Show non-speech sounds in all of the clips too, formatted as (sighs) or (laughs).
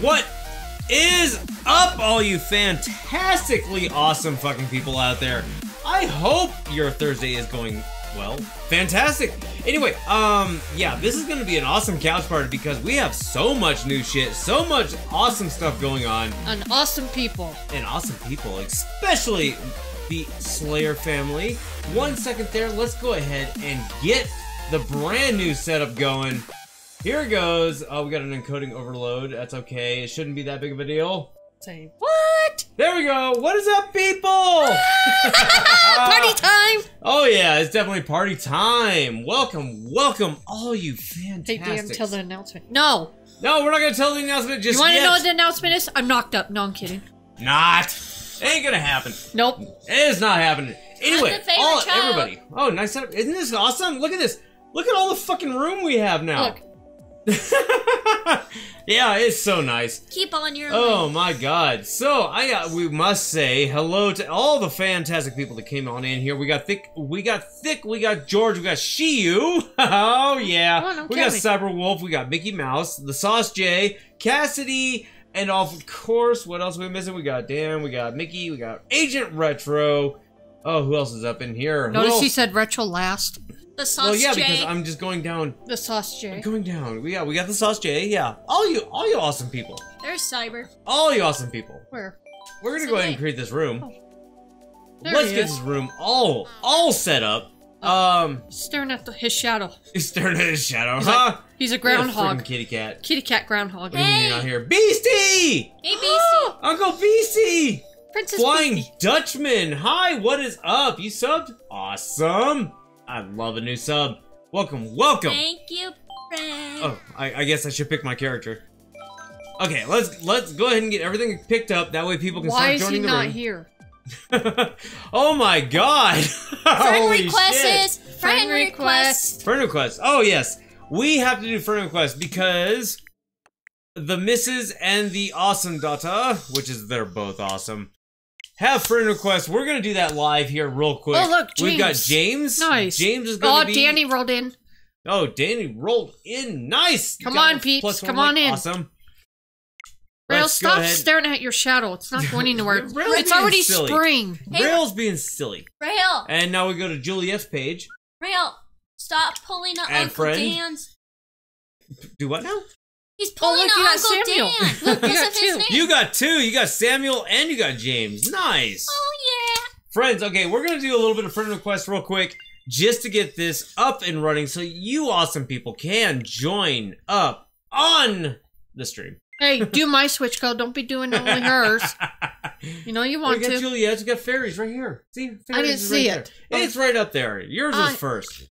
What is up, all you fantastically awesome fucking people out there? I hope your Thursday is going well. Fantastic. Anyway, um, yeah, this is gonna be an awesome couch party because we have so much new shit, so much awesome stuff going on, An awesome people. and awesome people, especially the Slayer family. One second there, let's go ahead and get the brand new setup going. Here it goes. Oh, we got an encoding overload. That's okay. It shouldn't be that big of a deal. Say what? There we go. What is up, people? Ah! (laughs) Party time! oh yeah, it's definitely party time. Welcome, welcome, all you fantastic. Hey. Dan, tell the announcement. No. No, we're not gonna tell the announcement just You want to yet. know what the announcement is? I'm knocked up. No, I'm kidding. Not. Ain't gonna happen. Nope. It is not happening. Anyway, all child. everybody. Oh, nice setup. Isn't this awesome? Look at this. Look at all the fucking room we have now. Look. (laughs) yeah, it's so nice. Keep on your Oh my god. So, I uh, we must say hello to all the fantastic people that came on in here. We got Thick, we got Thick, we got George, we got Shiyu. (laughs) oh yeah. On, we got me. Cyber Wolf, we got Mickey Mouse, the Sauce J, Cassidy, and of course, what else are we missing? We got Dan, we got Mickey, we got Agent Retro. Oh, who else is up in here? Notice he said retro last. The sauce Well, yeah, J. because I'm just going down, The sauce J. going down. We got, we got the Sauce J. Yeah, all you, all you awesome people, There's Cyber. all you awesome people. Where? We're gonna go ahead and create this room. There Let's get is. this room all all set up. Um, Staring at the, his shadow. he's staring at his shadow, He's huh? like, he's a Look at that groundhog. freaking kitty cat. Kitty cat groundhog. What are you doing Hey! out here? Beastie! Hey, Beastie. (gasps) Uncle Beastie! Princess Flying Beastie. Dutchman! Hi, what is up? You subbed? Awesome! I love a new sub. Welcome, welcome! Thank you, friend. Oh, I, I guess I should pick my character. Okay, let's let's go ahead and get everything picked up. That way people can Why start is he joining the not room. here? (laughs) oh my god! friend (laughs) requests shit. is friend requests. Friend request. Oh yes, we have to do friend request because the Misses and the Awesome Data, which is they're both awesome, have friend requests. We're gonna do that live here real quick. Oh, look, we've got James. James. Nice. James is gonna Oh, be. Danny rolled in. Oh, Danny rolled in. Nice. Come on, a peeps, plus come like, on in. Awesome. Rail, Let's stop staring at your shadow. It's not going (laughs) anywhere. Rail's it's already silly. spring. Hey, Rail's being silly. Rail, And now we go to Juliet's page. Rail, stop pulling up And Uncle friend? Dan's. Do what now? He's oh, pulling Oh, look, you up got Uncle Samuel. Dan. Look, (laughs) you got of his two. name. You got two. You got Samuel and you got James. Nice. Oh yeah. Friends, okay, we're gonna do a little bit of friend request real quick just to get this up and running so you awesome people can join up on the stream. Hey, do my switch code. Don't be doing only (laughs) hers. You know you want we want got to. Juliet's, we got fairies right here. See, fairies I didn't is see right it. there. It's oh. right up there. Yours I- was first.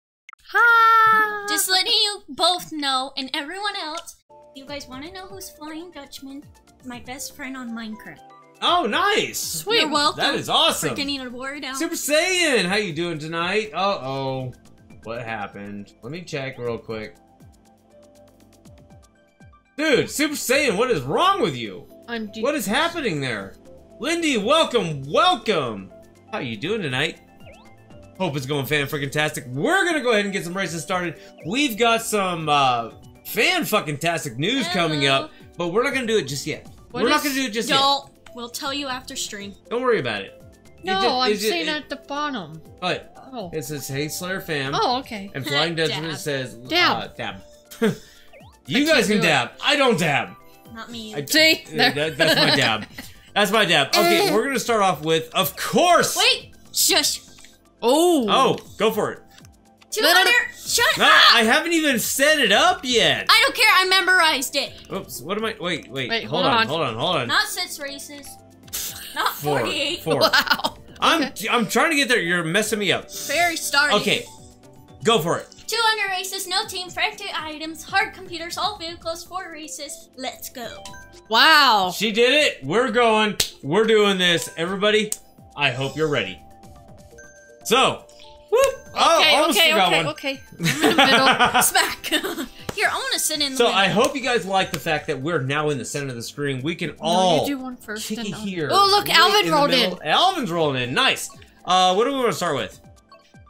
Ha! Just letting you both know, and everyone else. You guys want to know who's Flying Dutchman? My best friend on Minecraft. Oh, nice. Sweet. You're welcome. That is For awesome. getting a word out. Super Saiyan, how you doing tonight? Uh oh, what happened? Let me check real quick. Dude, Super Saiyan, what is wrong with you? I'm What is happening there? Lindy, welcome, welcome. How you doing tonight? Hope it's going fan freaking tastic. We're gonna go ahead and get some races started. We've got some uh, fan fucking tastic news coming up, but we're not gonna do it just yet. What we're not gonna do it just yet. Don't. We'll tell you after stream. Don't worry about it. It No, I'm it ju- saying it- at the bottom. What? Oh. It says, "Hey Slayer fam." Oh, okay. And Flying (laughs) Dutchman Dab. says, Dab. Uh, dab. (laughs) you I guys can't can do it. dab. I don't dab. Not me. I, See? uh, that- that's my dab. (laughs) That's my dab. Okay, we're gonna start off with, of course. Wait. Shush. Oh. Oh, go for it. 200. Shut No, up. I haven't even set it up yet. I don't care. I memorized it. Oops. What am I? Wait, wait. Wait, hold, hold on, on. Hold on. Hold on. Not six races. Not Four. 48. Four. Wow. I'm I'm trying to get there. You're messing me up. Very starting. Okay, go for it. 200 races, no team, frantic items, hard computers, all vehicles, four races. Let's go. Wow. She did it. We're going. We're doing this. Everybody, I hope you're ready. So, whoop. oh, Okay, almost okay, okay, one. okay. I'm in the middle. (laughs) Smack. (laughs) Here, I want to sit in the So middle. I hope you guys like the fact that we're now in the center of the screen. We can No, all you do one first. kick then it here. Oh, look, right Alvin the rolled in. Alvin's rolling in. Nice. Uh, what do we want to start with?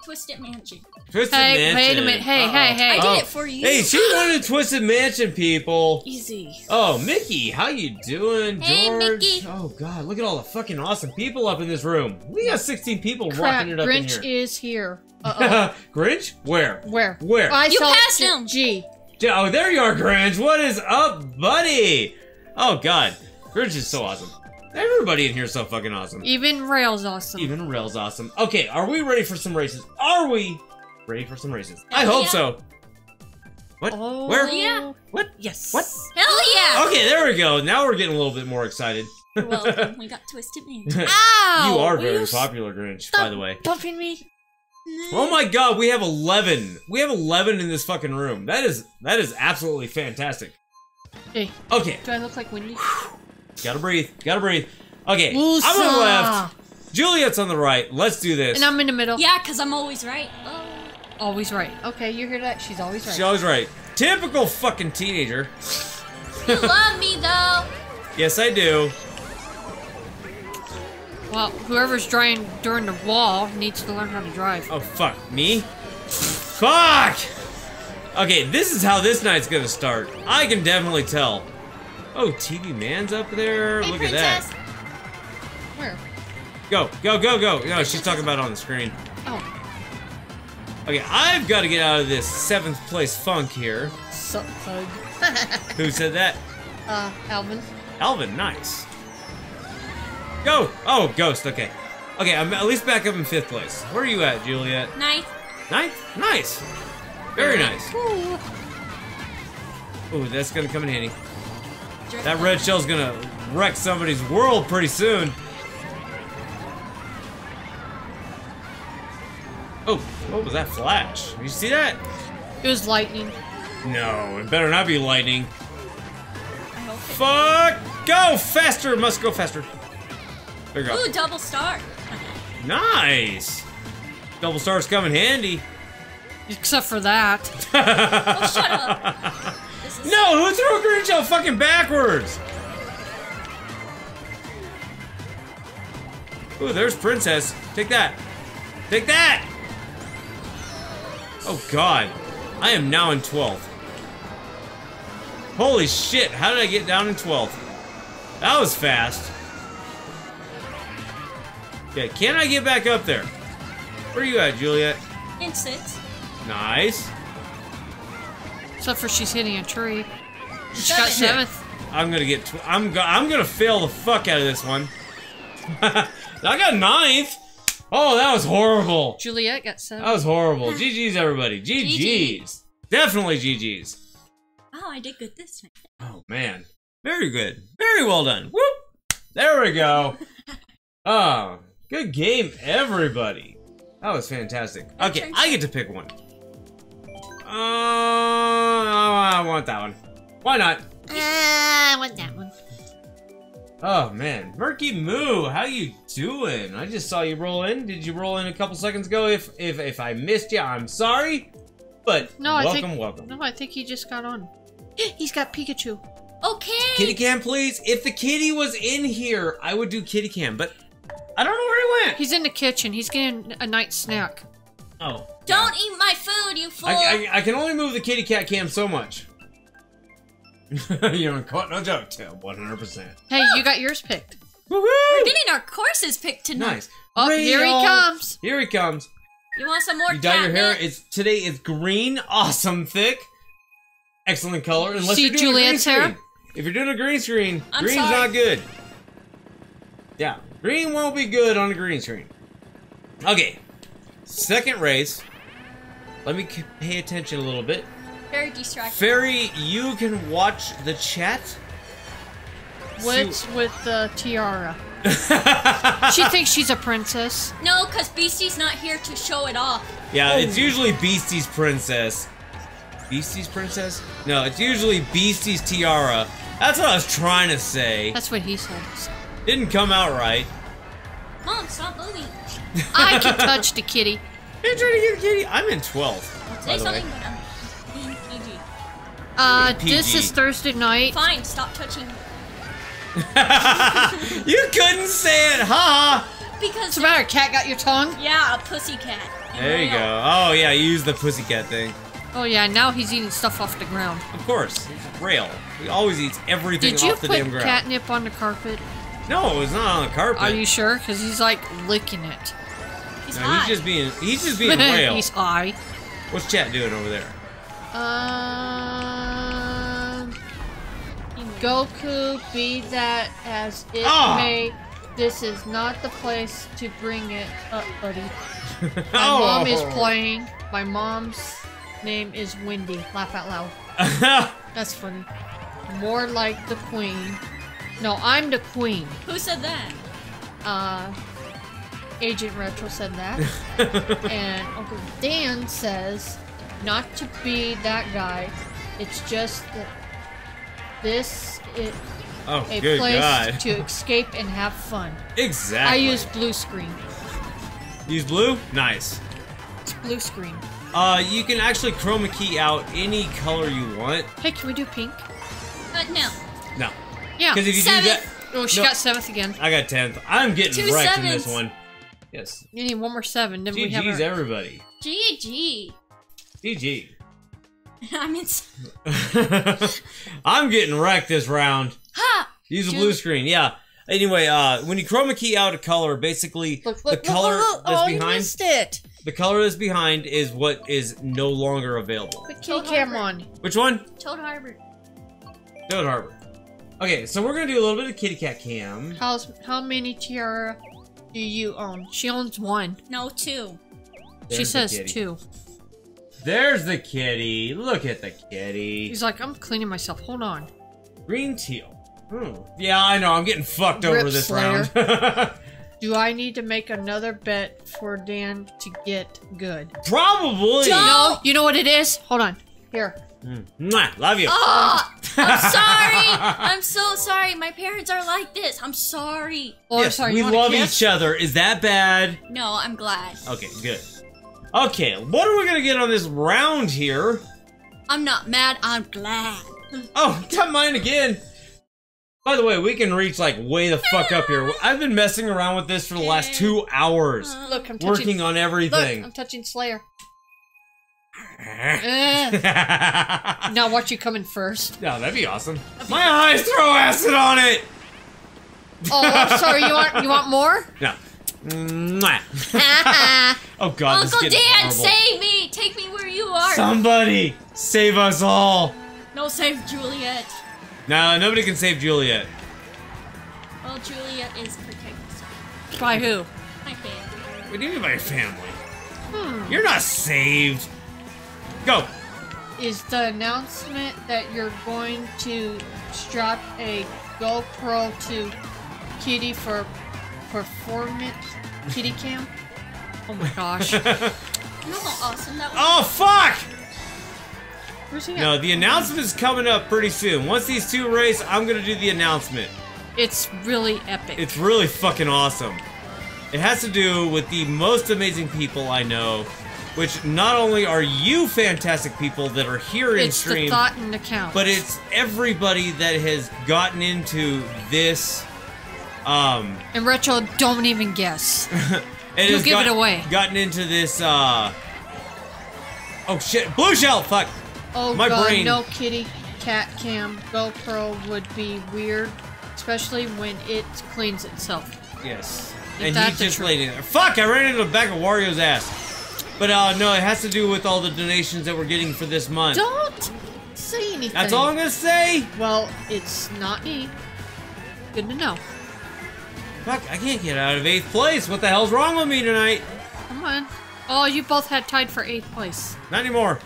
Twisted Mansion. Twisted Hey, Mansion. wait a minute. Hey, hey, hey. I did Oh. it for you. Hey, she wanted Twisted Mansion, people. Easy. Oh, Mickey, how you doing, Hey, George? Mickey. Oh God, look at all the fucking awesome people up in this room. We got 16 people Crap, rocking it up here. Grinch in here. is here. (laughs) Uh Grinch? Where? oh. Where? Where? I You saw passed G- him. G. Oh, there you are, Grinch. What is up, buddy? Oh God, Grinch is so awesome. Everybody in here is so fucking awesome. Even Rail's awesome. Even Rail's awesome. Okay, are we ready for some races? Are we ready for some races? I hope yeah. so. What? Oh, Where? Yeah. What? Yes. What? Hell yeah! Okay, there we go. Now we're getting a little bit more excited. You're welcome. (laughs) We got Twisted Mansion. Ow! you are very you popular, Grinch, by the way. Bumping me. Oh my god, we have 11. We have 11 in this fucking room. That is that is absolutely fantastic. Hey, Okay, do I look like Wendy? gotta breathe, gotta breathe. Okay, Woosah. I'm on the left. Juliet's on the right. Let's do this. And I'm in the middle. Yeah, because I'm always right. Oh. Always right. Okay, you hear that? She's always right. She's always right. Typical fucking teenager. You (laughs) love me, though. Yes, I do. well, whoever's driving during the wall needs to learn how to drive. Oh fuck, me? Fuck! Okay, this is how this night's gonna start. I can definitely tell. Oh, TV Man's up there. Hey, Look princess. at that. Where? Go, go, go, go. No, she's talking about it on the screen. Oh, Okay, I've got to get out of this seventh place funk here. suck thug. Who said that? (laughs) uh, Alvin. Alvin, nice. Go! Oh, Ghost, okay. Okay, I'm at least back up in fifth place. Where are you at, Juliet? Ninth. Ninth? Nice. Very nice. Ooh. Ooh, that's gonna come in handy. That red shell's gonna wreck somebody's world pretty soon. Oh, what was that flash? You see that? It was lightning. No, it better not be lightning. I hope it- Fuck! Go faster! Must go faster. There you go. Ooh, double star. Nice! Double stars come in handy. Except for that. (laughs) Oh, shut up. (laughs) This is No, who threw a green shell fucking backwards? Ooh, there's Princess. Take that. Take that! Oh god. I am now in 12th. Holy shit, how did I get down in 12th? That was fast. Okay, can I get back up there? Where are you at, Juliet? in six. Nice. Except for she's hitting a tree. She Seven. got seventh. I'm gonna get. Tw- I'm. Go- I'm gonna fail the fuck out of this one. (laughs) I got ninth. Oh, that was horrible. Juliet got seven. That was horrible. (sighs) GG's, everybody. GG's. Definitely GG's. Oh, I did good this time. Oh man, very good. Very well done. Whoop. There we go. (laughs) Oh, good game, everybody. That was fantastic. Okay, I get to pick one. Uh, I want that one. Why not? Ah, I want that one. Oh man, Murky Moo, how you doing? I just saw you roll in. Did you roll in a couple seconds ago? If if if I missed you, I'm sorry. But No, I welcome, think welcome. no, I think he just got on. (gasps) He's got Pikachu. Okay. Kitty cam, please. If the kitty was in here, I would do kitty cam, but I don't know where he went. He's in the kitchen. He's getting a night snack. Oh, Don't eat my food, you fool. I, I, I can only move the kitty cat cam so much. (laughs) You're caught no joke, Tim. 100%. Hey, you got yours picked. Woohoo! We're getting our courses picked tonight. Nice. Oh, here he comes. Here he comes. You want some more You dye your hair. catnip? It's today. It's green, awesome, thick, excellent color. Unless See you're doing Juliet's hair? screen. If you're doing a green screen, I'm green's sorry. not good. Yeah, green won't be good on a green screen. Okay, second race. Let me pay attention a little bit. Very distracting. Fairy, you can watch the chat. What's with the tiara? (laughs) She thinks she's a princess. No, because Beastie's not here to show it off. Yeah, Oh. it's usually Beastie's princess. Beastie's princess? No, it's usually Beastie's tiara. That's what I was trying to say. That's what he said. Didn't come out right. Mom, stop moving. I can touch the kitty. You're trying to get the kitty. I'm in 12th. I'll by say the way. something, Uh, PG. this is Thursday night. Fine, stop touching. (laughs) you couldn't say it, huh? Because What's the matter? Cat got your tongue? yeah, a pussy cat. There you go. Oh yeah, you use the pussy cat thing. Oh yeah, now he's eating stuff off the ground. Of course, he's rail. He always eats everything Did off the put damn ground. Did you put catnip on the carpet? No, it's not on the carpet. Are you sure? Because he's like licking it. He's No, hot. he's just being he's just being rail. (laughs) he's high. What's chat doing over there? Um, Goku, be that as it Ah! may, this is not the place to bring it up, buddy. (laughs) My oh. mom is playing. My mom's name is Wendy. Laugh out loud. (laughs) That's funny. More like the queen. No, I'm the queen. Who said that? Uh, Agent Retro said that. (laughs) and Uncle Dan says not to be that guy. It's just that this is oh, a good place God! to escape and have fun. exactly. I use blue screen. use blue. Nice. It's blue screen. Uh, you can actually chroma key out any color you want. Hey, can we do pink? Uh, no. No, Yeah. because if you Seventh. do that, Oh, she No. got seventh again. I got tenth. I'm getting Two wrecked in this sevens. one. Yes. You need one more seven. Then we have GG's our... everybody. GG. GG. (laughs) I mean, (laughs) I'm getting wrecked this round. ha! Use a blue screen. Yeah. Anyway, uh, when you chroma key out a color, basically Look, the color look, look, that's oh, you behind missed it. the color that's behind is what is no longer available. Put kitty Toad cam on. Which one? Toad Harbor. Toad Harbor. Okay, so we're gonna do a little bit of kitty cat cam. How's how many tiara do you own? She owns one. No, two. she There's the says two. There's the kitty. Look at the kitty. He's like, I'm cleaning myself. Hold on. Green teal. Hmm. Yeah, I know. I'm getting fucked Rip over this Slayer. round. (laughs) Do I need to make another bet for Dan to get good? Probably. No, you know what it is? Hold on. Here. Mm. Mwah, love you. Oh, I'm (laughs) sorry. I'm so sorry. My parents are like this. I'm sorry. Oh, I'm sorry. we you love each other. Is that bad? No, I'm glad. Okay, good. Okay, what are we gonna get on this round here? I'm not mad. I'm glad. Oh, (laughs) got mine again. By the way, we can reach like way the fuck up here. I've been messing around with this for the last two hours, uh, Look, I'm touching. working on Look, everything. I'm touching Slayer. (laughs) Now watch you coming first. no, that'd be awesome. My eyes throw acid on it. Oh, I'm sorry. You want you want more? (laughs) No. Mwah. (laughs) oh god, this is Uncle Dan, horrible. save me. Take me where you are. Somebody save us all. no, save Juliet. No, nobody can save Juliet. Well, Juliet is protected. By who? My family. What do you mean by your family? Hmm. You're not saved. Go. Is the announcement that you're going to strap a GoPro to Kitty for performance kitty cam? Oh my (laughs) gosh. You know how awesome that oh, was? Oh fuck! Where's he at? No, the announcement's coming up pretty soon. Once these two race, I'm gonna do the announcement. It's really epic. It's really fucking awesome. It has to do with the most amazing people I know, which not only are you fantastic people that are here in It's the stream, thought and the count. but it's everybody that has gotten into this. Um, and retro don't even guess. (laughs) and You'll give it away. Gotten into this. uh... Oh shit! Blue shell. Fuck. Oh My god, brain- no kitty cat cam GoPro would be weird, especially when it cleans itself. Yes. If and he's just laid in there. Fuck! I ran into the back of Wario's ass. But uh, no, it has to do with all the donations that we're getting for this month. Don't say anything. That's all I'm gonna say. Well, it's not me. Good to know. Fuck! I can't get out of eighth place. What the hell's wrong with me tonight? Come on. Oh, you both had tied for eighth place. Not anymore.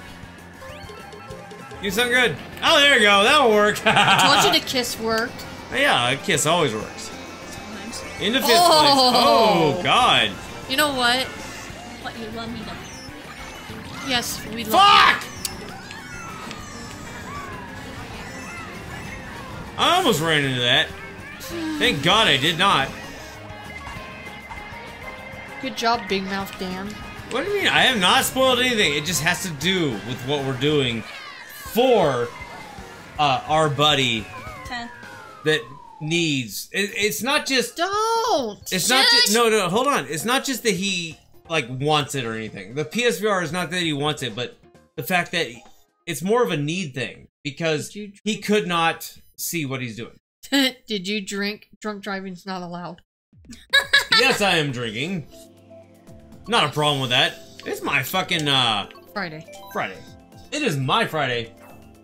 You sound good. Oh, there you go. That'll work. I (laughs) told you the kiss worked. yeah, a kiss always works. Sometimes. Into fifth Oh. place. Oh God. You know what? But you love me though. Yes, we love Fuck! I almost ran into that. Thank God I did not. Good job, Big Mouth Dan. What do you mean? I have not spoiled anything. It just has to do with what we're doing for uh, our buddy Ten. that needs. It, it's not just. Don't. It's not just. Shush! No, no, hold on. It's not just that he like wants it or anything. The PSVR is not that he wants it, but the fact that it's more of a need thing because he could not see what he's doing. (laughs) Did you drink? Drunk driving's not allowed. yes, I am drinking. Not a problem with that. It's my fucking uh Friday. Friday. It is my Friday,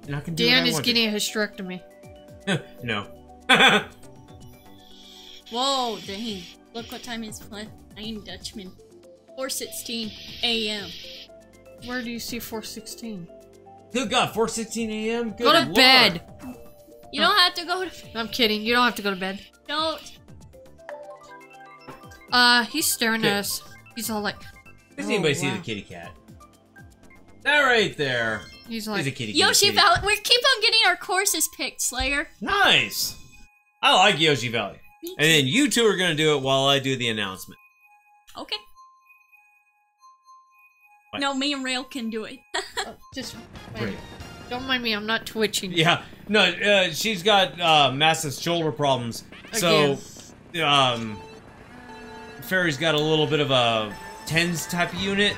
and I can do Dan is want to. getting a hysterectomy. (laughs) no. (laughs) Whoa, dang. Look what time it's playing, Dutchman. 4.16 a.m. Where do you see 416? Good God, 4:16 a.m. Go to Lord. bed. You don't have to go to... bed. I'm kidding. You don't have to go to bed. Don't. Uh, he's staring Okay. at us. He's all like, Does Oh, anybody see wow. the kitty cat? That right there. he's He's a like, kitty. kitty, Yoshi kitty. Valley. We keep on getting our courses picked, Slayer. Nice. I like Yoshi Valley. Me And then you two are gonna do it while I do the announcement. Okay. What? No, me and Rail can do it. (laughs) "Oh, just Great. don't mind me. I'm not twitching. Yeah. No, uh, she's got uh, massive shoulder problems. So, um, Fairy's got a little bit of a TENS type unit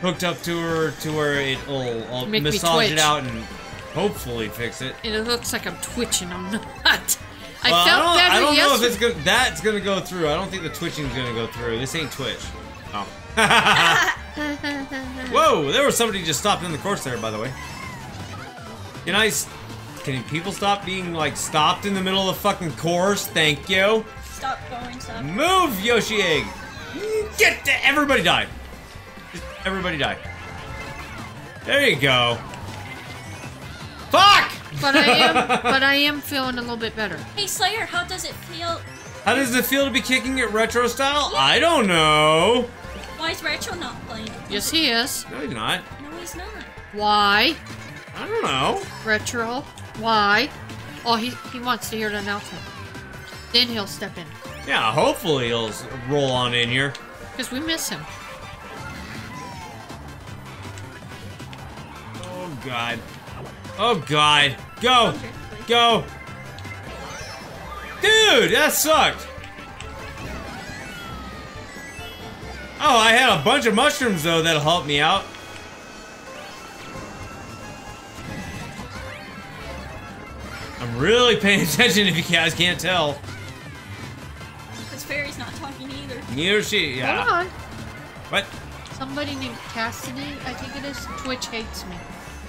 hooked up to her to where it'll, will uh, Make massage it out and hopefully fix it. And it looks like I'm twitching. I'm not. I Well, felt don't, better I don't know if it's gonna, that's gonna go through. I don't think the twitching's gonna go through. This ain't Twitch. Oh. (laughs) Whoa! There was somebody just stopped in the course there, by the way. Can I? s- Can people stop being like stopped in the middle of the fucking course? Thank you. Stop going, stop. Move, Yoshi Egg. Get to everybody die. Just everybody die. There you go. Fuck! but I am. (laughs) But I am feeling a little bit better. Hey, Slayer, how does it feel? How does it feel to be kicking it retro style? I don't know. Why is Rachel not playing? Yes, he is. No, he's not. No, he's not. Why? I don't know. Retro. Why? Oh, he he wants to hear the announcement. Then he'll step in Yeah, hopefully he'll roll on in here. because we miss him. Oh god. Oh god. Go. Go. Dude, that sucked. Oh, I had a bunch of mushrooms though that'll help me out. I'm really paying (laughs) attention if you guys can't tell. Neither she. Yeah. Hold on. What? Somebody named Cassidy, I think it is. Twitch hates me.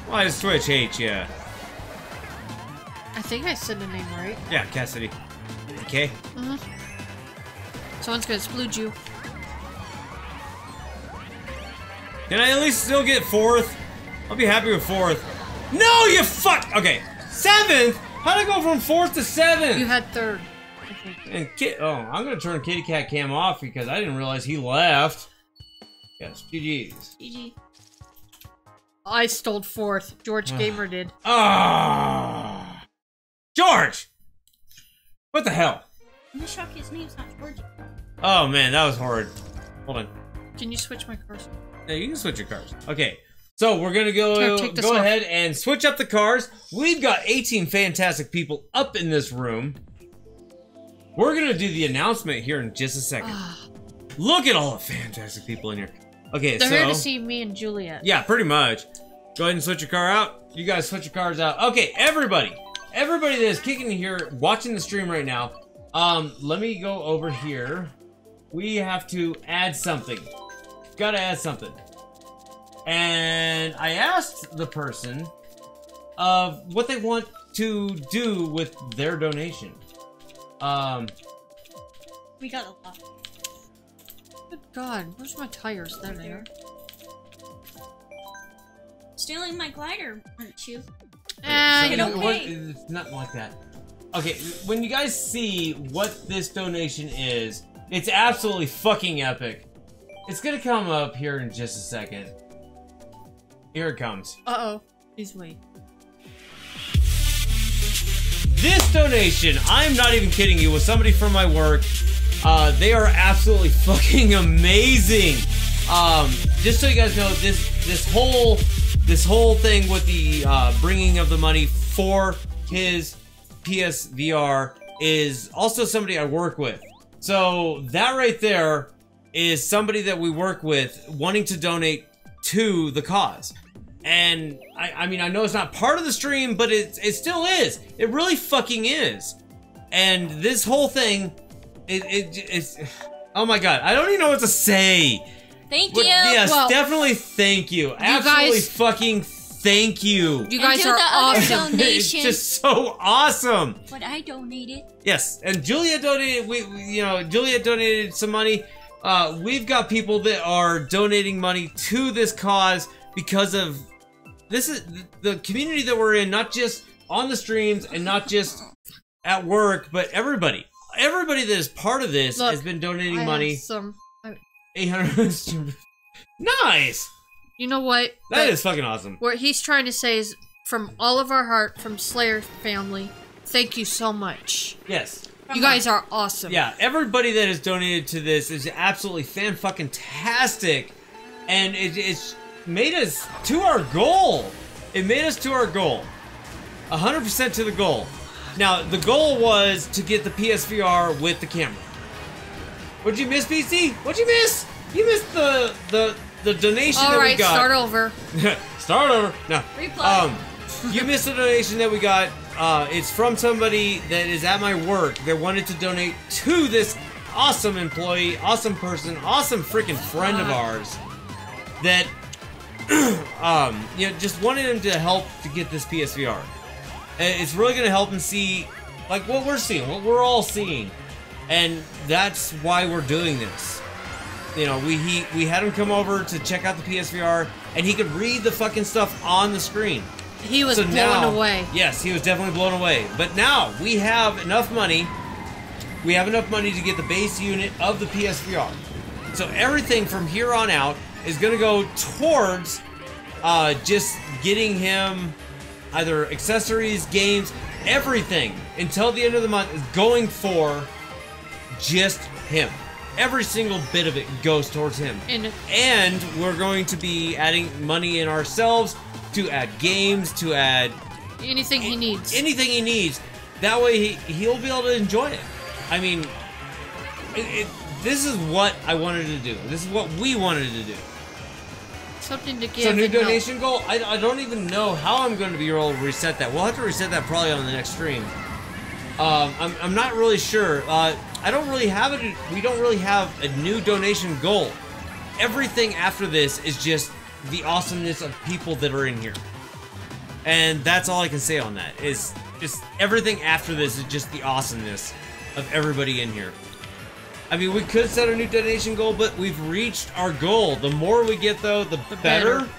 Why does Twitch hate you? I think I said the name right. Yeah, Cassidy. Okay. hmm Someone's gonna splooge you. Can I at least still get fourth? I'll be happy with fourth. No, you fuck. Okay, seventh. How'd I go from fourth to seventh? You had third. I and Kit. Oh, I'm gonna turn Kitty Cat Cam off because I didn't realize he left. Yes, GG's. GG. I stole fourth. George Gamer did. Ah, George. What the hell? I'm just shocked his name's not Georgie. Oh man, that was horrid. Hold on. Can you switch my cars? Yeah, you can switch your cars. Okay. So we're gonna go Here, go off. ahead and switch up the cars. We've got 18 fantastic people up in this room. We're gonna do the announcement here in just a second. Ah, Look at all the fantastic people in here. Okay, They're so here to see me and Juliet. yeah, pretty much. Go ahead and switch your car out. You guys switch your cars out. Okay, everybody, everybody that is kicking in here, watching the stream right now. Um, let me go over here. We have to add something. Gotta add something. And I asked the person of what they want to do with their donation. Um, We got a lot. Good God, where's my tires? There they are. Stealing my glider, aren't you? Ah, So it you- okay. what- it's not like that. Okay, when you guys see what this donation is, it's absolutely fucking epic. It's gonna come up here in just a second. Here it comes. Uh-oh. Please wait. This donation, I'm not even kidding you, was somebody from my work. Uh, they are absolutely (laughs) fucking amazing. Um, just so you guys know, this this whole this whole thing with the uh, bringing of the money for his PSVR is also somebody I work with. So that right there is somebody that we work with wanting to donate to the cause. And I, I mean, I know it's not part of the stream, but it, it still is. It really fucking is. And this whole thing, it, it, it's, (sighs) oh my god, I don't even know what to say. Thank But you. yes, Well, definitely thank you. Absolutely guys- fucking thank you. You guys are the awesome. (laughs) donation. it's just so awesome. What I donated. Yes, and Julia donated. We, we- you know, Julia donated some money. Uh, we've got people that are donating money to this cause because of this is the community that we're in. Not just on the streams and not just at work, but everybody. Everybody that is part of this Look, has been donating I money. Some, Eight hundred. (laughs) nice. you know what? That But is fucking awesome. What he's trying to say is, from all of our heart, from Slayer family, thank you so much. Yes. You guys are awesome. Yeah, everybody that has donated to this is absolutely fan fucking tastic, and it, it's made us to our goal. It made us to our goal, hundred percent to the goal. Now the goal was to get the PSVR with the camera. What'd you miss, BC? What'd you miss? You missed the the the donation All that we right, got. start over. (laughs) Start over. No. Reply. Um, you missed a donation that we got. Uh, it's from somebody that is at my work that wanted to donate to this awesome employee, awesome person, awesome freaking friend of ours that (clears throat) um, you know, just wanted him to help to get this PSVR. And it's really going to help him see like what we're seeing, what we're all seeing. And that's why we're doing this you know, we he we had him come over to check out the PSVR, and he could read the fucking stuff on the screen. He was so blown now, away. Yes, he was definitely blown away. But now we have enough money. We have enough money to get the base unit of the PSVR. So everything from here on out is going to go towards uh, just getting him either accessories, games, everything until the end of the month is going for just him. Every single bit of it goes towards him. And And we're going to be adding money in ourselves to add games, to add anything he needs. anything he needs. That way he, he'll be able to enjoy it. I mean, it, it, this is what I wanted to do. This is what we wanted to do. Something to give. So new and help. donation goal? I, I don't even know how I'm going to be able to reset that. We'll have to reset that probably on the next stream. Um, I'm, I'm not really sure. Uh, I don't really have it. We don't really have a new donation goal. Everything after this is just the awesomeness of people that are in here, and that's all I can say on that. Is just everything after this is just the awesomeness of everybody in here. I mean, we could set a new donation goal, but we've reached our goal. The more we get, though, the, The better. better.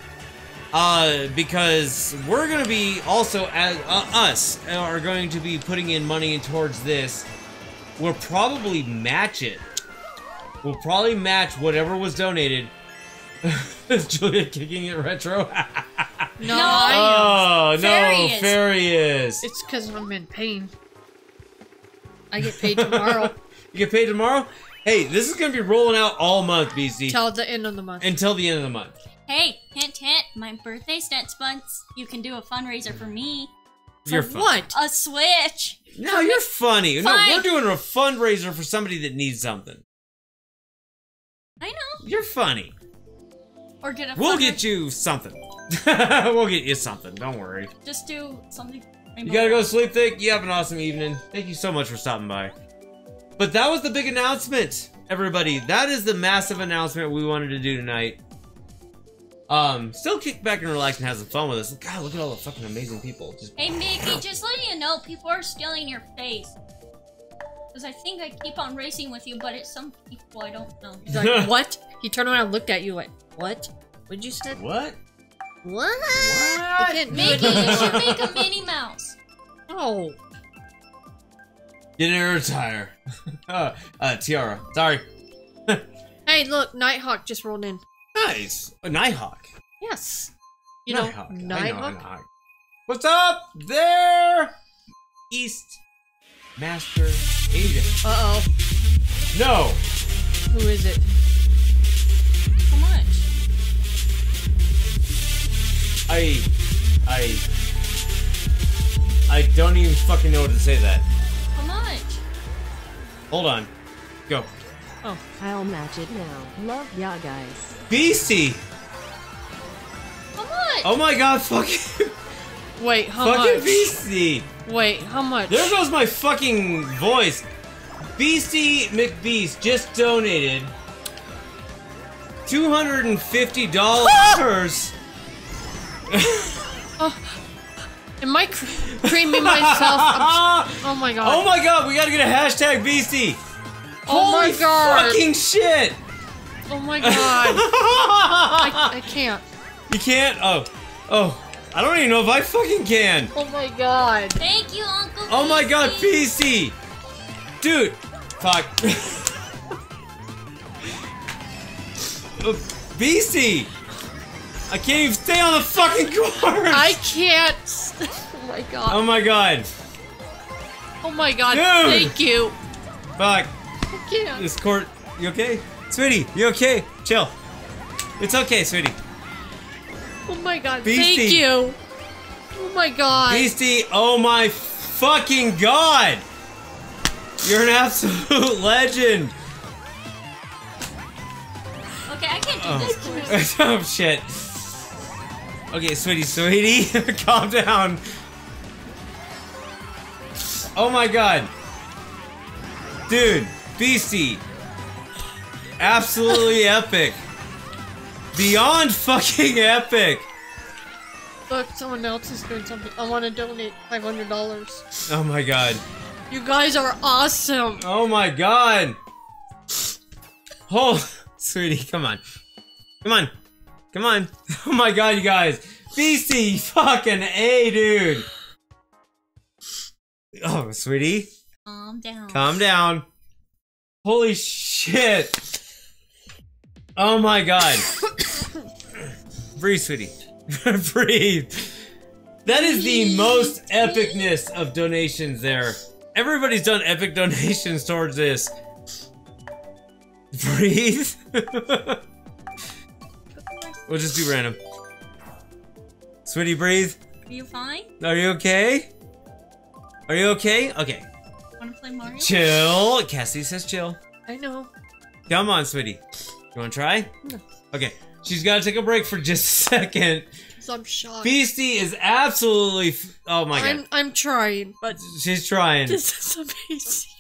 Uh, because we're gonna be also as uh, us are going to be putting in money towards this. We'll probably match it. We'll probably match whatever was donated. Is (laughs) Julia kicking it retro? (laughs) No, No. I am. oh Fairy no, is. It's because I'm in pain. I get paid tomorrow (laughs) You get paid tomorrow. Hey, this is gonna be rolling out all month, BC, till the end of the month. until the end of the month. Hey, hint, hint. My birthday next month. You can do a fundraiser for me. You're For fun. what? A Switch. No, you're funny. No, Fine. we're doing a fundraiser for somebody that needs something. I know. You're funny. Or get a. We'll get you something. (laughs) we'll get you something. Don't worry. Just do something. You gotta go sleep, Thick. You have an awesome evening. Thank you so much for stopping by. But that was the big announcement, everybody. That is the massive announcement we wanted to do tonight. Um, still kick back and relax and have some fun with us. God, look at all the fucking amazing people. Just Hey, Mickey, just letting you know, people are stealing your face. Because I think I keep on racing with you, but it's some people I don't know. He's like, (laughs) what? He turned around and looked at you like, what? What'd you say? what? What? What? I can't do it Mickey, you should make a Minnie Mouse. Oh. Didn't retire. (laughs) uh, uh, Tiara. Sorry. (laughs) Hey, look, Nighthawk just rolled in. Nice. A Nighthawk. Yes. You know, Nighthawk. Know Nighthawk? Nighthawk. What's up there? East Master Agent. Uh oh. No. Who is it? How much? I. I. I don't even fucking know what to say that. How much? Hold on. Go. Oh. I'll match it now. Love ya guys. Beastie! How much? Oh my god, fucking... Wait, how fucking much? Fucking Beastie! Wait, how much? There goes my fucking voice. Beastie McBeast just donated $250. (laughs) (laughs) Am I cr creaming myself? (laughs) Oh my god. Oh my god, we gotta get a hashtag Beastie. Oh my Holy god. Fucking shit. Oh my god. I, I (laughs) can't. you can't. Oh, oh. I don't even know if I fucking can. Oh my god. Thank you, Uncle. Oh my god, Beastie. PC! Dude! Fuck. (laughs) Uh, Beastie! I can't even stay on the fucking course! I can't. (laughs) Oh my god. Oh my god. Oh my god. Dude. Thank you. Fuck. I can't. This court. You okay? Sweetie, you okay? Chill. It's okay, sweetie. Oh my god. Beastie. Thank you. Oh my god. Beastie, oh my fucking god! You're an absolute (laughs) legend! Okay, I can't do Oh. this course. (laughs) oh shit. Okay, sweetie, sweetie, (laughs) calm down. Oh my god. Dude, Beastie. Absolutely (laughs) epic. Beyond fucking epic. Look, someone else is doing something. I want to donate five hundred dollars. Oh my god. You guys are awesome. Oh my god. Oh, (laughs) sweetie, come on. Come on. Come on. (laughs) Oh my god, you guys. Beastie, fucking A, dude. Oh, sweetie. Calm down. Calm down. Holy shit. Oh my god. (coughs) Breathe, sweetie. (laughs) Breathe. That is the most epicness of donations there. Everybody's done epic (laughs) donations towards this. Breathe. We'll just do random. Sweetie, breathe. Are you fine? Are you okay? Are you okay? Okay. Wanna play Mario? Chill. Cassie says chill. I know. Come on, sweetie. You want to try? No. Okay. She's got to take a break for just a second. So I'm shocked. Beastie is absolutely. F- oh my I'm god. I'm trying, but She's trying. this is amazing.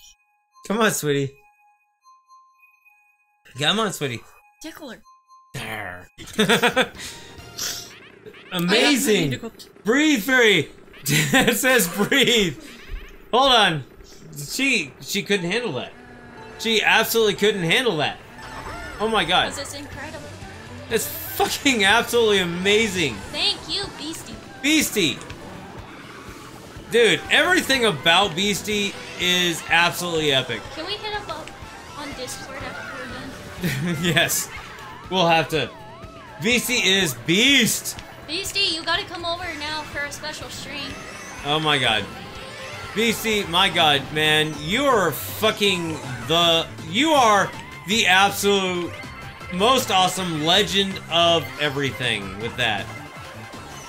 Come on, sweetie. Come on, sweetie. Tickler. There. (laughs) Amazing. need to go t- Breathe, fairy. (laughs) it says breathe. Hold on. She she couldn't handle that. She absolutely couldn't handle that. Oh my god. This is incredible. That's fucking absolutely amazing. Thank you, Beastie. Beastie. Dude, everything about Beastie is absolutely epic. Can we hit up on Discord after we're done? (laughs) yes. We'll have to. Beastie is beast. Beastie, you gotta come over now for a special stream. Oh my god. Beastie, my god, man, you are fucking the. You are the absolute most awesome legend of everything with that.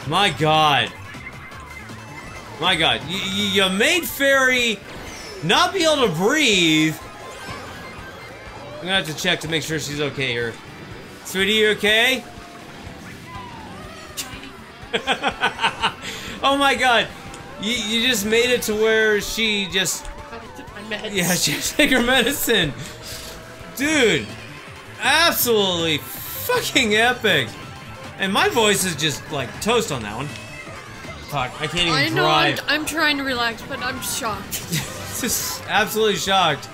My god. My god. You made Fairy not be able to breathe. I'm gonna have to check to make sure she's okay here. Sweetie, you okay? (laughs) oh my god. You, you just made it to where she just my yeah, (laughs) she has to take her medicine. Dude, absolutely fucking epic. And my voice is just like toast on that one. Fuck, I can't even I know. I'm. I'm trying to relax, but I'm shocked. (laughs) just absolutely shocked.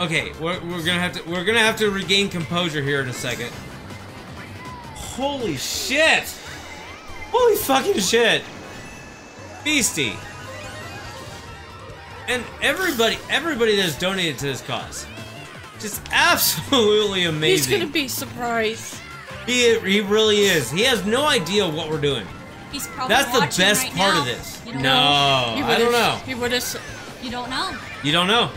Okay, we're, we're gonna have to we're gonna have to regain composure here in a second. Holy shit! Holy fucking shit! Beastie. And everybody everybody that's donated to this cause. Just absolutely amazing. He's gonna be surprised. he, he really is. He has no idea what we're doing. He's probably That's the best right part now. of this. You No, know. I don't know. He would have. You don't know. You don't know.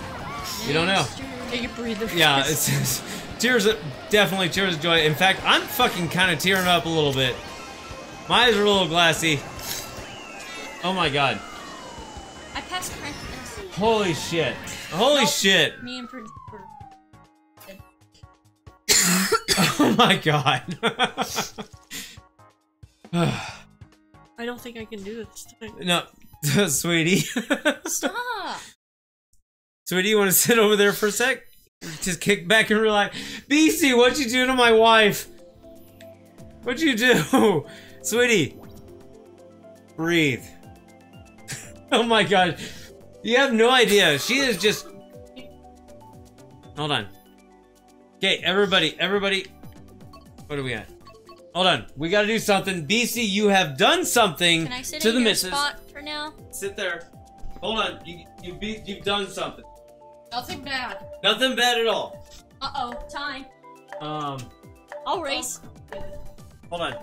You don't know. It's true. Take a breather. Yeah, (laughs) it's, it's tears of definitely tears of joy. In fact, I'm fucking kind of tearing up a little bit. My eyes are a little glassy. Oh my god. I passed. Holy shit. Holy Nope. shit. Me and Prince. (coughs) Oh my god. (laughs) I don't think I can do this time. no, (laughs) sweetie. Stop. Sweetie, you want to sit over there for a sec? Just kick back and relax. BC, what'd you do to my wife? What'd you do? (laughs) Sweetie. Breathe. (laughs) oh my god. You have no idea. She is just. Hold on. Okay, everybody, everybody. What are we at? Hold on. We gotta do something. BC, you have done something Can I sit to in the your missus. spot for now? Sit there. Hold on. You you be, you've done something. Nothing bad. Nothing bad at all. Uh oh, time. Um, I'll race. hold on.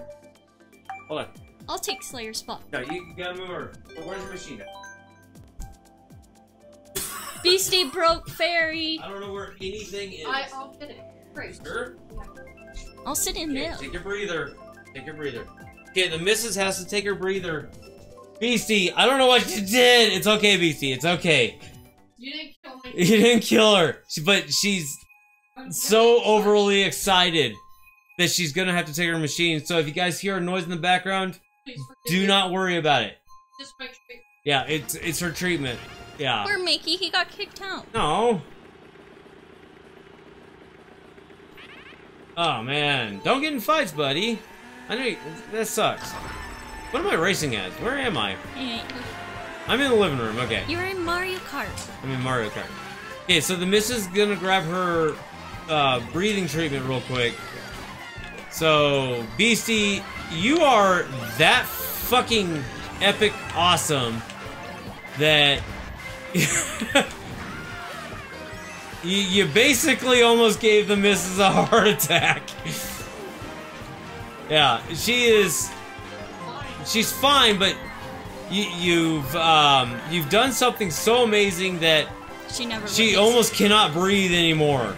Hold on. I'll take Slayer's spot. No, you, you gotta move her. Where's the machine at? Beastie broke fairy. I don't know where anything is. I, I'll get it. Great. Sure? I'll sit in Okay, middle. take your breather. Take your breather. Okay, the missus has to take her breather. Beastie, I don't know what you did. It's okay, Beastie. It's okay. You didn't kill me. You didn't kill her, but she's so overly excited that she's gonna have to take her machine. So if you guys hear a noise in the background, do not worry about it. Just make sure. Yeah, it's it's her treatment. Yeah. Poor Mickey, he got kicked out. No. Oh man, don't get in fights, buddy. I know you, that sucks. What am I racing as? Where am I? I'm in the living room. Okay, You're in Mario Kart. I'm in Mario Kart. Okay, so the missus is gonna grab her uh, breathing treatment real quick. So, Beastie, you are that fucking epic awesome that (laughs) you, you basically almost gave the missus a heart attack. (laughs) yeah, she is. She's fine, but you, you've um, you've done something so amazing that She never. she almost cannot breathe anymore.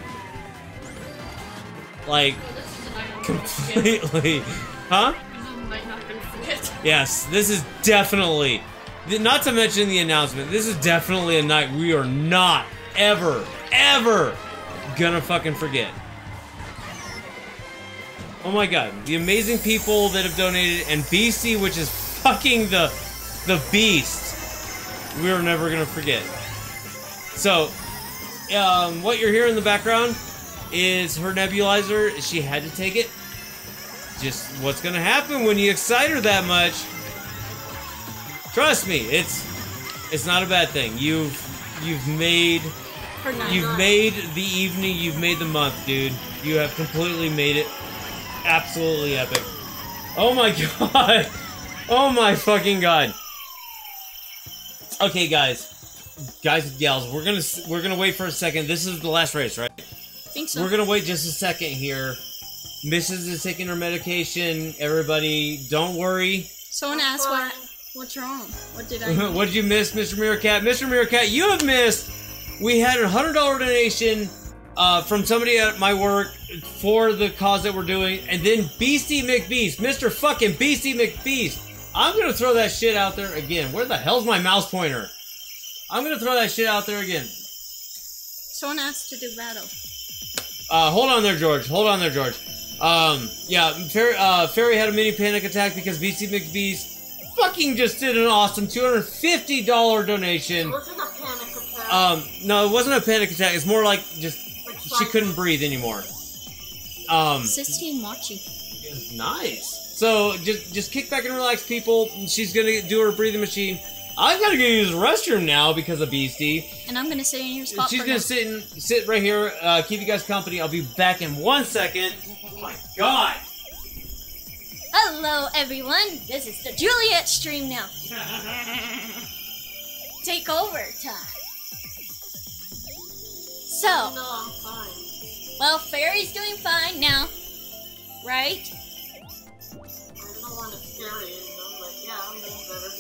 Like This is a night I'm gonna forget. completely, (laughs) huh? This is a night I'm not gonna forget. Yes, this is definitely. Not to mention the announcement. This is definitely a night we are not ever, ever gonna fucking forget. Oh my god, the amazing people that have donated, and BC, which is fucking the the beast. We are never gonna forget. So, um, what you're hearing in the background is her nebulizer. She had to take it. Just what's gonna happen when you excite her that much. Trust me, it's it's not a bad thing. You've you've made You've made the evening, you've made the month, dude. You have completely made it absolutely epic. Oh my (laughs) god. Oh my fucking god. Okay, guys. Guys and gals, we're going to we're going to wait for a second. This is the last race, right? think so. We're going to wait just a second here. Mrs. is taking her medication. Everybody, don't worry. Someone asked what. What's wrong? What did I? (laughs) what did you miss, Mr. Meerkat? Mr. Meerkat, you have missed. We had a hundred dollar donation uh, from somebody at my work for the cause that we're doing, and then Beastie McBeast, Mr. Fucking Beastie McBeast. I'm gonna throw that shit out there again. Where the hell's my mouse pointer? I'm gonna throw that shit out there again. Someone asked to do battle. Uh, hold on there, George. Hold on there, George. Um, yeah, Fairy, uh, Fairy had a mini panic attack because BC McBeast fucking just did an awesome $250 donation. wasn't a panic attack. Um, no, it wasn't a panic attack. It's more like just she couldn't breathe anymore. Um, Sistine Machi. it's nice. So just just kick back and relax, people. She's gonna do her breathing machine. I've got to go use the restroom now because of Beastie. And I'm gonna sit in your spot She's for gonna now. sit in, sit right here, uh, keep you guys company. I'll be back in one second. Oh my god! Hello, everyone. This is the Juliet stream now. (laughs) Take over time. So, no, I'm fine. well, Fairy's doing fine now, right? I don't want to scare you, but yeah, I'm doing better.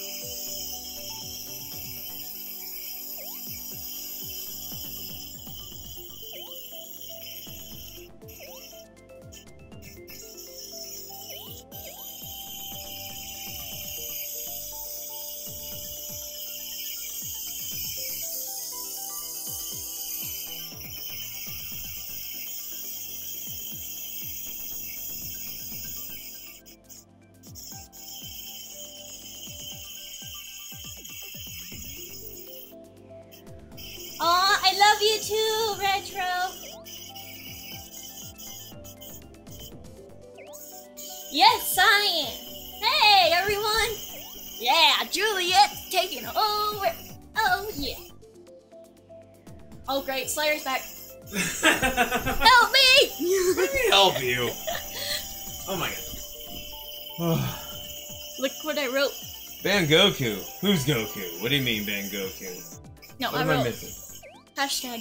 Goku. Who's Goku? What do you mean Ban Goku? No, What I am I wrote missing? hashtag.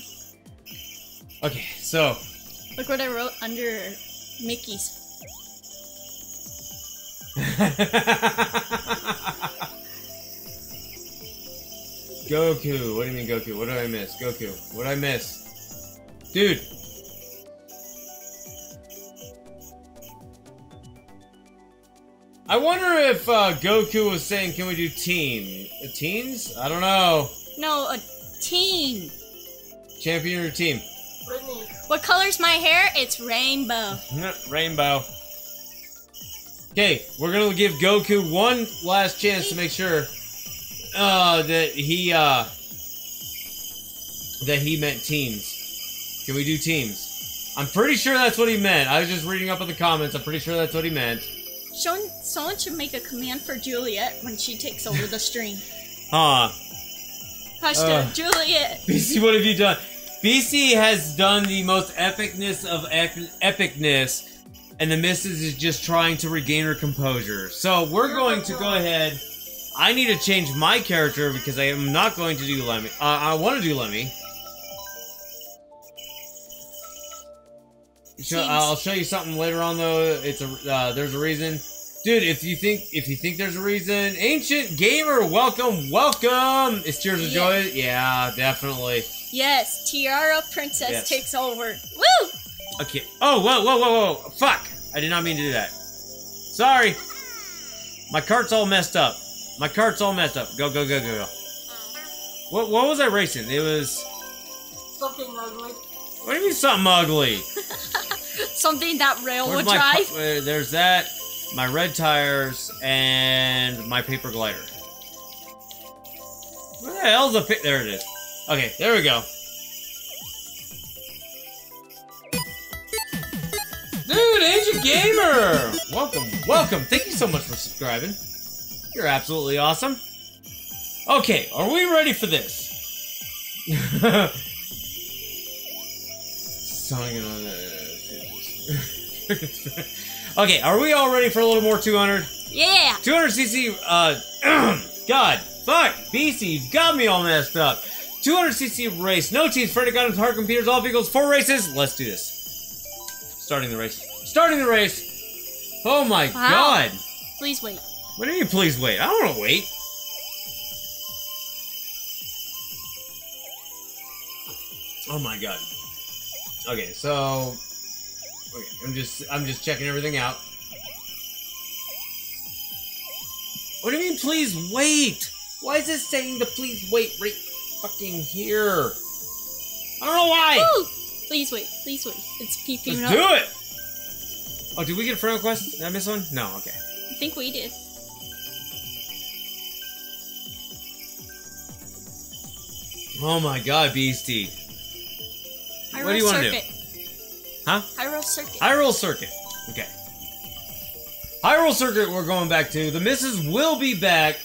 Okay, so Look what I wrote under Mickey's. (laughs) Goku. What do you mean Goku? What did I miss? Goku. What did I miss? Dude. I wonder if uh, Goku was saying, "Can we do team uh, teens?" I don't know. No, a teen. Champion or team? Brittany, What color's my hair? It's rainbow. (laughs) Rainbow. Okay, we're gonna give Goku one last chance to make sure uh, that he uh, that he meant teams. Can we do teams? I'm pretty sure that's what he meant. I was just reading up in the comments. I'm pretty sure that's what he meant. Someone, someone should make a command for Juliet when she takes over the stream. (laughs) Huh? Hashtag Ugh. Juliet. (laughs) BC, what have you done? BC has done the most epicness of ep- epicness, and the missus is just trying to regain her composure. So we're going to go ahead. I need to change my character because I am not going to do Lemmy. Uh, I want to do Lemmy. Show, Seems- I'll show you something later on though. It's a uh, there's a reason, dude. If you think if you think there's a reason, ancient gamer, welcome, welcome. It's tears of Yeah. joy. Yeah, definitely. Yes, Tiara Princess Yes. takes over. Woo! Okay. Oh, whoa, whoa, whoa, whoa. Fuck. I did not mean to do that. Sorry. My cart's all messed up. My cart's all messed up. Go, go, go, go, go. What, what was I racing? It was. something ugly. What do you mean something ugly? (laughs) Something that rail Where's would my drive. uh, there's that, my red tires, and my paper glider. Where the hell's the pi- There it is. Okay, there we go. Dude, Ancient Gamer! Welcome, welcome. Thank you so much for subscribing. You're absolutely awesome. Okay, are we ready for this? And all that. (laughs) okay, are we all ready for a little more 200? Yeah! 200cc, uh, (clears throat) God, fuck, BC, you've got me all messed up. 200cc race, no teams, Freddy guns, hard computers, all vehicles, four races. Let's do this. Starting the race. Starting the race. Oh my Wow. god. Please wait. What do you mean, please wait? I don't want to wait. Oh my god. Okay, so okay, I'm just I'm just checking everything out. What do you mean, please wait? Why is it saying to please wait right fucking here? I don't know why. Woo! Please wait. Please wait. It's peeping Let's up. do it. Oh, did we get a friend request? Did I miss one? No. Okay. I think we did. Oh my god, Beastie. Hyrule What do you wanna do? Huh? Hyrule Circuit. Hyrule Circuit. Okay. Hyrule Circuit we're going back to. The missus will be back.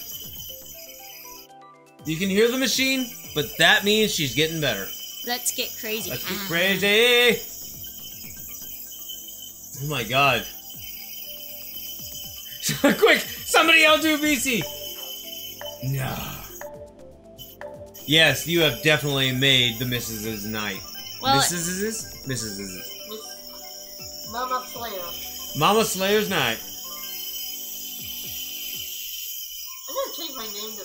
You can hear the machine, but that means she's getting better. Let's get crazy. Let's get Ah. crazy. Oh my god. (laughs) Quick, somebody outdo BC. No. Yes, you have definitely made the missus's night. Well, Mrs. Mrs. Miss Mama Slayer. Mama Slayer's night. I'm gonna change my name to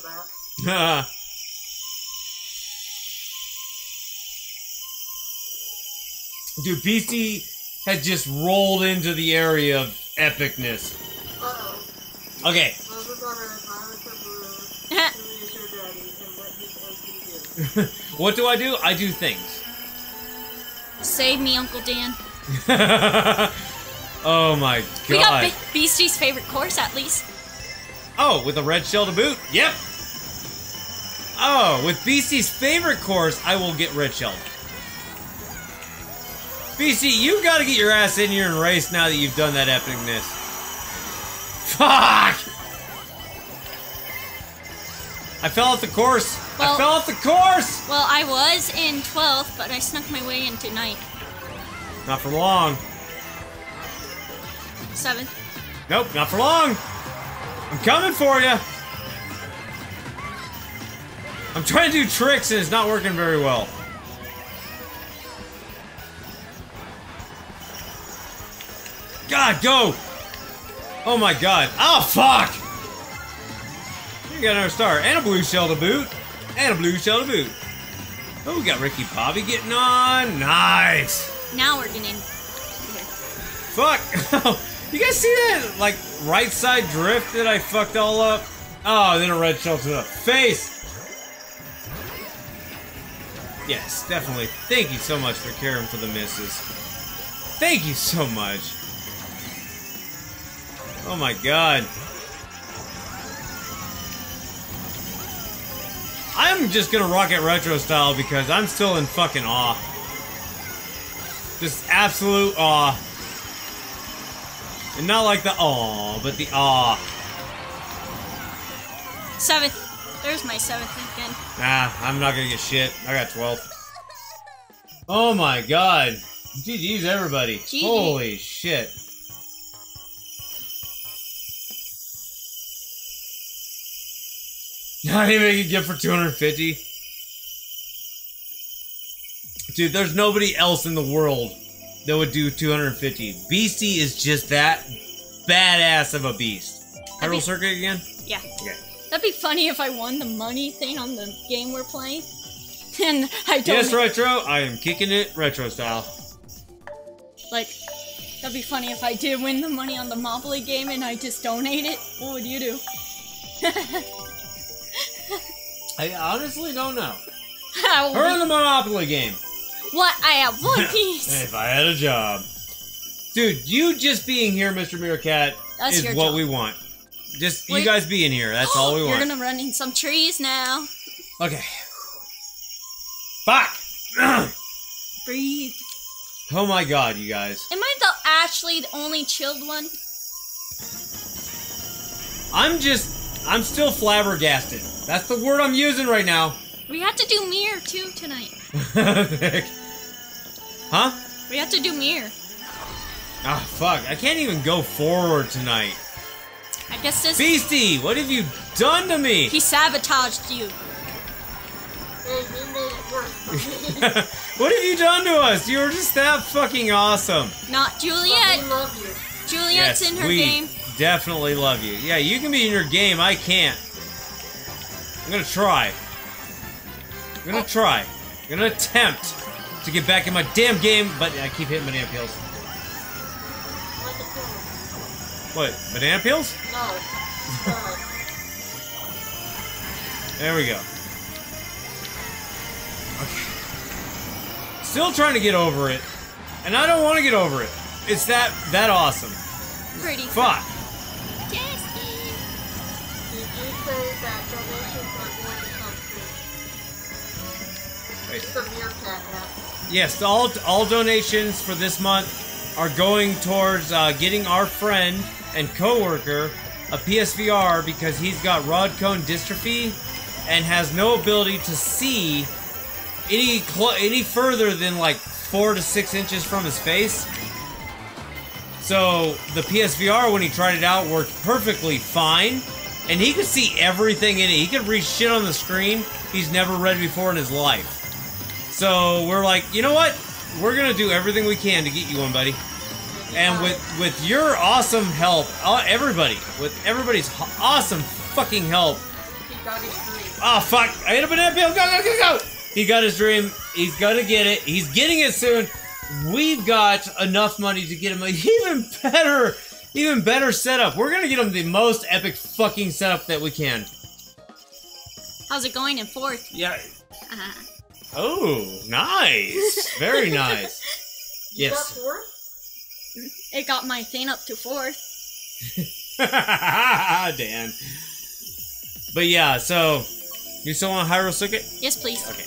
that. (laughs) Dude, Beastie has just rolled into the area of epicness. Uh-oh. Okay, Mother daughter, Monica Blue. (laughs) Who is your daddy and what does he do? (laughs) what do I do? I do things. Save me, Uncle Dan. (laughs) oh my god. We got. Be- Beastie's favorite course, at least. oh, with a red shell to boot? Yep. Oh, with BC's favorite course, I will get red shelled. BC, you gotta get your ass in here and race now that you've done that epicness. Fuck! I fell off the course. I Well- fell off the course. Well, I was in 12th, but I snuck my way into 9th. Not for long. Seven. Nope, not for long. I'm coming for you. I'm trying to do tricks and it's not working very well. God, go! Oh my god. Oh, fuck! You got another star. And a blue shell to boot. And a blue shell to boot. Oh, we got Ricky Bobby getting on. Nice! Now we're getting. Fuck! (laughs) you guys see that, like, right side drift that I fucked all up? Oh, then a red shell to the face! Yes, definitely. Thank you so much for caring for the misses. Thank you so much. Oh my god. I'm just gonna rock it retro style because I'm still in fucking awe. Just absolute awe. And not like the aw, but the awe. 7th. There's my 7th again. Nah, I'm not gonna get shit. I got 12. Oh my god. GG's everybody. GG. Holy shit. (laughs) Not even a gift for 250. Dude, there's nobody else in the world that would do 250. Beastie is just that badass of a beast. Hyrule Circuit again? Yeah. Okay. That'd be funny if I won the money thing on the game we're playing. (laughs) And I don't Yes, retro. I am kicking it retro style. like that'd be funny if I did win the money on the Monopoly game and I just donate it. What would you do? (laughs) I honestly don't know. Her in the Monopoly game. What? I have one (laughs) piece. If I had a job. Dude, you just being here, Mr. Meerkat, That's is your what job. we want. Just you guys being here. That's all we (gasps) want. You're gonna run in some trees now. Okay. Fuck! (clears throat) Breathe. oh my god, you guys. Am I the actually the only chilled one? I'm just. I'm still flabbergasted. That's the word I'm using right now. We have to do mirror too tonight. (laughs) huh? We have to do mirror. Ah, fuck. I can't even go forward tonight. I guess this Beastie, what have you done to me? he sabotaged you. Hey, he made it work for me. what have you done to us? You were just that fucking awesome. Not Juliet. we love you. Juliet's in her we game. definitely love you. Yeah, you can be in your game. I can't. I'm gonna try. I'm gonna try. I'm gonna attempt to get back in my damn game, but I keep hitting banana peels. What? Banana peels? No. There we go. Okay. Still trying to get over it, and I don't want to get over it. It's that that awesome. Pretty. Fuck. Tasty. Did you say that donations are going to come through? Wait. It's a meerkat app. Yes, all all donations for this month are going towards uh, getting our friend and coworker a PSVR because he's got rod cone dystrophy and has no ability to see any any further than like four to six inches from his face. So the PSVR, when he tried it out, worked perfectly fine, and he could see everything in it. He could read shit on the screen he's never read before in his life. So we're like, you know what? We're gonna do everything we can to get you one, buddy. And with with your awesome help, uh, everybody, with everybody's awesome fucking help. He got his dream. Oh fuck! I hit a banana peel. Go go go go! He got his dream. He's gonna get it. He's getting it soon. We've got enough money to get him an (laughs) even better, even better setup. We're gonna get him the most epic fucking setup that we can. How's it going in fourth? Yeah. Uh, Oh, nice. Very nice. You yes. got four. It got my thing up to fourth. Dan. But yeah, so you still want Hyrule Circuit? Yes, please. Okay.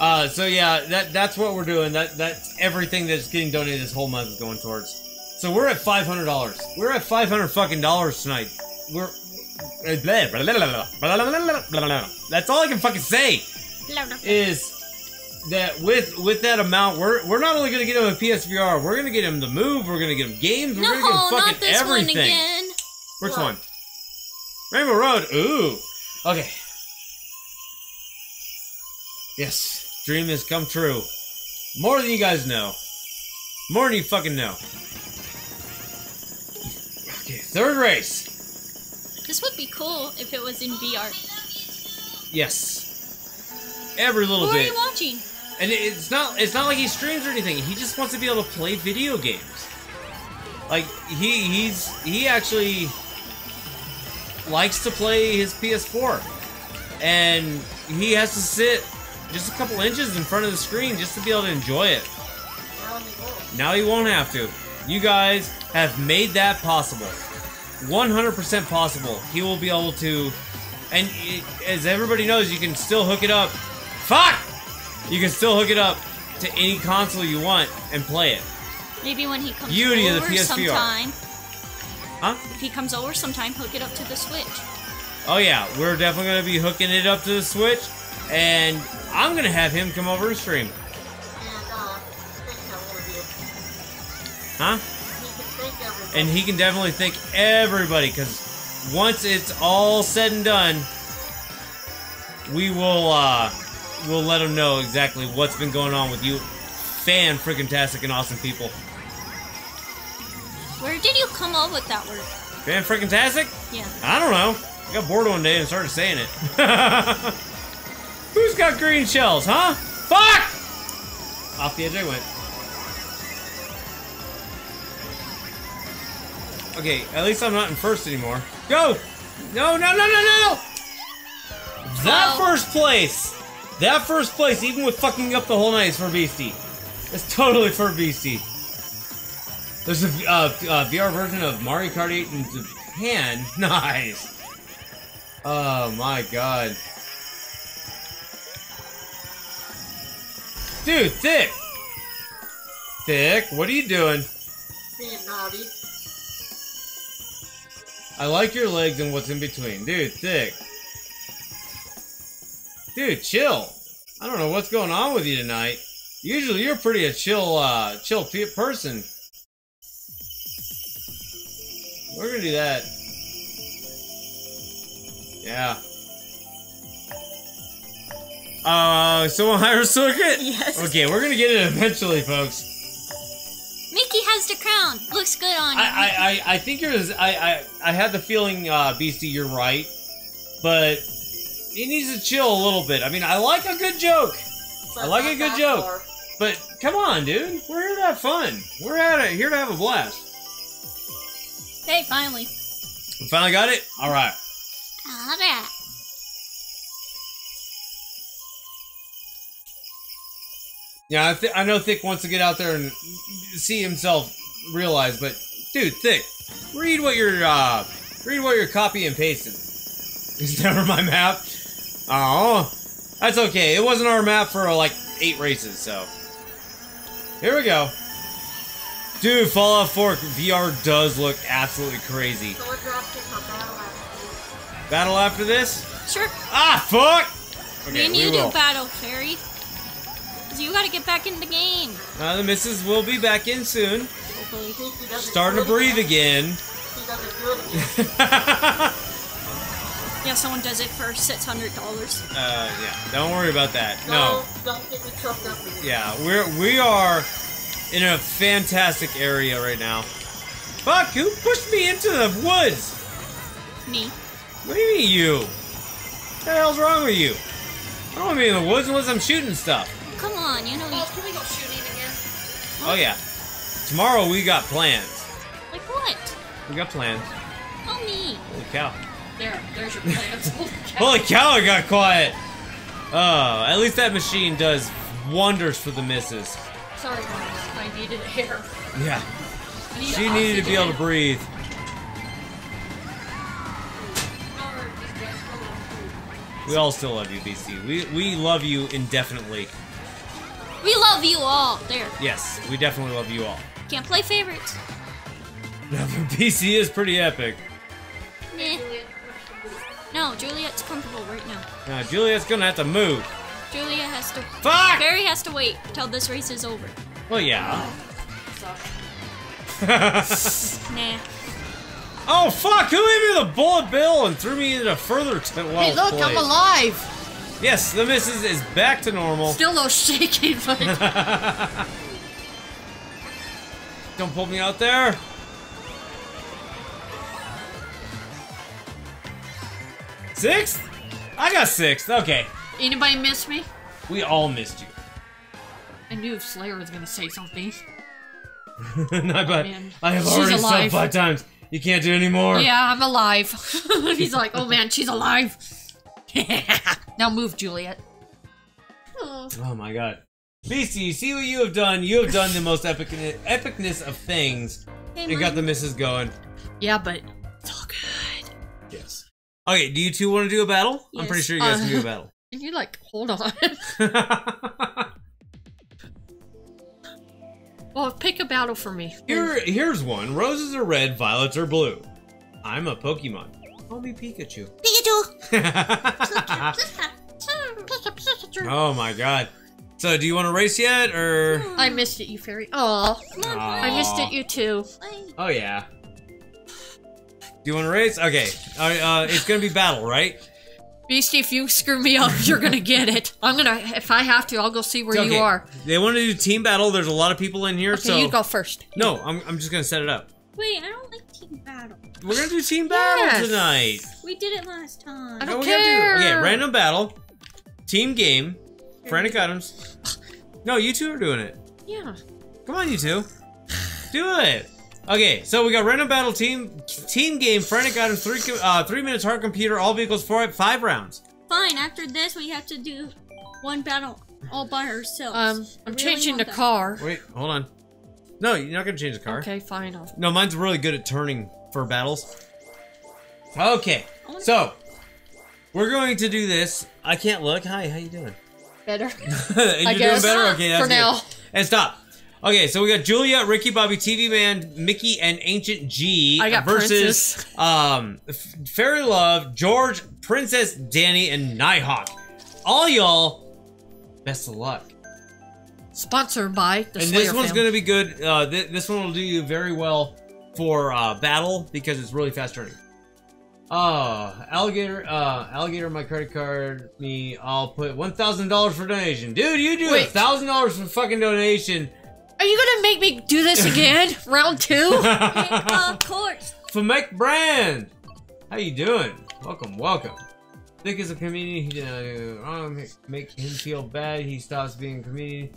Uh, so yeah, that that's what we're doing. That that's everything that's getting donated this whole month is going towards. So we're at five hundred dollars. We're at five hundred fucking dollars tonight. We're. That's all I can fucking say is that with with that amount, we're we're not only gonna get him a PSVR, we're gonna get him the move, we're gonna get him games, we're No, gonna get him not fucking this everything. one again. Which What? one? Rainbow Road. Ooh. Okay. Yes, dream has come true. More than you guys know. More than you fucking know. Okay, third race. This would be cool if it was in VR. Yes. Every little Who are bit. you watching? And it's not it's not like he streams or anything. He just wants to be able to play video games. Like he he's he actually likes to play his PS4. And he has to sit just a couple inches in front of the screen just to be able to enjoy it. Now he won't. Now he won't have to. You guys have made that possible. 100% possible. He will be able to. And it, as everybody knows, you can still hook it up. Fuck! You can still hook it up to any console you want and play it. Maybe when he comes Beauty of the over PSVR. sometime. Huh? If he comes over sometime, hook it up to the Switch. Oh, yeah. We're definitely going to be hooking it up to the Switch. And I'm going to have him come over and stream. And, uh, think of you. Huh? He can think everything. and he can definitely thank everybody because once it's all said and done, we will uh, we'll let them know exactly what's been going on with you, fan freaking tastic and awesome people. Where did you come up with that word? Fan freaking tastic? Yeah. I don't know. I got bored one day and started saying it. (laughs) Who's got green shells, huh? Fuck! Off the edge I went. Okay, at least I'm not in first anymore. Go! No, no, no, no, no! That Oh. first place! That first place, even with fucking up the whole night, is for Beastie. It's totally for Beastie. There's a uh, uh, VR version of Mario Kart 8 in Japan. (laughs) Nice. Oh my god. Dude, Thick! Thick, what are you doing? Being naughty. I like your legs and what's in between. Dude, Thick. Dude, chill. I don't know what's going on with you tonight. Usually you're pretty a chill, uh, chill pe- person. We're gonna do that. Yeah. Uh, so Hyrule Circuit? Yes. Okay, we're gonna get it eventually, folks. Mickey has the crown. Looks good on you. I, I, I, I think you're. I, I, I had the feeling, uh, Beastie, you're right, but he needs to chill a little bit. I mean, I like a good joke, I like a good joke. but come on, dude, we're here to have fun. We're at here to have a blast. hey, finally. We finally got it. All right. Alright. Yeah, I, th- I know Thick wants to get out there and see himself realize, but dude, Thick, read what you're uh, read what you're copy and pasting. (laughs) It's never my map. Oh, that's okay. It wasn't our map for like eight races, so here we go. Dude, Fallout 4 VR does look absolutely crazy. So we're drafting for battle after Battle after this? Sure. Ah, fuck! Me Okay, and you will. do battle, Fairy. Cause you gotta get back in the game. Uh, the missus will be back in soon. Hopefully. Starting to breathe again. He (laughs) doesn't do it again. Yeah, someone does it for six hundred dollars. Uh, yeah. Don't worry about that. No. Don't get me choked up again. Yeah, we're we are in a fantastic area right now. Fuck! Who pushed me into the woods? Me. What do you mean you? What the hell's wrong with you? I don't want to be in the woods unless I'm shooting stuff. Come on, you know you can we go shooting again? Oh yeah. Tomorrow we got plans. like what? We got plans. Oh me. Holy cow. There, there's your plans. (laughs) Holy cow! It got quiet. Oh, at least that machine does wonders for the missus. Sorry. I needed air. Yeah. Need She needed to be able to breathe. We all still love you, BC. We we love you indefinitely. We love you all. There. Yes, we definitely love you all. Can't play favorites. (laughs) BC is pretty epic. Meh. No, Juliet's comfortable right now. Now Juliet's gonna have to move. Julia has to. Fuck! Barry has to wait till this race is over. Well, yeah. (laughs) Nah. oh fuck! Who gave me the bullet bill and threw me into further t- well Hey, look, I'm alive. Yes, the missus is back to normal. Still no shaking, but (laughs) Don't pull me out there. Sixth? I got sixth. Okay. anybody miss me? We all missed you. I knew Slayer was gonna say something. (laughs) Not bad. man. I have She's already alive. said five times. You can't do any more. Yeah, I'm alive. (laughs) He's like, oh man, she's alive. (laughs) now move, Juliet. Oh my god. Beastie, see what you have done. You have done the most epic epicness of things. Hey, and got the missus going. Yeah, but it's all good. Yes. Okay, do you two want to do a battle? I'm pretty sure you guys can do a Uh, battle. (laughs) And you're like, hold on. (laughs) well, pick a battle for me. Here, here's one. Roses are red, violets are blue. I'm a Pokemon. Call me Pikachu. Pikachu. (laughs) oh my god. So, do you want to race yet, or? I missed it, you fairy. Oh, I missed it, you too. Oh yeah. Do you want to race? Okay. Uh, uh, it's gonna be battle, right? Beastie, if you screw me up, you're gonna get it. I'm gonna, if I have to, I'll go see where Okay. you are. They want to do team battle. There's a lot of people in here, Okay, so you go first. no. I'm, I'm just gonna set it up. Wait, I don't like team battle. We're gonna do team battle Yes. tonight. We did it last time. I don't we gotta do care. Okay, random battle, team game, frantic items. No, you two are doing it. Yeah. Come on, you two. Do it. Okay, so we got random battle team team game, frantic items, three uh, three minutes, hard computer, all vehicles, four five rounds. Fine, after this, we have to do one battle all by ourselves. Um, I I'm really changing the that. car. Wait, hold on. No, you're not gonna change the car. Okay, fine. I'll... No, mine's really good at turning for battles. Okay, so we're going to do this. I can't look. Hi, how you doing? Better. (laughs) You're I guess. doing better. Okay, that's For good. now. And stop. Okay, so we got Julia, Ricky, Bobby, TV Man, Mickey, and Ancient G I got versus Princess. um Fairylove, George, Princess, Danny, and Nighthawk. All y'all, best of luck. Sponsored by the and Slayer this one's family. gonna be good. Uh, th- this one will do you very well for uh, battle because it's really fast turning. Oh, alligator! Uh, alligator, my credit card. Me, I'll put one thousand dollars for donation, dude. You do Wait. thousand dollars for fucking donation. Are you gonna make me do this (laughs) again? Round two? (laughs) of course. for Mike Brand. How you doing? Welcome, welcome. Thick is a comedian. He did uh, wrong. Make him feel bad. He stops being a comedian.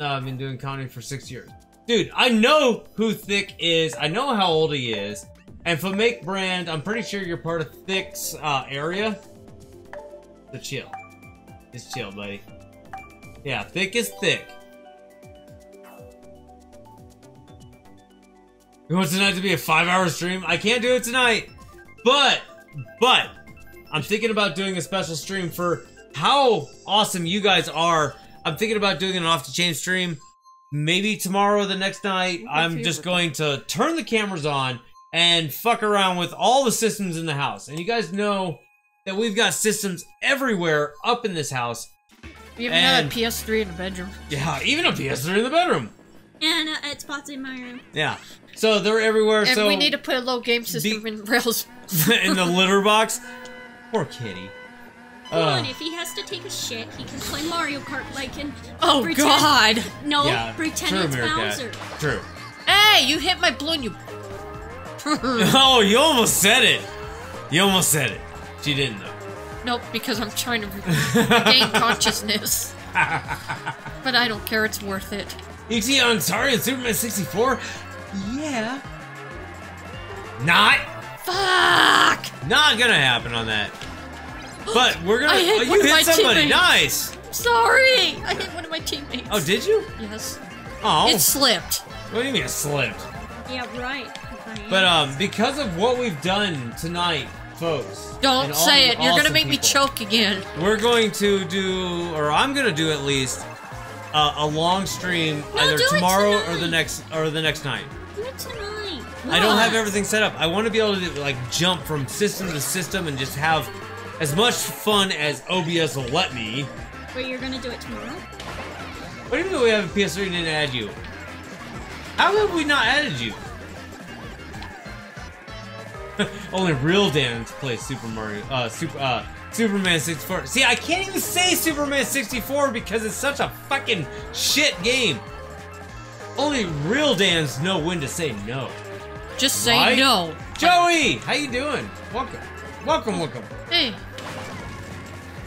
Uh, I've been doing comedy for six years. Dude, I know who Thick is. I know how old he is. And for Make Brand, I'm pretty sure you're part of Thick's uh, area. So chill. Just chill, buddy. Yeah, Thick is thick. You want tonight to be a five-hour stream? I can't do it tonight, but but I'm thinking about doing a special stream for how awesome you guys are. I'm thinking about doing an off-the-chain stream. Maybe tomorrow the next night. I'm just going to turn the cameras on and fuck around with all the systems in the house. And you guys know that we've got systems everywhere up in this house. We even had a PS3 in the bedroom. Yeah, even a PS3 in the bedroom. And uh, it's spots in my room. Yeah. So they're everywhere. And so we need to put a low game system in (laughs) Rails. (laughs) in the litter box. Poor kitty. Come Uh, on, if he has to take a shit, he can play Mario Kart like in. Oh pretend- god! No, yeah, pretend true, it's Meerkat. Bowser. True. Hey, you hit my balloon, you. (laughs) Oh, you almost said it. You almost said it. She didn't though. nope, because I'm trying to regain consciousness. But I don't care, it's worth it. ET Ansari and Superman 64? Yeah. Not, Fuck! not gonna happen on that. But we're gonna. (gasps) I hit oh, you one of hit my somebody. teammates. Nice. Sorry! I hit one of my teammates. Oh, did you? Yes. Oh, It slipped. what do you mean it slipped? Yeah, right. right. But um, because of what we've done tonight folks. Don't say it. You're gonna awesome make me choke again. We're going to do, or I'm gonna do at least, uh, a long stream No, either tomorrow or the next or the next night. Do it tonight. I don't have everything set up. I want to be able to like jump from system to system and just have as much fun as OBS will let me. Wait, you're gonna do it tomorrow? What do you mean we have a PS3 and didn't add you? How have we not added you? (laughs) Only real Dans plays Super Mario, uh, Super, uh, Superman 64. See, I can't even say Superman 64 because it's such a fucking shit game. Only real Dans know when to say no. Just say Right? no. Joey, how you doing? Welcome, welcome, welcome. Hey.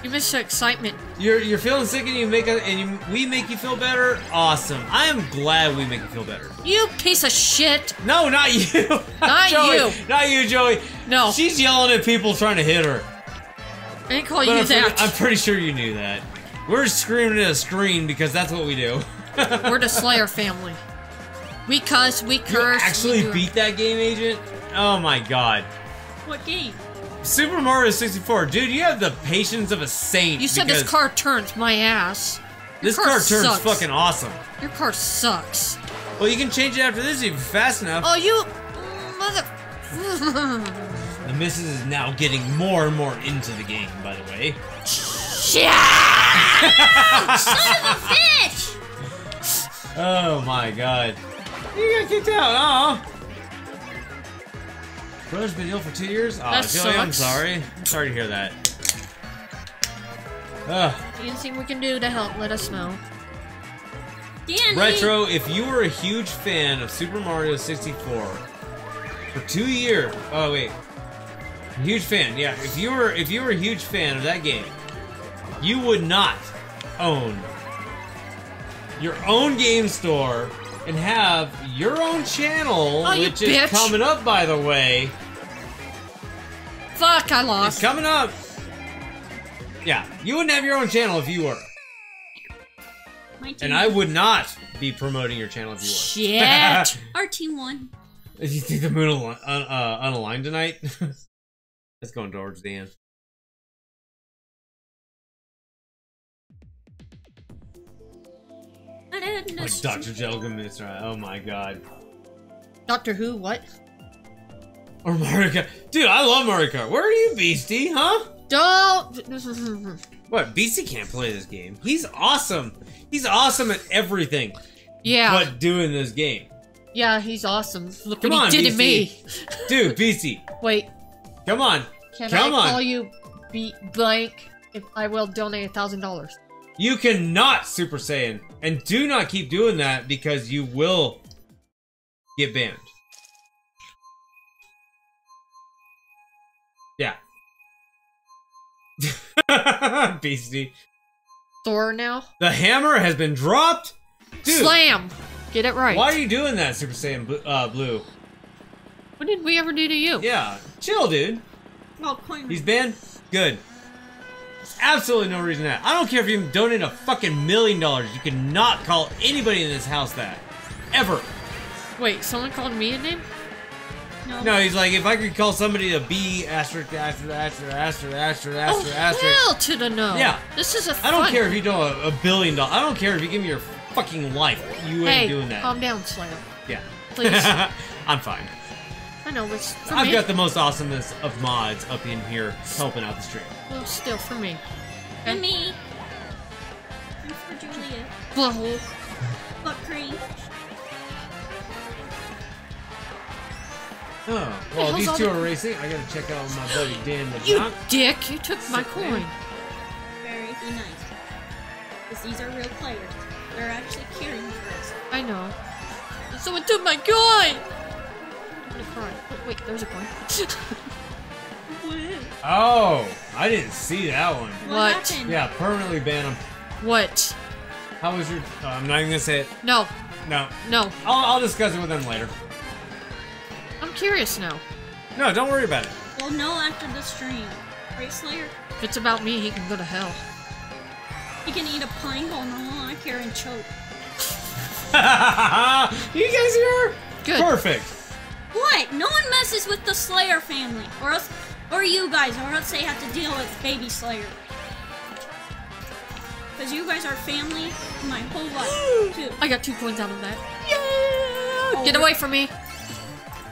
You missed the excitement. You're you're feeling sick and you make a, and you, we make you feel better. Awesome. I am glad we make you feel better. You piece of shit. No, not you. (laughs) Not Joey. you. Not you, Joey. No. She's yelling at people trying to hit her. I didn't call But you I'm, pretty. I'm pretty sure you knew that. We're screaming at a screen because that's what we do. We're the Slayer family. We cuss, we you curse. actually we do- beat that game, Agent? Oh my god. What game? Super Mario 64. Dude, you have the patience of a saint. You said this car turns my ass. Your This car turns sucks. fucking awesome. Your car sucks. Well, you can change it after this if you're fast enough. Oh, you mother. (laughs) The missus is now getting more and more into the game, by the way. Shit! (laughs) Bitch! Oh my god. You got kicked out, oh. Brother's been ill for two years? Oh, That Joey, I'm sorry. I'm sorry to hear that. Ugh. Anything we can do to help, let us know. Danny! Retro, if you were a huge fan of Super Mario 64 for two years, oh wait, huge fan, yeah. If you were if you were a huge fan of that game, you would not own your own game store and have your own channel, Oh, which is bitch. coming up, by the way. Fuck, I lost. It's coming up. Yeah, you wouldn't have your own channel if you were, and I would not be promoting your channel if you were. Shit! (laughs) Our team won. You think the moon un- uh, unaligned tonight? (laughs) it's going towards the end. Like Dr. Jelgum is right. Oh my god. Doctor Who? What? Or Mario Kart. Dude, I love Mario Kart. Where are you, Beastie, huh? Don't. What? Beastie can't play this game. He's awesome. He's awesome at everything Yeah. but doing this game. Yeah, he's awesome. Look Come what on, he did to me. Dude, Beastie, Wait, come on. can Come I on. call you be blank if I will donate a thousand dollars? You cannot Super Saiyan. And do not keep doing that because you will get banned. Yeah. (laughs) Beastie. Thor now? The hammer has been dropped? Dude, Slam! Get it right. why are you doing that, Super Saiyan Bl- uh, Blue? What did we ever do to you? Yeah, chill, dude. Coin. He's banned? Good. There's absolutely no reason that. I don't care if you donate a fucking million dollars. You cannot call anybody in this house that. Ever. Wait, someone called me a name? no. No, he's like, if I could call somebody a B, asterisk, asterisk, asterisk, asterisk, asterisk, Oh, asterisk, asterisk. hell to the no. Yeah. This is a I don't fun- care if you do a, a billion dollars. I don't care if you give me your fucking life. You Hey, ain't doing that. calm down, Slam. yeah. please. (laughs) I'm fine. I know, but I've me. got the most awesomeness of mods up in here helping out the stream. Well, still for me. And me. And for Julia. Butthole. Butt cream. Oh, well, hell's these two the- are racing. I gotta check out my buddy Dan You LeBlanc. dick! You took my Sick coin. man. Very be nice. Because these are real players. They're actually caring for us. I know. Someone took my coin! I'm gonna cry. Oh, wait, there's a coin. (laughs) Oh, I didn't see that one. What, What? Yeah, permanently ban him. what? How was your? Uh, I'm not even gonna say it. No, No, no. I'll, I'll discuss it with them later. I'm curious now. No, don't worry about it. Well, no, after the stream. Right, Slayer? If it's about me, he can go to hell. He can eat a pine cone all I care and choke. (laughs) you guys here? Good. Perfect. What? No one messes with the Slayer family. Or else Or you guys, or else they have to deal with Baby Slayer. Because you guys are family my whole life, (gasps) too. I got two coins out of that. Yeah! Get away from me.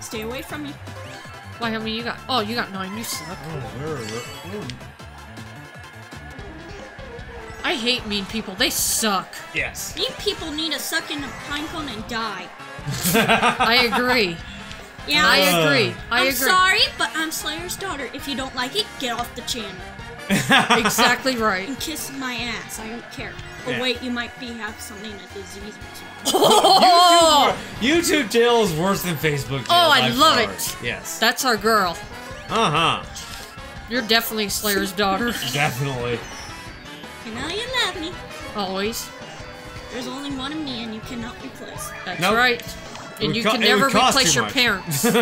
Stay away from me. Why, how many you got? Oh, you got nine. You suck. I hate mean people. They suck. Yes. Mean people need to suck in a pine cone and die. (laughs) I agree. Yeah, I I'm, agree. I I'm agree. sorry, but I'm Slayer's daughter. If you don't like it, get off the channel (laughs) Exactly right. and kiss my ass. I don't care. Oh Yeah. wait, you might be have something a disease. or. (laughs) Oh, YouTube jail is worse than Facebook jail. Oh, I love far. it. Yes. that's our girl. Uh huh. You're definitely Slayer's daughter. (laughs) Definitely. And now you love me. Always. There's only one of me, and you cannot replace. That's Nope. right. It would And you co- can never replace your much. parents. (laughs) Get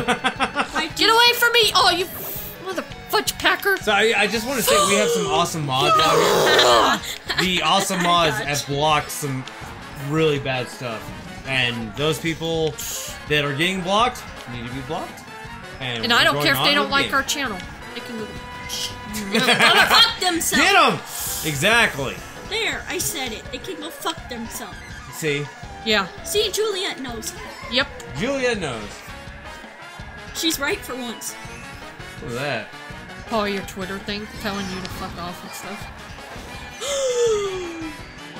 away from me! Oh, you mother fudge packer! So I, I just want to say we have some awesome mods out here. (laughs) The awesome mods have blocked some really bad stuff, and those people that are getting blocked need to be blocked. And, And I don't care if they don't like game. our channel. They can go. (laughs) fuck themselves. Get them! Exactly. There, I said it. They can go fuck themselves. See, Yeah. See, Juliet knows. Yep. Julia knows. She's right for once. What's that? Oh, your Twitter thing telling you to fuck off and stuff.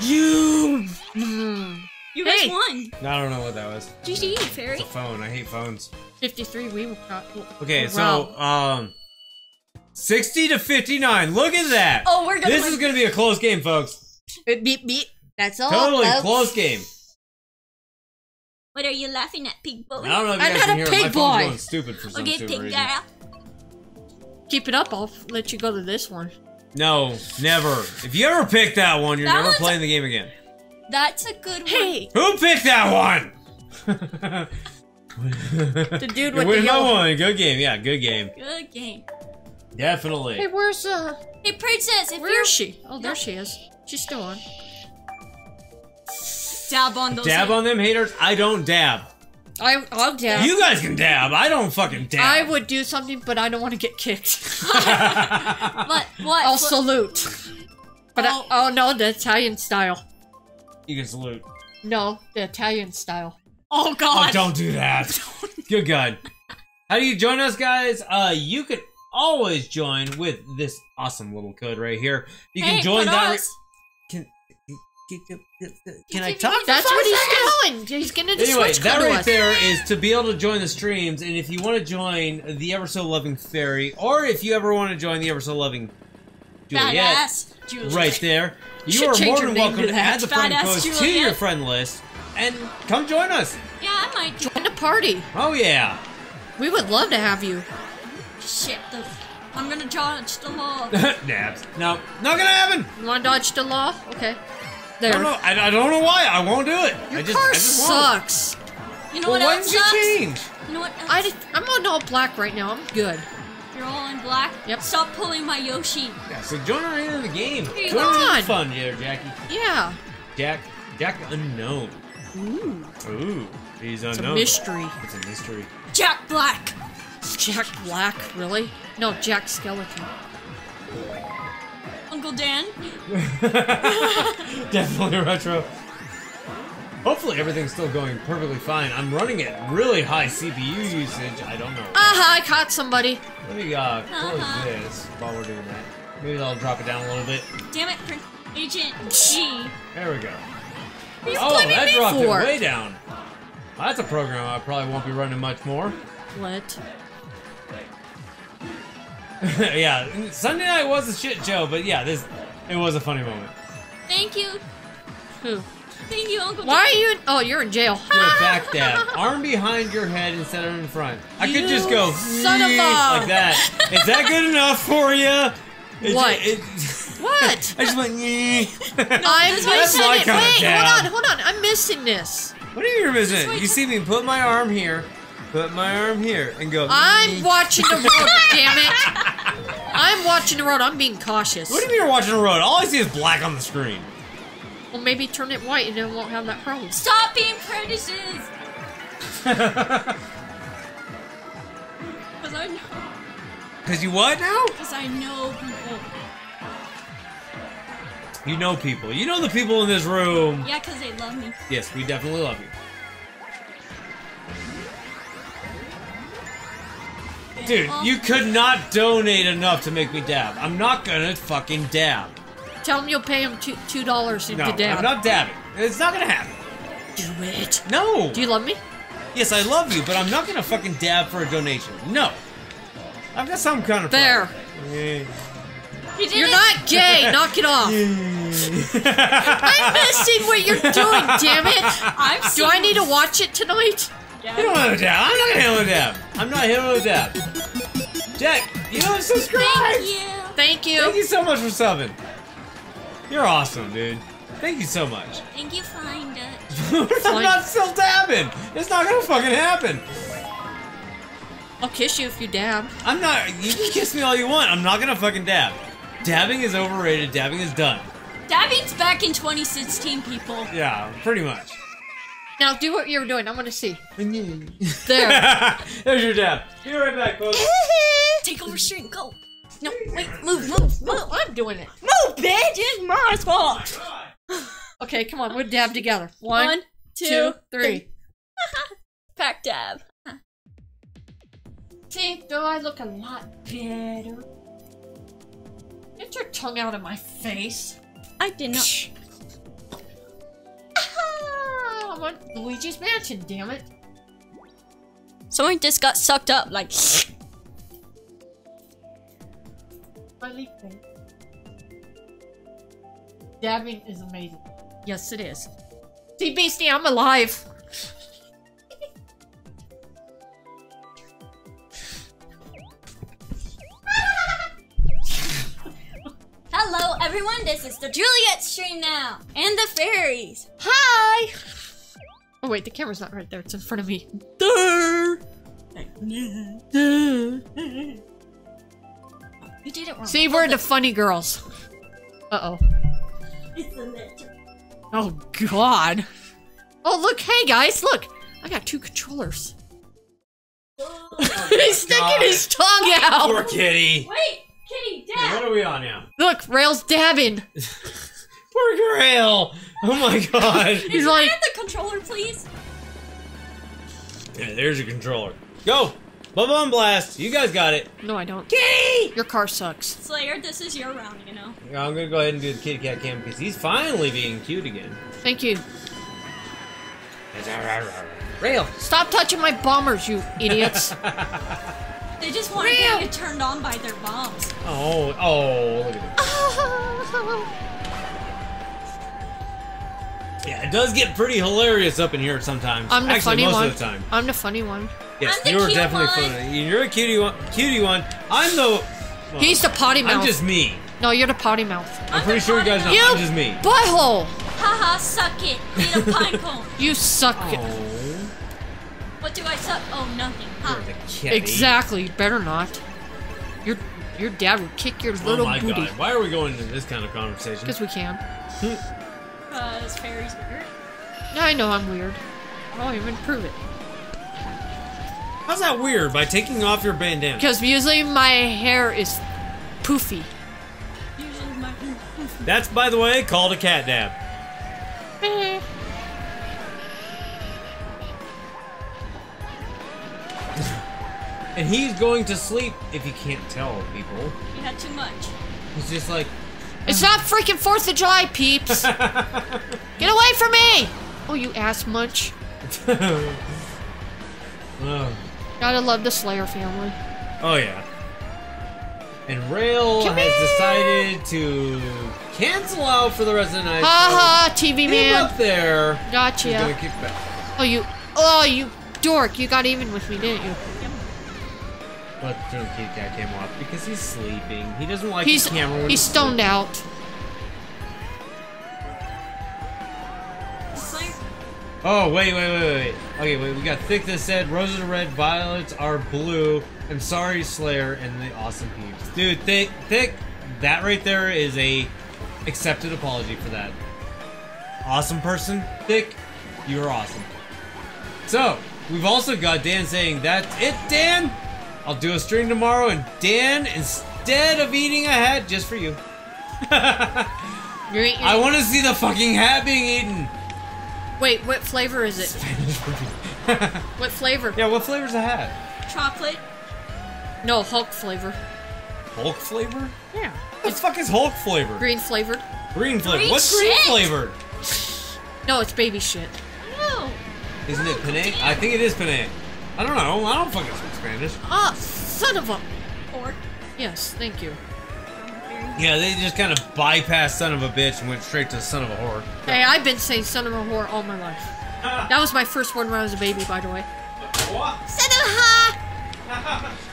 (gasps) you. Mm. You guys Hey. won. I don't know what that was. GG, fairy. It's a phone. I hate phones. 53. We will. Okay, so um, sixty to fifty-nine. Look at that. Oh, we're gonna This win. is gonna be a close game, folks. Beep beep beep. That's all. Totally folks. close game. What are you laughing at, pig boy? I don't know if you I'm guys not can a hear it. pig My phone's boy. going stupid for some Okay, stupid pig reason. girl. Keep it up. I'll let you go to this one. No, never. If you ever pick that one, you're That never one's- playing the game again. That's a good one. Hey, Who picked that one? the dude (laughs) You're with the winning that yellow. one. Good game. Yeah, good game. Good game. Definitely. Hey, where's uh? Hey, princess, if Where you're is she? Oh, there she is. She's still on. Dab on those. Dab on them haters. I don't dab. I I'll dab. You guys can dab. I don't fucking dab. I would do something, but I don't want to get kicked. (laughs) (laughs) What? What? I'll What- salute. But Oh. I, oh no, the Italian style. You can salute. No, the Italian style. Oh god. Oh, God. don't do that. (laughs) Good God. How do you join us, guys? Uh, you can always join with this awesome little code right here. You can join put that. Us. Can, can, can I talk? for That's what he's seconds? doing. He's gonna just Anyway, switch that to right us. there is to be able to join the streams, and if you want to join the Ever So Loving Fairy, or if you ever want to join the Ever So Loving Juliet, Badass. Juliet. right there, you should are more than welcome to to, add the friend Badass codes to your friend list and come join us. Yeah, I might. do- Join the party. Oh yeah. We would love to have you. Shit. The, I'm gonna dodge the law. (laughs) Dabs. No, not gonna happen. You want to dodge the law? Okay. I don't know. I, I don't know why. I won't do it. Your I just, car I just won't. sucks. You know Well, what why else didn't sucks? you change? You know what? Else? I just, I'm on all black right now. I'm good. You're all in black. Yep. Stop pulling my Yoshi. Yeah, so join her into the game. Here you Join go. the on. fun here, Jackie. Yeah. Jack, Jack Unknown. Ooh. Ooh, he's unknown. It's a unknown. mystery. It's a mystery. Jack Black. Jack Black, really? No, Jack Skeleton. Uncle Dan. (laughs) Definitely retro. Hopefully everything's still going perfectly fine. I'm running at really high CPU usage. I don't know. Aha, I caught somebody. Let me uh, close Uh-huh. this while we're doing that. Maybe I'll drop it down a little bit. Damn it, Agent G. There we go. What are you Oh, that me dropped it way down. Well, that's a program I probably won't be running much more. What? (laughs) yeah, Sunday night was a shit show, but yeah, this it was a funny moment. Thank you. Who? Thank you, Uncle Why are you in- Oh, you're in jail. Do a (laughs) back dab, arm behind your head instead of in front. I could just go son of a- like that. (laughs) Is that good enough for you? It ju- What? it- What? I just went. "Nyeh." I'm missing my it. kinda Wait, dab. hold on, hold on. I'm missing this. what are you missing? You see me put my arm here, put my arm here, and go. I'm "Nyeh." watching the road, damn it. I'm watching the road. I'm being cautious. What do you mean you're watching the road? All I see is black on the screen. Well, maybe turn it white and then it won't have that problem. Stop being prejudices. Cause I know. Cause you what now? Because I know people. You know people. You know the people in this room. Yeah, because they love me. Yes, we definitely love you. Dude, you could not donate enough to make me dab. I'm not gonna fucking dab. Tell him you'll pay him two two dollars No, to dab. I'm not dabbing. It's not gonna happen. Do it. No. Do you love me? yes, I love you, but I'm not gonna fucking dab for a donation. No. I've got some kind of There. Yeah. You you're not gay. (laughs) Knock it off. (laughs) I'm missing what you're doing. Damn it. I'm Do I need to watch it tonight? You don't want to dab. I'm not gonna handle a dab. I'm not handling a dab. Jack, you don't subscribe. Thank you. Thank you. Thank you so much for subbing. You're awesome, dude. Thank you so much. Thank you, find it. (laughs) I'm not still dabbing. It's not gonna fucking happen. I'll kiss you if you dab. I'm not. You can kiss me all you want. I'm not gonna fucking dab. Dabbing is overrated. Dabbing is done. Dabbing's back in 2016, people. Yeah, pretty much. Now do what you're doing. I want to see. (laughs) There. There's your dab. Be right back, folks. (laughs) Take over stream, go. No, wait, move, move, move. Oh, I'm doing it. Move, bitch! It's my spot! (sighs) Okay, come on. We'll dab together. One, One, two, two, three. (laughs) Pack dab. See, do I look a lot better? Get your tongue out of my face. I did not. (laughs) I want Luigi's Mansion, damn it. Someone just got sucked up, like. My leaf thing. Dabbing is amazing. Yes, it is. See, Beastie, I'm alive. This is the Juliet stream now, and the fairies. Hi! Oh, wait, the camera's not right there. It's in front of me. Durr. (laughs) You did it wrong. See, we're the funny girls. Uh-oh. It's the letter. Oh, God. Oh, look. Hey, guys, look. I got two controllers. Oh, (laughs) He's sticking God. his tongue out! Poor kitty. Wait, Kitty, what are we on now? Look, Rail's dabbing. (laughs) Poor Rail. Oh my god. (laughs) He's Can I like, have the controller, please? Yeah, there's your controller. Go. Bubba on blast. You guys got it. no, I don't. Kitty. Your car sucks. Slayer, this is your round, you know. I'm gonna go ahead and do the kitty cat cam because he's finally being cute again. Thank you. Rail. Stop touching my bombers, you idiots. (laughs) They just want to get turned on by their bombs. Oh, oh, look at it. (laughs) Yeah, it does get pretty hilarious up in here sometimes. I'm the Actually, funny most one. of the time. I'm the funny one. Yes, I'm the you're cute definitely one. funny. You're a cutie one. Cutie one. I'm the. well, He's the potty mouth. I'm just me. No, you're the potty mouth. I'm pretty sure you guys know. You I'm just me. butthole. Haha, suck it. Eat a pine cone. (laughs) You suck. Oh, What do I suck? Oh, nothing. you're Ha. the kitty. Exactly. Better not. Your your dad would kick your Oh little my booty. god! Why are we going into this kind of conversation? Because we can. (laughs) Because fairies weird. Yeah, I know I'm weird. I'll even prove it. How's that weird? By taking off your bandana. Because usually my hair is poofy. Usually my. That's, by the way, called a cat dab. And he's going to sleep if you can't tell people. You had too much. He's just like, It's not freaking 4th of July, peeps! (laughs) Get away from me! Oh, you ass munch. oh, (laughs) Gotta love the Slayer family. oh yeah. And Rail Come has here. decided to cancel out for the rest of the night. Ha ha, TV Him man. up there. He's gonna Gotcha. kick back. Oh, you. Oh, you dork. You got even with me, didn't you? Let's turn the kitty cat camera off because he's sleeping. He doesn't like He's the camera when he's stoned out. Oh, wait, wait, wait, wait. Okay, wait, we got Thick that said roses are red, violets are blue. I'm sorry, Slayer, and the awesome peeps. Dude, Thick, Thick, that right there is a accepted apology for that. Awesome person, Thick, you're awesome. So, we've also got Dan saying, that's it, Dan? I'll do a stream tomorrow, and Dan, instead of eating a hat, just for you. (laughs) You're, eating- I want to see the fucking hat being eaten. Wait, what flavor is it? (laughs) What flavor? yeah, what flavor's the hat? Chocolate. No, Hulk flavor. Hulk flavor? Yeah. What the fuck is Hulk flavor? Green flavored. Green flavor. Green What's green shit. flavored? No, it's baby shit. No. Isn't it penne? I think it is penne. I don't know. I don't fucking speak Spanish. Ah, son of a. Or. Yes, thank you. Yeah, they just kind of bypassed son of a bitch and went straight to son of a whore. Hey, I've been saying son of a whore all my life. That was my first one when I was a baby, by the way. What? Son of a whore! (laughs)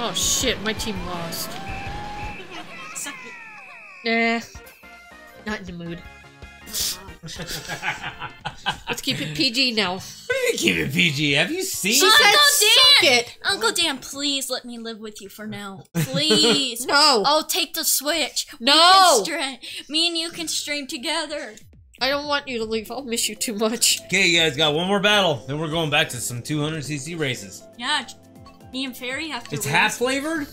Oh shit, my team lost. Suck it. Nah. Not in the mood. Let's keep it PG now. What do you keep it PG? Have you seen? She it? said Uncle suck Dan! it! Uncle Dan, please let me live with you for now. (laughs) Please. No! I'll take the switch. We No! can stra- me and you can stream together. I don't want you to leave. I'll miss you too much. Okay, you guys got one more battle. Then we're going back to some 200cc races. Yeah. Me and Fairy have to. It's race. half flavored.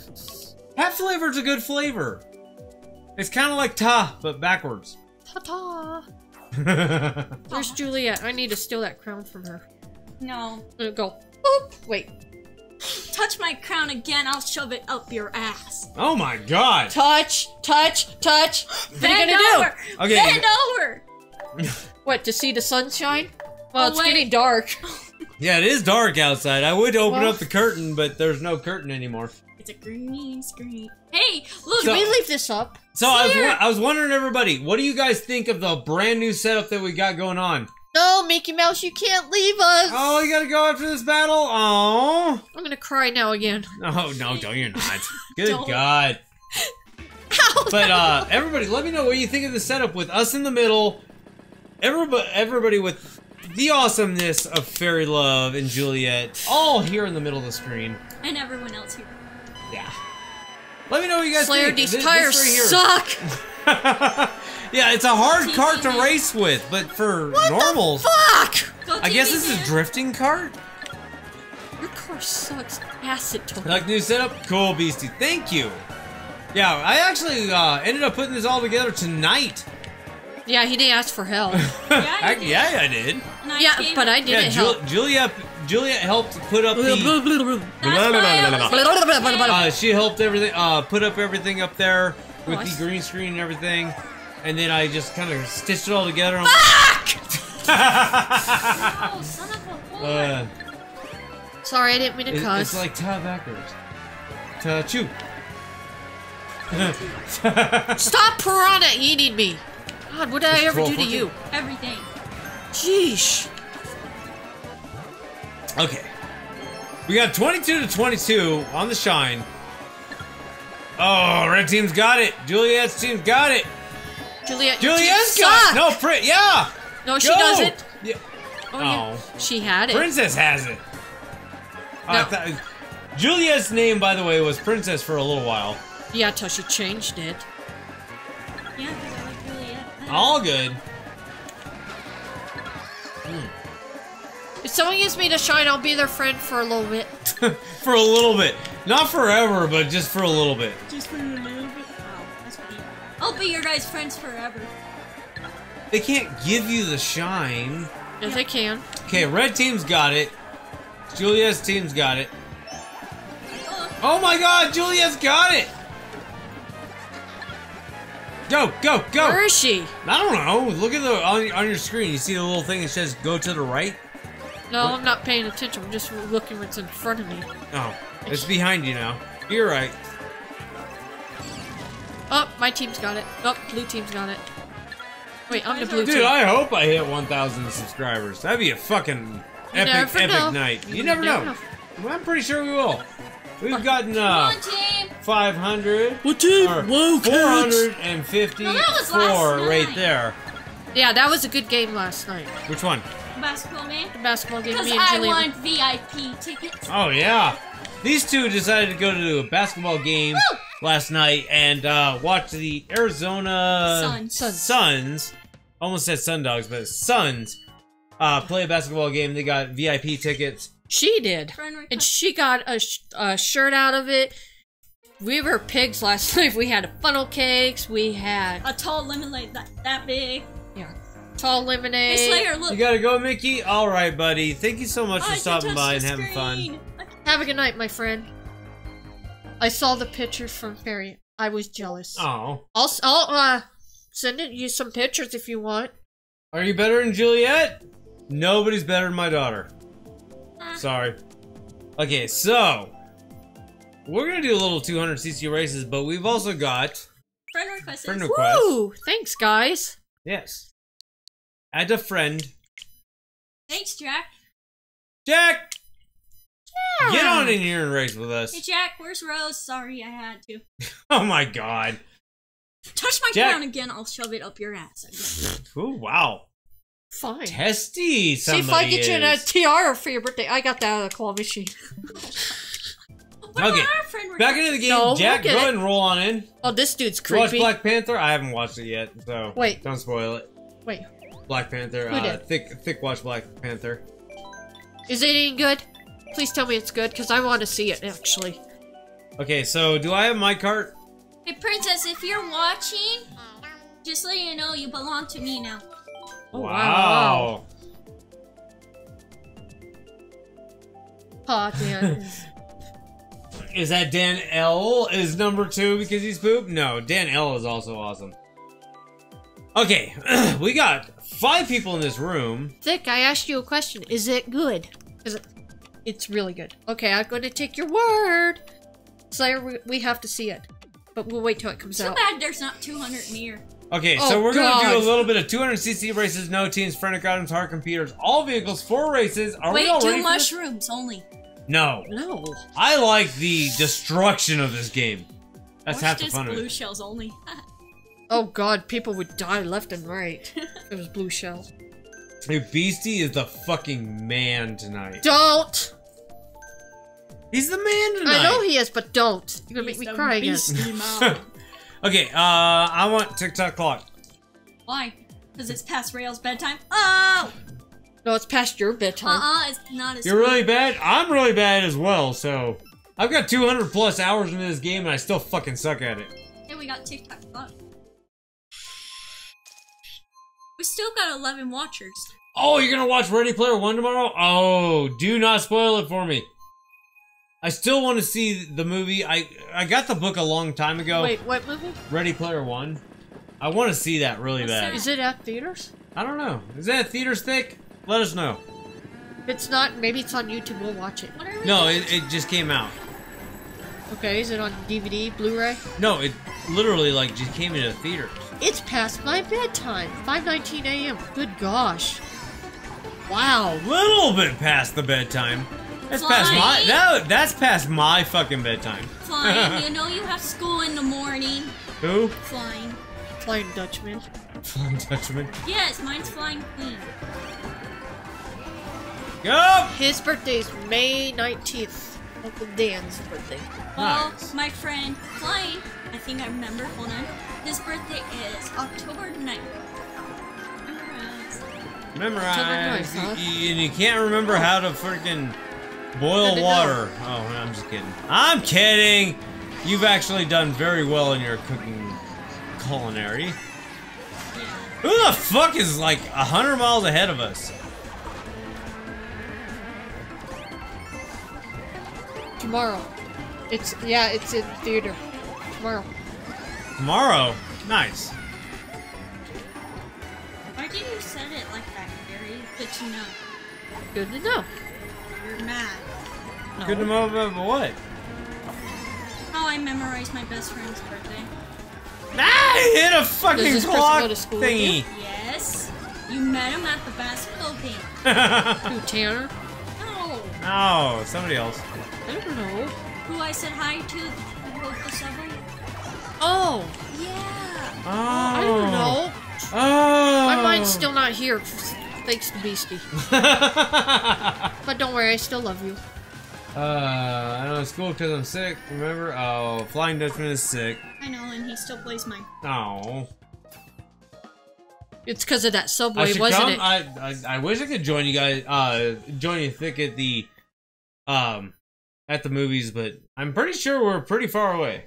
Half flavored's a good flavor. It's kind of like ta, but backwards. Ta-ta! (laughs) Where's Juliet? I need to steal that crown from her. No. Uh, go. Boop. Wait. Touch my crown again, I'll shove it up your ass. oh my god. Touch, touch, touch. What are you gonna over. Okay. Bend over. (laughs) What, to see the sunshine? Well, Oh, it's wait. getting dark. (laughs) Yeah, it is dark outside. I would open Well- up the curtain, but there's no curtain anymore. It's a green screen. Hey, look. So- Can we leave this up? So I was, I was wondering, everybody, what do you guys think of the brand new setup that we got going on? No, Mickey Mouse, you can't leave us. Oh, you gotta go after this battle? Oh. I'm gonna cry now again. (laughs) Oh No, no, no, you're not. (laughs) Good Don't. God. (laughs) But uh, everybody, let me know what you think of the setup with us in the middle. Everybody, everybody with the awesomeness of Fairylove and Juliet, all here in the middle of the screen. and everyone else here. Yeah. Let me know what you guys Slayer, think. these This- this tires right here. suck. (laughs) yeah, it's a hard TV cart to man. race with, but for normals, Fuck! Go I guess TV this is man. drifting cart. Your car sucks. Acid total. Like new setup, cool beastie. Thank you. Yeah, I actually uh, ended up putting this all together tonight. Yeah, he didn't ask for help. (laughs) Yeah, I, did. yeah, I did. And I yeah, but I up- Yeah, didn't Jul- help. Juliet, Juliet helped put up the. That's why I was- Uh, she helped everything. Uh, put up everything up there with Oh, the green screen and everything, and then I just kind of stitched it all together. I'm Oh, son of a uh, Sorry, I didn't mean to it- cuss. it's like ta backwards. Ta chew. (laughs) Stop piranha eating me. God, what did I ever do to you? Everything. Sheesh. Okay. We got 22 to 22 on the shine. Oh, red team's got it. Juliet's team's got it. Juliet, Juliet's got it. No, Pri- yeah. No, she Go! doesn't. Yeah. Oh, yeah. Oh. She had it. Princess has it. Oh, I No. thought- Juliet's name, by the way, was Princess for a little while. Yeah, till she changed it. Yeah, because I like Juliet. All good. Hmm. If someone gives me the shine, I'll be their friend for a little bit. (laughs) for a little bit. Not forever, but just for a little bit. Just for a little bit. Wow, that's deep. I'll be your guys' friends forever. They can't give you the shine. Yes, I can. Okay, red team's got it. Julia's team's got it. Oh, Oh my god, Julia's got it! Go, go, go! Where is she? I don't know. Look at the on, on your screen. You see the little thing that says "Go to the right." No, What? I'm not paying attention. I'm just looking what's in front of me. Oh, it's behind you now. You're right. Oh, my team's got it. Oh, blue team's got it. Wait, I'm the blue Dude, team. I hope I hit 1,000 subscribers. That'd be a fucking You epic, epic know. night. You, You never know. never know. Well, I'm pretty sure we will. We've gotten uh, on, team. 500 What team? or Whoa, 454 No, that was last right night. there. Yeah, that was a good game last night. Which one? Basketball game. The basketball game. Because Me and I Julian. want VIP tickets. Oh yeah, these two decided to go to a basketball game last night and uh, watch the Arizona Suns. Suns. Suns almost said Sun Dogs, but Suns uh, play a basketball game. They got VIP tickets. She did. And she got a, sh- a shirt out of it. We were pigs last (laughs) night. We had funnel cakes. We had a tall lemonade that, that big. Yeah, tall Hey, lemonade. Slayer, look. You gotta go, Mickey. All right, buddy. Thank you so much Oh, for stopping by the and having fun. Have a good night, my friend. I saw the pictures from Fairy. I was jealous. Oh, I'll s- I'll uh send it, you some pictures if you want. are you better than Juliet? Nobody's better than my daughter. Ah. Sorry. Okay, so we're gonna do a little 200cc races, but we've also got Friend request. friend is- request. Woo! Thanks, guys. Yes. Add a friend. Thanks, Jack. Jack, Yeah. get on in here and race with us. Hey, Jack, where's Rose? Sorry, I had to. (laughs) Oh my god. Touch my Jack. crown again, I'll shove it up your ass. (laughs) oh, wow. Fine. Testy. See if I somebody get you a is. tiara for your birthday. I got that out of the claw machine. What Okay, about our friend request? Back into the game. No, Jack, look go ahead and roll on in. Oh, this dude's You watch. Black Panther? I haven't watched it yet, so Wait. don't spoil it. Wait, Black Panther. Who uh, did? Thick, thick. Watch Black Panther. is it any good? Please tell me it's good, because I want to see it actually. Okay, so do I have my cart? Hey, Princess, if you're watching, just let you know you belong to me now. Oh, wow. Aw, Dan. (laughs) Is that Dan L is number two because he's poop? No, Dan L is also awesome. Okay, (clears throat) we got five people in this room. Thick, I asked you a question. Is it good? Is it? It's really good. Okay, I'm going to take your word. Slayer, we, we have to see it. But we'll wait till it comes Too out. bad there's not 200 near. Okay, Oh, so we're gonna do a little bit of 200cc races, no teams, frantic items, hard computers, all vehicles, four races. Are we all two ready for this? mushrooms only. No, No. I like the destruction of this game. That's Watch half the fun of blue shells only. (laughs) Oh god, people would die left and right. (laughs) it was blue shell. Hey, Beastie is the fucking man tonight. Don't! He's the man tonight. I know he is, but don't. You're gonna make me cry again. (laughs) okay, uh, I want Tick-Tock Clock. Why? Because it's past Rail's bedtime. Oh! No, it's past your bedtime. Uh-uh, it's not as You're really bad. I'm really bad as well. So I've got 200 plus hours into this game, and I still fucking suck at it. Hey, we got Tick-Tock Clock. We still got 11 watchers. Oh, you're gonna watch Ready Player One tomorrow? Oh, do not spoil it for me. I still want to see the movie. I I got the book a long time ago. Wait, what movie? Ready Player One. I want to see that really What's bad. that? Is it at theaters? I don't know. Is that at theater stick? Let us know. If it's not, maybe it's on YouTube. We'll watch it. What are we No, it, it just came out. Okay, is it on DVD, Blu-ray? No, it literally like just came into theaters. It's past my bedtime. 5:19 a.m. Good gosh. Wow. Little bit past the bedtime. That's past my Flying. that, that's past my fucking bedtime. Flying, (laughs) you know you have school in the morning. Who? Flying. Flying Dutchman. Flying Dutchman. Yes, mine's Flying Queen. Go! His birthday's May 19th. Uncle Dan's birthday. Well, Nice. my friend Flying, I think I remember, hold on. His birthday is October 9th. Memorize. Memorize. ninth, huh? Y- y- and you can't remember how to freaking boil Good to water. Oh, I'm just kidding. I'm kidding. You've actually done very well in your cooking culinary. Who the fuck is like a hundred miles ahead of us? Tomorrow. It's yeah, it's in theater. Tomorrow. Tomorrow. Nice. Why did you said it like that, Gary? Good to know. Good to know. You're mad. No. Good to know about what? How I memorized my best friend's birthday. I hit a fucking this person clock go to school with you? thingy. Yes. You met him at the basketball game. (laughs) Who, Tanner? No. oh, somebody else. I don't know. Who I said hi to who wrote the subway? Oh, Yeah. Oh. I don't know. Oh. My mind's still not here, thanks to Beastie. (laughs) But don't worry, I still love you. Uh, I know it's school because I'm sick. Remember? Oh, Flying Dutchman is sick. I know, and he still plays mine. Oh. It's because of that subway, should wasn't come. it? I, I I wish I could join you guys. Uh, join you thick at the, um, at the movies, but I'm pretty sure we're pretty far away.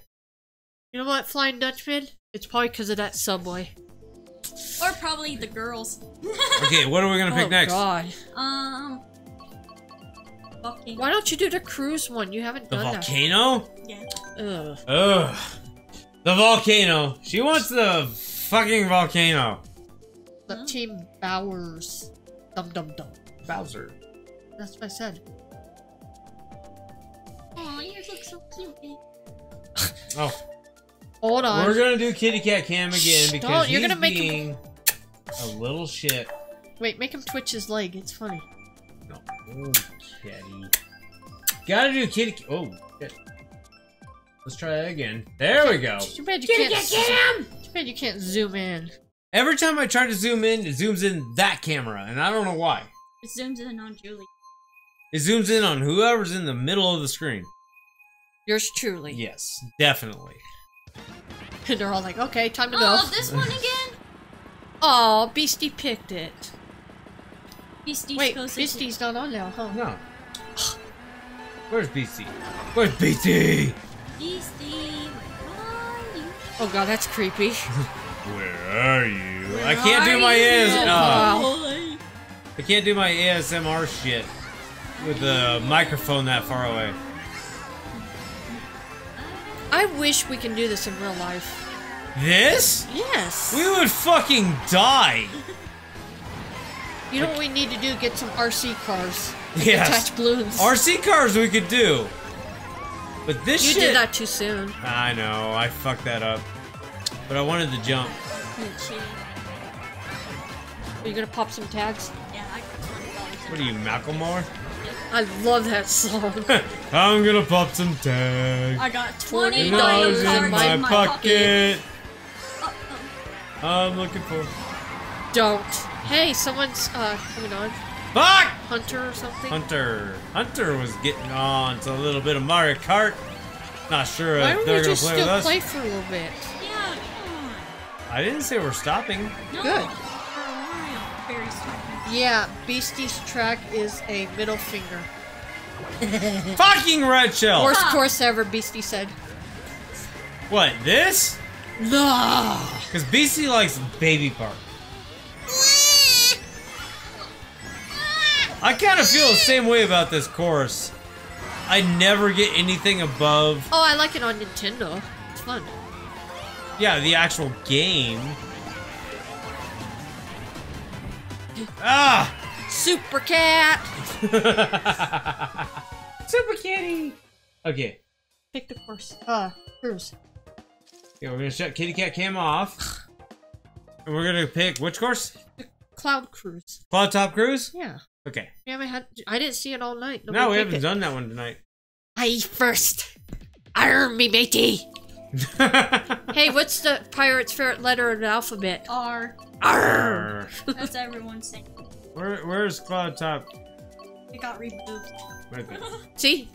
You know what, Flying Dutchman? It's probably because of that subway. Or probably the girls. (laughs) Okay, what are we gonna pick oh next? God! um. Volcano. Why don't you do the cruise one? You haven't done it. The done volcano. Yeah. Ugh. Ugh. The volcano. She wants the fucking volcano. The Team Bowers. Dum dum dum. Bowser. That's what I said. Oh, yours looks so cute. babe. Oh, Hold on. we're gonna do Kitty Cat Cam again Shh, because don't, you're he's gonna make him- a little shit. Wait, make him twitch his leg. It's funny. No. Oh, kitty. Gotta do kitty. Oh, shit. Let's try that again. There we go. Too bad you can't. Too bad you can't zoom in. Every time I try to zoom in, it zooms in that camera, and I don't know why. It zooms in on Julie. It zooms in on whoever's in the middle of the screen. Yours truly. Yes, definitely. And they're all like, okay, time to Oh, go. Oh, this one again? (laughs) Oh, Beastie picked it. Beastie Wait, goes into- Beastie's not on now, huh? No. (sighs) Where's BC? Where's BC? Beastie, where are you? Oh god, that's creepy. (laughs) Where are you? I can't do my AS. little Uh. I can't do my ASMR shit with the microphone that far away. I wish we can do this in real life. This? Yes. We would fucking die. you know what we need to do? Get some RC cars. (laughs) Yes. Attach balloons. RC cars we could do. But this you shit. You did that too soon. I know. I fucked that up. But I wanted to jump. Hmm, are you gonna pop some tags? Yeah, I got $20 What are you, Macklemore? I love that song. (laughs) I'm gonna pop some tags. I got $20 $20 Dollars in in my my pocket. Oh. I'm looking for. Don't. Hey, someone's uh coming on. Fuck! Hunter or something. Hunter. Hunter was getting on to a little bit of Mario Kart. Not sure Why if don't they're we gonna just play still with us. play for a little bit? Yeah, come on. I didn't say we're stopping. No, Good. For a while. Very strong. Yeah, Beastie's track is a middle finger. (laughs) Fucking red shell. Worst ah. course ever, Beastie said. What? This? No. Because Beastie likes Baby Park. I kind of feel the same way about this course. I never get anything above, Oh, I like it on Nintendo. It's fun. yeah, the actual game. Ah! Super Cat. (laughs) Super Kitty. Okay, Pick the course. Uh, cruise. yeah, we're gonna shut Kitty Cat Cam off, and we're gonna pick which course? Cloud Cruise. Cloud Top Cruise. Yeah. Okay. We haven't had. I didn't see it all night. no, we haven't it. done that one tonight. I first. Arr me, matey. (laughs) Hey, what's the pirate's favorite letter in the alphabet? R. Arr. That's everyone's saying. Where, where's Cloud Top? It got removed. Right there. (laughs) See,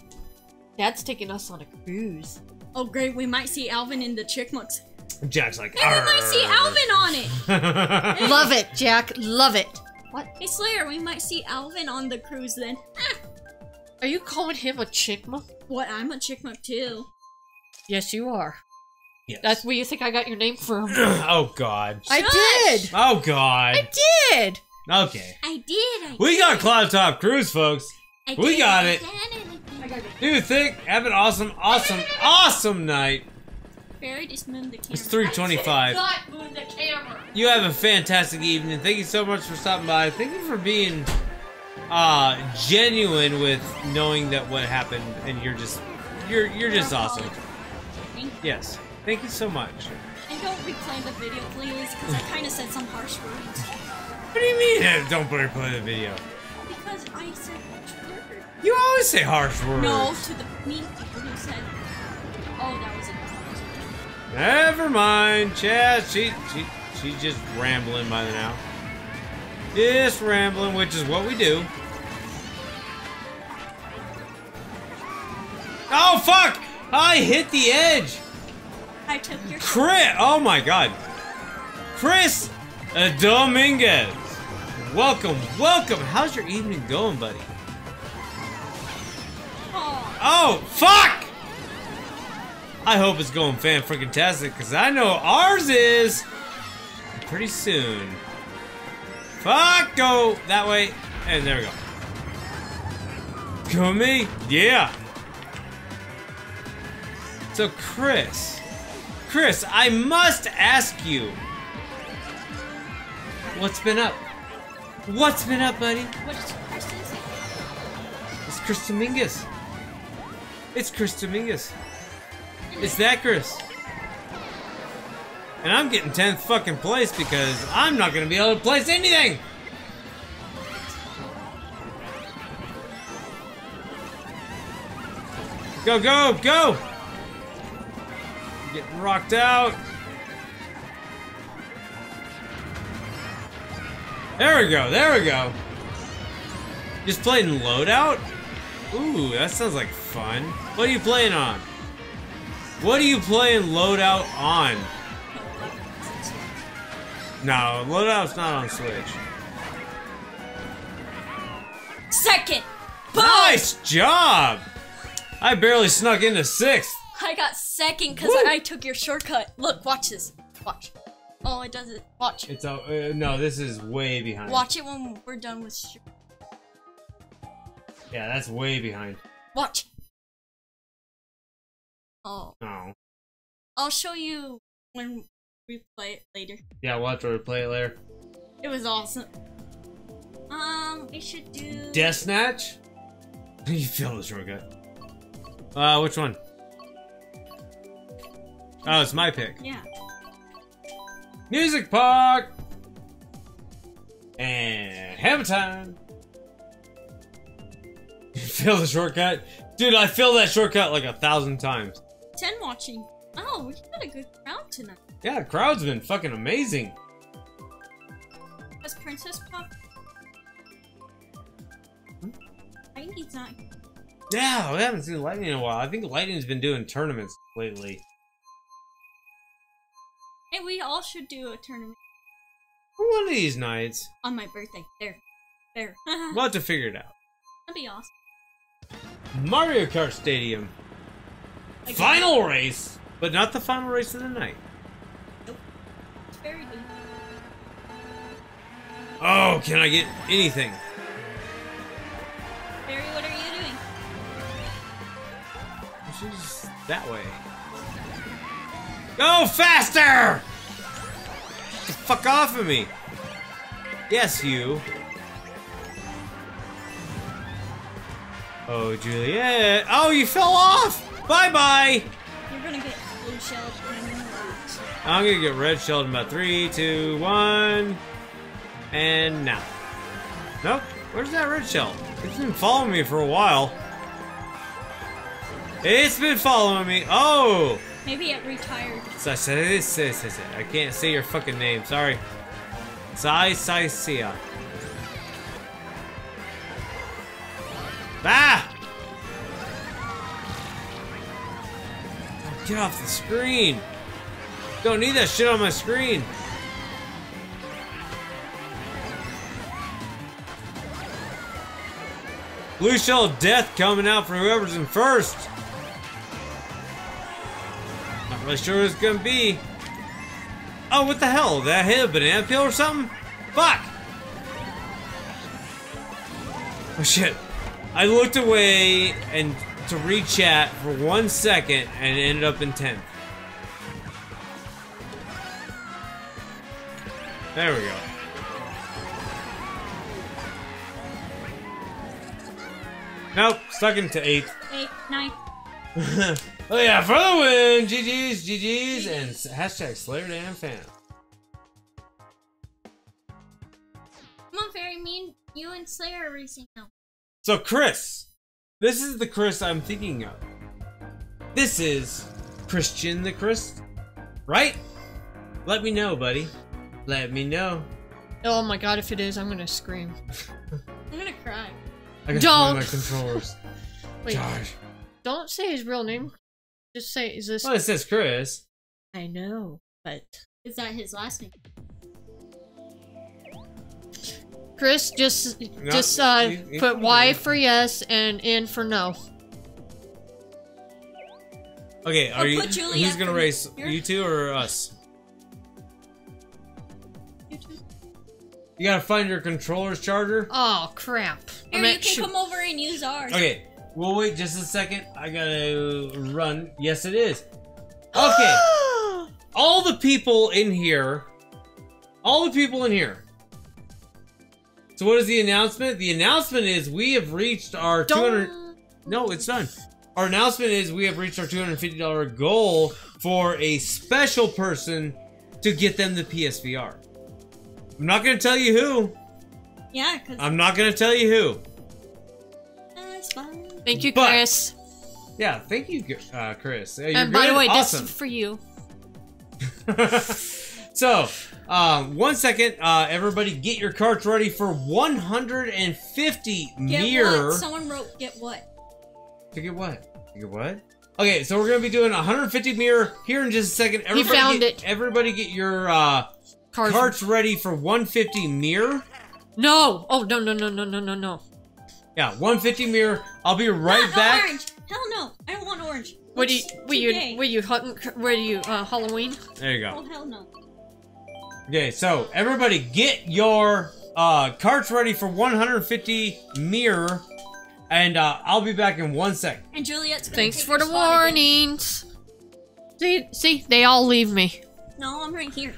Dad's taking us on a cruise. Oh great, we might see Alvin in the Chickmucks. Jack's like, And we might see Alvin on it! Alvin. (laughs) Love it, Jack. Love it. What? Hey Slayer, we might see Alvin on the cruise then. Ah. Are you calling him a chickma? What, I'm a Chickmuck too. Yes, you are. Yes. That's where you think I got your name from. (clears throat) oh God. I Shush! did. Oh God. I did. Okay. I did, I We did. got Cloud Top Cruise, folks. I we did, got I it. did, I did. Dude, think have an awesome, awesome, awesome night. Barry just moved the camera. It's 325. Not move the camera. You have a fantastic evening. Thank you so much for stopping by. Thank you for being uh genuine with knowing that what happened and you're just you're you're just awesome. Yes. Thank you so much. And don't replay the video, please, because I kind of said some harsh words. What do you mean don't replay the video? Because I said harsh words. You always say harsh words. No, to the mean people who said, oh, that was a Never mind, Chaz. She she she's just rambling by now. Just rambling, which is what we do. Oh fuck! I hit the edge. I took your Crit! Oh my god. Chris Uh, Dominguez. Welcome, welcome. How's your evening going, buddy? Oh, Oh, fuck! I hope it's going fan freaking tastic, because I know ours is pretty soon. Fuck, go that way, and there we go. Go me, yeah. So, Chris, Chris, I must ask you, what's been up? What's been up, buddy? what is Chris's? It's Chris Dominguez. It's Chris Dominguez. It's that Chris. And I'm getting 10th fucking place because I'm not gonna be able to place anything! Go, go, go! Getting rocked out. There we go, there we go. Just playing loadout? Ooh, that sounds like fun. What are you playing on? What are you playing loadout on? No, loadout's not on Switch. Second! Boom! Nice job! I barely snuck into sixth. I got second because Woo! I took your shortcut. Look, watch this. Watch. Oh, it does it. Watch. It's uh, uh, no, this is way behind. Watch it when we're done with. Yeah, that's way behind. watch. Oh, Oh, I'll show you when we play it later. yeah, we'll have to replay it later. It was awesome. Um, we should do. Death Snatch? (laughs) you feel the shortcut. Uh, which one? Oh, it's my pick. Yeah. Music Park! And hammer time! (laughs) You feel the shortcut? Dude, I feel that shortcut like a thousand times. Ten watching. Oh, we got a good crowd tonight. Yeah, the crowd's been fucking amazing. Was Princess Pop? I need not. Yeah, we haven't seen Lightning in a while. I think Lightning's been doing tournaments lately. Hey, we all should do a tournament One of these nights. on my birthday. There. There. (laughs) We'll have to figure it out. That'd be awesome. Mario Kart Stadium. Again. Final race! But not the final race of the night. It's very good. Oh, can I get anything? Barry, what are you doing? She's that way. Go faster! Get the fuck off of me! Yes, you. Oh, Juliet. Oh, you fell off! Bye bye! You're gonna get blue shelled I'm gonna get red shelled in about three, two, one, and now. Nope. Where's that red shell? It's been following me for a while. It's been following me. Oh! Maybe it retired. I can't say your fucking name. Sorry. Sai Sai Sia. Ah! Get off the screen. Don't need that shit on my screen. Blue shell death coming out for whoever's in first. Not really sure it's gonna be. Oh, what the hell? Did I hit a banana peel or something? Fuck! Oh shit. I looked away and to read chat for one second and ended up in 10th. There we go. Nope, stuck into 8th. Eight, nine. (laughs) oh yeah, for the win! GG's, GG's, and hashtag Slayer Dan fan. Come on, Fairy. Me and you and Slayer are racing now. So Chris, this is the Chris I'm thinking of. This is Christian the Chris, right? Let me know, buddy. Let me know. Oh my god, if it is, I'm gonna scream. I'm gonna cry. I got Don't. my controllers. (laughs) Wait, Josh. don't say his real name. Just say, is this. Well, it says Chris. I know, but. Is that his last name? Chris, just just uh, you- you put can Y do for yes and N for no. Okay, are you? put Who's gonna race? here. You two or us? You too. You gotta find your controller's charger. Oh crap! I Here, you can come over and use ours. Okay, we'll wait just a second. I gotta run. Yes, it is. Okay, (gasps) all the people in here, all the people in here. So what is the announcement? The announcement is we have reached our 200. Don't. No, it's done. Our announcement is we have reached our $250 goal for a special person to get them the PSVR. I'm not gonna tell you who. Yeah, because I'm not gonna tell you who. Thank you, But- Chris. Yeah, thank you, uh, Chris. Uh, And by the way, awesome. this is for you. (laughs) so, um, one second, uh, everybody, get your carts ready for 150 Get mirror. what? Someone wrote get what? To get what? To get what? Okay, so we're gonna be doing 150 mirror here in just a second. Everybody found get, it. Everybody, get your uh, carts ready for 150 mirror. No! Oh no no no no no no no! Yeah, 150 mirror. I'll be right no back. orange. Hell no. I don't want orange. What do you? Looks Were you? gay. Were you? Were you uh, Halloween? There you go. Oh hell no. Okay, so everybody, get your uh, carts ready for 150 mirror, and uh, I'll be back in one sec. And Juliet's Thanks take for the spot again. warnings. See, see, they all leave me. No, I'm right here.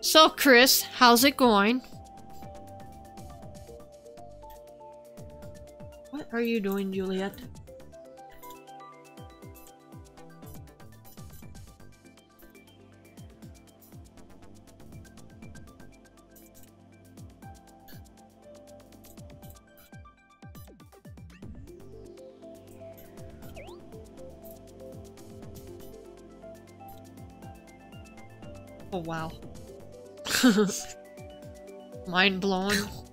So, Chris, how's it going? What are you doing, Juliet? Oh wow. (laughs) Mind blown. (laughs)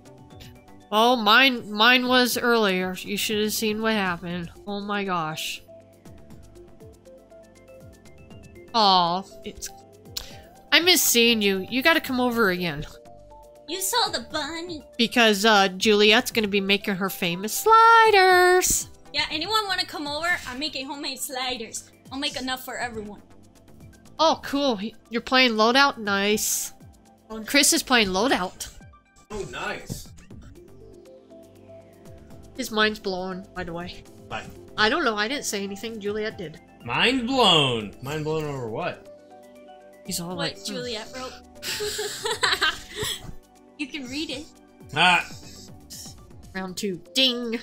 Oh, mine mine was earlier. You should have seen what happened. Oh my gosh. Aw, it's I miss seeing you. You gotta come over again. You saw the bunny. Because uh Juliet's gonna be making her famous sliders. Yeah, anyone want to come over? I'm making homemade sliders. I'll make enough for everyone. Oh cool. You're playing loadout? Nice. Chris is playing loadout. Oh, nice. His mind's blown, by the way. Bye. I don't know, I didn't say anything, Juliet did. Mind blown. Mind blown over what? He's all What like. Juliet wrote. (laughs) you can read it. Ah, round two. Ding.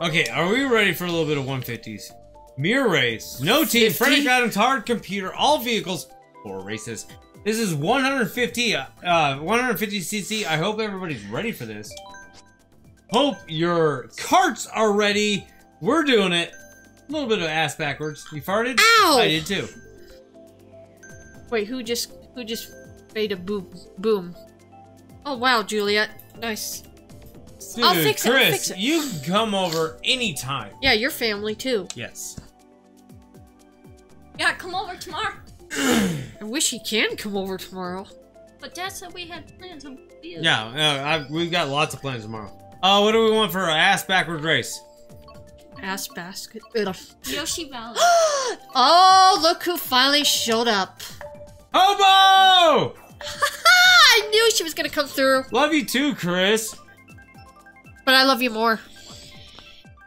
okay. Are we ready for a little bit of 150s? Mirror race. No team. 50? Frantic items. Hard computer. All vehicles. Four races. This is 150. Uh, 150cc. I hope everybody's ready for this. Hope your carts are ready. We're doing it. A little bit of ass backwards. You farted? Ow! I did too. Wait, who just who just made a boom boom? Oh wow, Juliet. Nice. Dude, I'll fix it, I'll Chris, fix it. you can come over anytime. Yeah, your family too. Yes. Yeah, come over tomorrow. I wish he can come over tomorrow. But Dad said we had plans on you. Yeah, uh, I, we've got lots of plans tomorrow. Uh, what do we want for our ass backward race? Ass basket. Ugh. Yoshi Valley. (gasps) oh, look who finally showed up. Hobo! (laughs) I knew she was gonna come through, Love you too, Chris. but I love you more.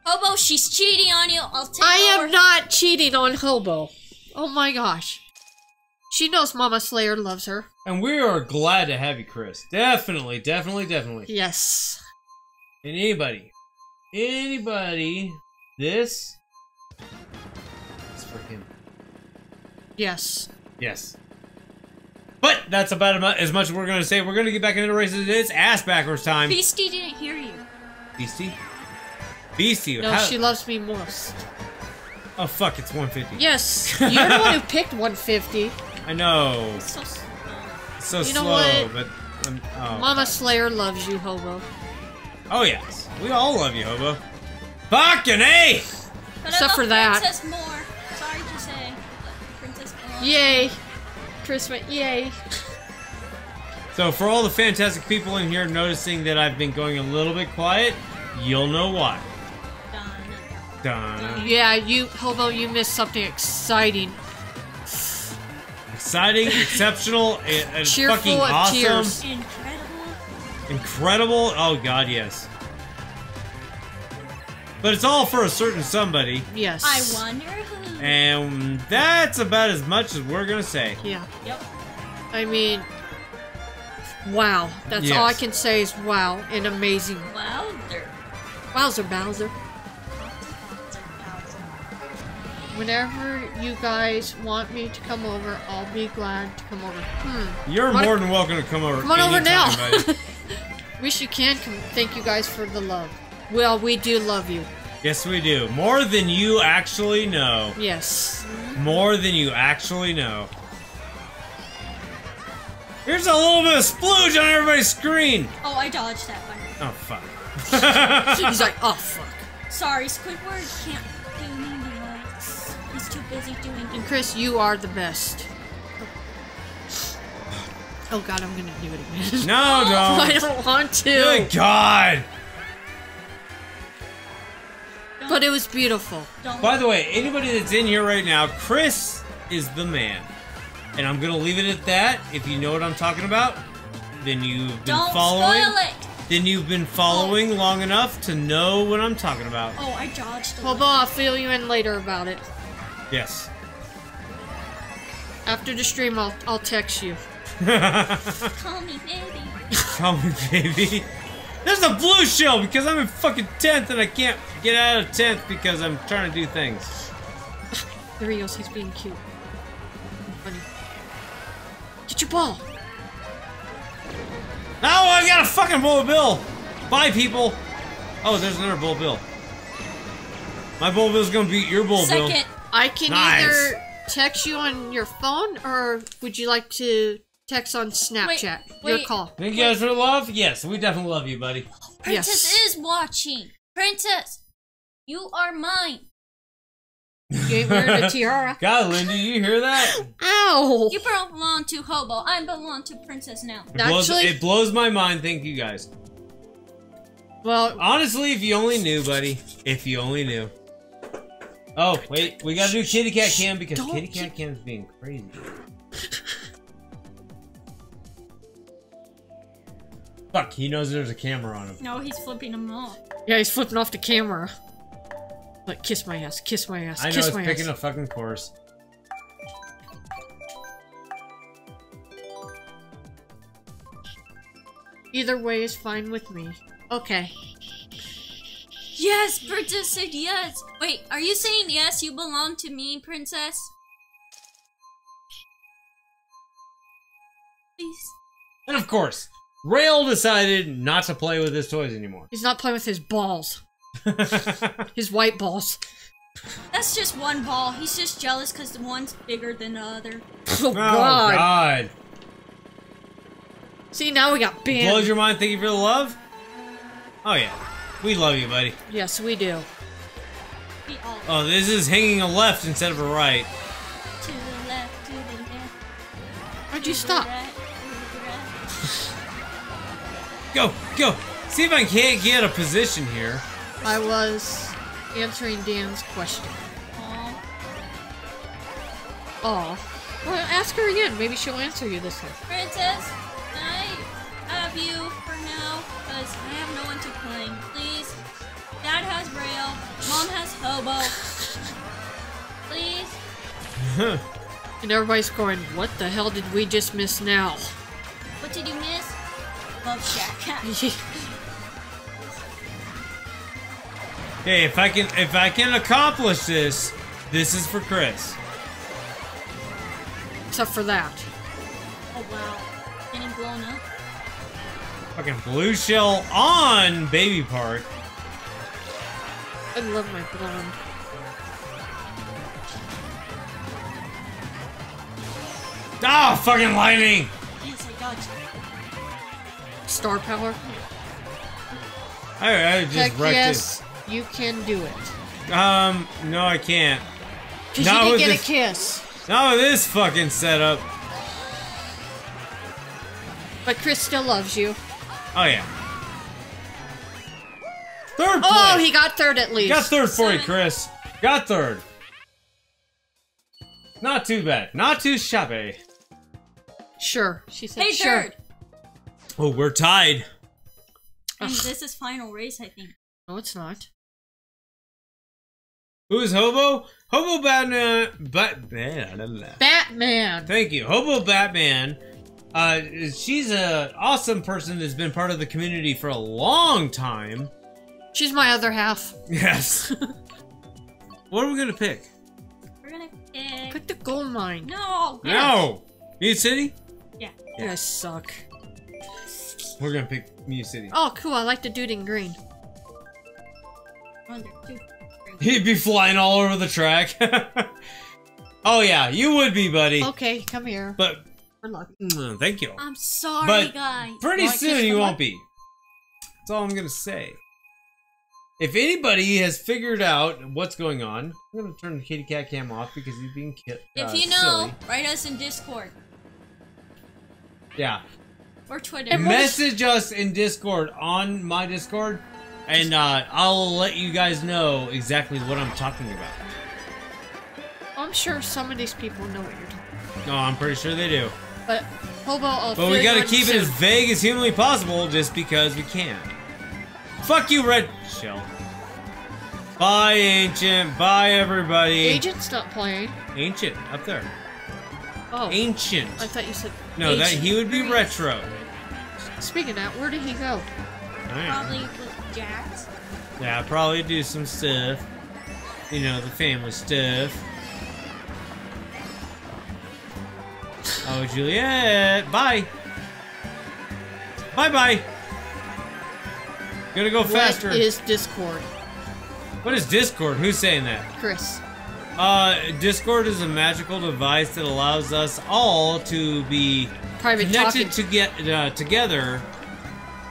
Hobo, she's cheating on you. I'll take I over. am not cheating on Hobo. Oh my gosh. She knows Mama Slayer loves her. And we are glad to have you, Chris. Definitely, definitely, definitely. Yes. And anybody, anybody, this is for him. Yes. Yes. But that's about as much as we're gonna say. We're gonna get back into the races. It's ass backwards time. Beastie didn't hear you. Beastie. Beastie. No, how- she loves me most. oh fuck! It's 150. Yes, (laughs) you're the one who picked 150. I know. So slow. It's so You know slow, what? but um, oh. Mama Slayer loves you, Hobo. Oh yes, we all love you, hobo. Fucking a! But Except I love for that. Princess more. Sorry to say. Princess more. Yay! Chris went, yay. So for all the fantastic people in here noticing that I've been going a little bit quiet, you'll know why. Done. Dun. Yeah, you, Hobo, you missed something exciting. Exciting, exceptional, and, and Cheerful fucking of awesome, tears. Incredible. incredible. Oh god, yes. But it's all for a certain somebody, Yes. I wonder who. and that's about as much as we're gonna say. Yeah. Yep. I mean, wow. That's all I can say is wow and amazing. Well, they're. Wowzer Bowser. Whenever you guys want me to come over, I'll be glad to come over. Hmm. You're What- more than welcome to come over. Come on over now. (laughs) Wish you can come. Thank you guys for the love. Well, we do love you. yes, we do. More than you actually know. Yes. More than you actually know. Here's a little bit of splooge on everybody's screen. Oh, I dodged that one. Oh fuck. (laughs) (laughs) He's like, oh fuck. Sorry, Squidward can't busy doing. And Chris, you are the best. Oh god, I'm gonna do it again. no, (laughs) don't. I don't want to. Good God. But it was beautiful. Don't. By the way, anybody that's in here right now, Chris is the man. And I'm gonna leave it at that. If you know what I'm talking about, then you've been Don't following. spoil it. Then you've been following long enough to know what I'm talking about. Oh, I dodged. a Hobo, I'll fill you in later about it. Yes. After the stream, I'll, I'll text you. (laughs) Call me baby. Call me baby. There's a blue shell because I'm in fucking 10th and I can't get out of 10th because I'm trying to do things. There he goes. He's being cute. Funny. Get your ball. Oh, I got a fucking bullet bill. Bye, people. Oh, there's another bullet bill. My bullet bill's gonna beat your bullet bill. Second. I can Nice. either text you on your phone, or would you like to text on Snapchat? Your wait. call. Thank you guys for the love. Yes, we definitely love you, buddy. Princess Yes. is watching. Princess, you are mine. You ain't wearing a tiara. (laughs) God, Lindy, you hear that? Ow! You belong to Hobo. I belong to Princess now. It blows, Actually- it blows my mind. Thank you guys. Well, Honestly, if you only knew, buddy. If you only knew. Oh, wait. We gotta do Kitty Cat Cam because Don't Kitty Cat Cam is being crazy. Fuck, he knows there's a camera on him. No, he's flipping him off. yeah, he's flipping off the camera. Like, kiss my ass, kiss my ass, I know kiss it's my picking ass. a fucking course. Either way is fine with me. Okay. Yes, Princess said yes. Wait, are you saying yes? You belong to me, Princess? Please. And of course, Rail decided not to play with his toys anymore. He's not playing with his balls. (laughs) His white balls. That's just one ball. He's just jealous because the one's bigger than the other. Oh, Oh God. God! See, now we got banned. Blows banned. your mind. Thank you for the love. Oh yeah, we love you, buddy. Yes, we do. Oh, this is hanging a left instead of a right. to the left, to the left. Why'd you stop? right, (laughs) right. Go, go. See if I can't get a position here. I was answering Dan's question. Aw. Oh. Well, ask her again. Maybe she'll answer you this time. Princess, can I have you for now? Because I have no one to claim. Please. Dad has Braille. Mom has Hobo. Please. (laughs) And everybody's going, what the hell did we just miss now? What did you miss? Love Shack. (laughs) Hey, if I can, if I can accomplish this, this is for Chris. Except for that. oh wow. Getting blown up. Fucking blue shell on Baby Park. I love my blonde. Ah, fucking lightning! Yes, I you. Star power. I, I just Heck wrecked yes, you can do it. it. Um, no, I can't. Because Not you didn't get this- a kiss. Not with this fucking setup. But Chris still loves you. Oh yeah. Third oh, place. Oh, he got third at least. got third for you, Chris. Got third. Not too bad. Not too shabby. Sure. She said Hey, sure. third. Oh, we're tied. And this is final race, I think. No, it's not. Who's Hobo? Hobo Batman. Bat. Batman. Thank you, Hobo Batman. Uh, she's a awesome person that's been part of the community for a long time. She's my other half. Yes. (laughs) what are we gonna pick? We're gonna pick. Pick the gold mine. No. No. Mute City. Yeah. You guys suck. We're gonna pick Mute City. Oh, cool. I like the dude in green. One, two, three. He'd be flying all over the track. (laughs) oh yeah, you would be, buddy. Okay, come here. But We're lucky. mm, thank you. I'm sorry, But- guys. Pretty Like soon you won't be. That's all I'm gonna say. If anybody has figured out what's going on, I'm gonna turn the kitty cat cam off because he's being ki- If uh, you know, silly. write us in Discord yeah, or Twitter. And message us in Discord on my Discord, and uh, I'll let you guys know exactly what I'm talking about. I'm sure some of these people know what you're talking about. No, I'm pretty sure they do. But Hobo, I'll But we gotta keep it as vague as humanly possible just because we can. Fuck you, Red Shell. Bye, Ancient. Bye, everybody. Agent's not playing. Ancient, up there. Oh, Ancient. I thought you said. No, that he would be retro. Speaking of that, where did he go? Probably with Jax. Yeah, probably do some stuff. You know, the family stuff. Oh, Juliet. Bye. Bye bye. Gotta go faster. What is Discord, what is Discord? Who's saying that? Chris? Uh, Discord is a magical device that allows us all to be Private connected to get uh, together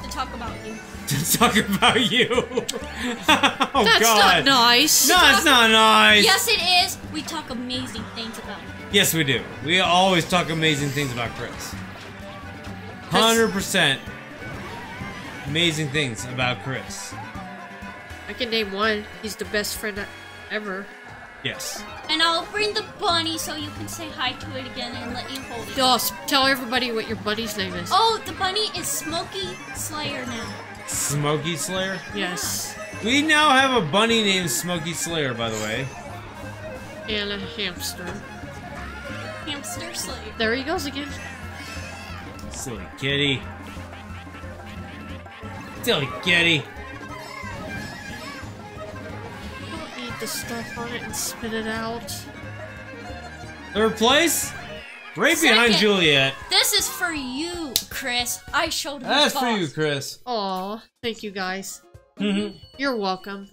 To talk about you. (laughs) to talk about you. (laughs) oh That's God! not nice. No, it's not nice. Yes, it is. We talk amazing things about you. Yes, we do. We always talk amazing things about Chris. Hundred percent amazing things about Chris. I can name one. He's the best friend ever. Yes. And I'll bring the bunny so you can say hi to it again and let you hold it. Oh, tell everybody what your buddy's name is. Oh, the bunny is Smokey Slayer now. Smokey Slayer. Yes, We now have a bunny named Smokey Slayer, by the way. and a hamster. Hamster Slayer. There he goes again. Silly kitty. Silly kitty. Don't eat the stuff on it and spit it out. Third place? Right behind Juliet. This is for you, Chris. I showed who's That's for you, Chris. Aw, thank you guys. Mhm. You're welcome.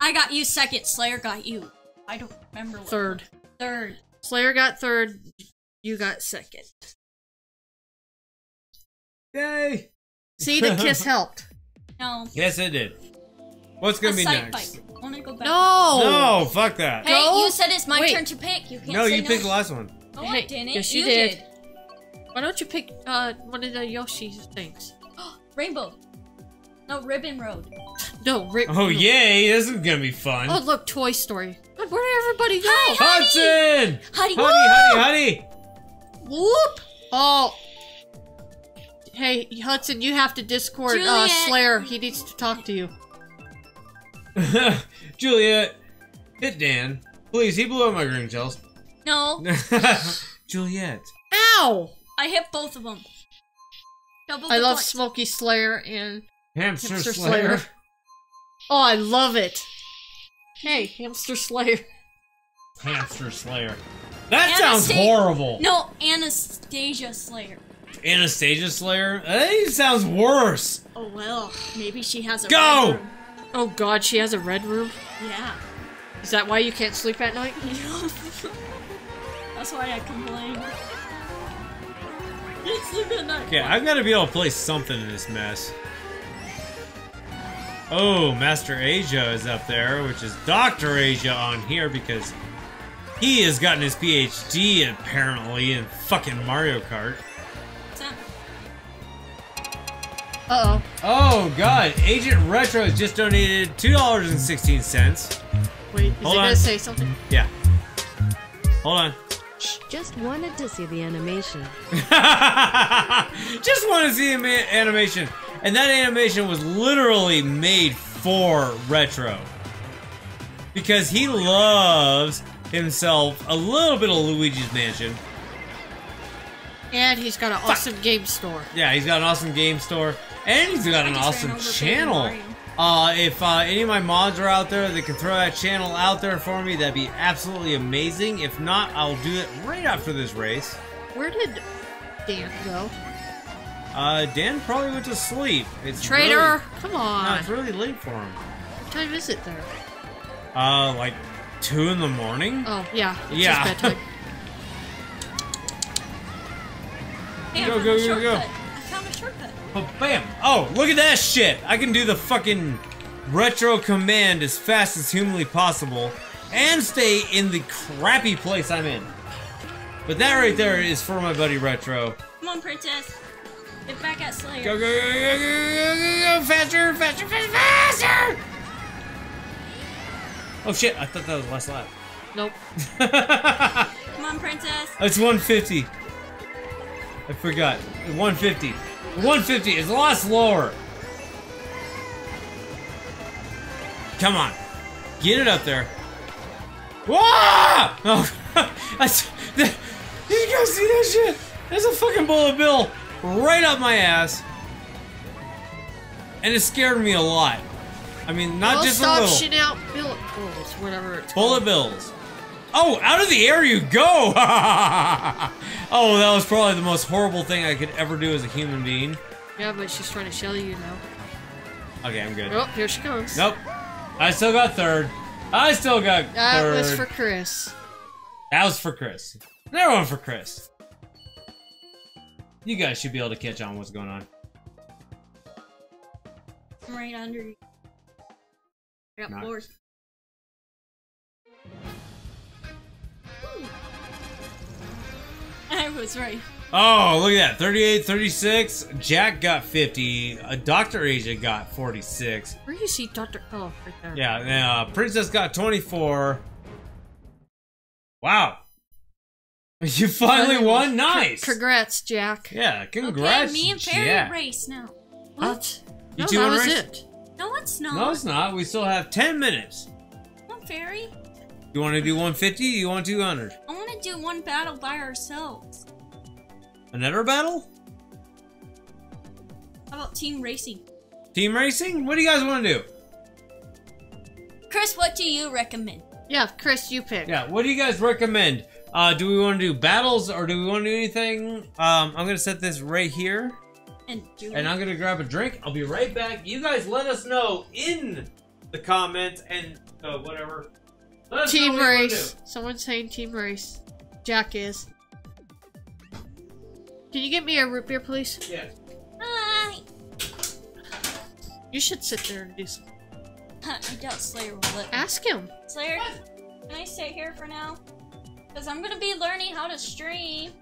I got you second. Slayer got you. I don't remember. What Third. Third. Slayer got third. You got second. Yay! See, the kiss (laughs) helped. No. Yes, it did. What's gonna a be sight next? bike. Wanna go back? No. No, fuck that. Hey, Go. you said it's my Wait. turn to pick. You can't no, say you no. picked the last one. Oh, Hey, I didn't. yes, you did. Why don't you pick uh one of the Yoshi things? (gasps) Rainbow. No, Ribbon Road. No, Rick. Oh, yay! This is gonna be fun. Oh, look, Toy Story. God, where did everybody go? Hi, Hudson! Honey, Honey, honey, Whoop! Oh. Hey, Hudson, you have to Discord uh, Slayer. He needs to talk to you. (laughs) Juliet, hit Dan. Please, he blew up my green shells. No, (laughs) Juliet. Ow! I hit both of them. Double I the love points. Smoky Slayer and Hamster, Hamster Slayer. Slayer. Oh, I love it. Hey, Hamster Slayer. Hamster Slayer. That sounds horrible. No, Anastasia Slayer. Anastasia Slayer? That even sounds worse. Oh well, maybe she has a Go! red room. Oh god, she has a red room? Yeah. Is that why you can't sleep at night? (laughs) That's why I complain. (laughs) Can't sleep at night. Okay, I've got to be able to play something in this mess. Oh, Master Asia is up there, which is Dr. Asia on here because he has gotten his PhD apparently in fucking Mario Kart. Uh oh. Oh god, Agent Retro has just donated two dollars and sixteen cents. Wait, is Hold he on. gonna say something? Yeah. Hold on. Just wanted to see the animation. (laughs) Just wanted to see the animation. And that animation was literally made for Retro. Because he loves himself a little bit of Luigi's Mansion. And he's got an awesome game store. Yeah, he's got an awesome game store. And he's got an awesome ran over Baby channel. Uh, if uh, any of my mods are out there that can throw that channel out there for me, that'd be absolutely amazing. If not, I'll do it right after this race. Where did Dan go? Uh, Dan probably went to sleep. It's Traitor! really- Come no, on. it's really late for him. What time is it there? Uh, like two in the morning. Oh, yeah. It's Yeah. His bedtime. (laughs) Hey, I Go, found go, a go, go. I found a shortcut. Oh, bam! Oh, look at that shit! I can do the fucking retro command as fast as humanly possible, and stay in the crappy place I'm in. But that right there is for my buddy Retro. Come on, princess. Get back at Slayer. Go, go, go, go, go, go, go, faster, faster, faster, faster! Oh shit, I thought that was last lap. Nope. (laughs) Come on, princess. It's 150. I forgot. 150. 150 is a lot slower. Come on. Get it up there. Whoa! Oh, (laughs) that's, that, (laughs) did you guys see that shit? There's a fucking bullet bill right up my ass. And it scared me a lot. I mean, not Well, just a little. shitting out bullet bills, whatever it's Bullet called. bills. Oh, out of the air you go! (laughs) oh, that was probably the most horrible thing I could ever do as a human being. Yeah, but she's trying to shell you now. Okay, I'm good. Oh, here she comes. Nope. I still got third. I still got That third. was for Chris. That was for Chris. Another one for Chris. You guys should be able to catch on what's going on. I'm right under you. I got floors. (laughs) I was right. Oh, look at that. 38, 36. Jack got 50. Uh, Dr. Asia got 46. Where do you see Doctor? Oh, right there. Yeah, uh, Princess got 24. Wow. (laughs) You finally won? Nice. Congrats, Jack. Yeah, congrats. okay, me and Fairy Jack. race now. What? You no, two that wanna was race? it. No, it's not. No, it's not. We still have 10 minutes. Come on, Fairy. You want to do 150? You want 200? I want to do one battle by ourselves. Another battle? How about team racing? Team racing? What do you guys want to do? Chris, what do you recommend? Yeah, Chris, you pick. Yeah, what do you guys recommend? Uh, do we want to do battles or do we want to do anything? Um, I'm gonna set this right here, And Julie. and I'm gonna grab a drink. I'll be right back. You guys let us know in the comments and uh, whatever. Let us know Team what race. Someone's saying team race. Jack is. Can you get me a root beer, please? Yes. Hi. You should sit there and do something. I doubt Slayer will let me. Ask him. Slayer, can I sit here for now? Because I'm going to be learning how to stream.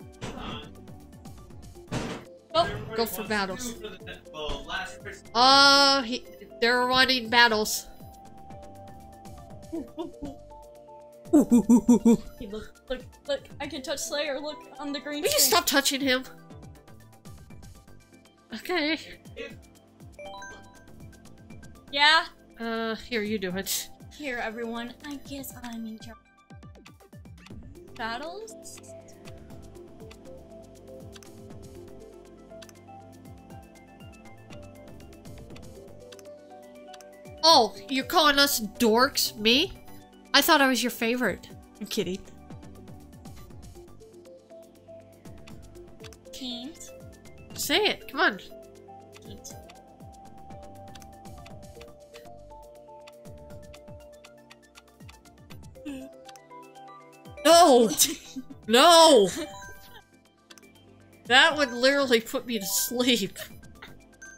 Oh, go for battles. For the, well. Uh, he, they're wanting battles. Hey, look, look, look. I can touch Slayer. Look on the green Will you stop touching him? Okay. Yeah? Uh, here, you do it. Here, everyone. I guess I'm in charge. Battles? Oh, you're calling us dorks? Me? I thought I was your favorite. I'm kidding. Teams? Say it. Come on. No! no! That would literally put me to sleep.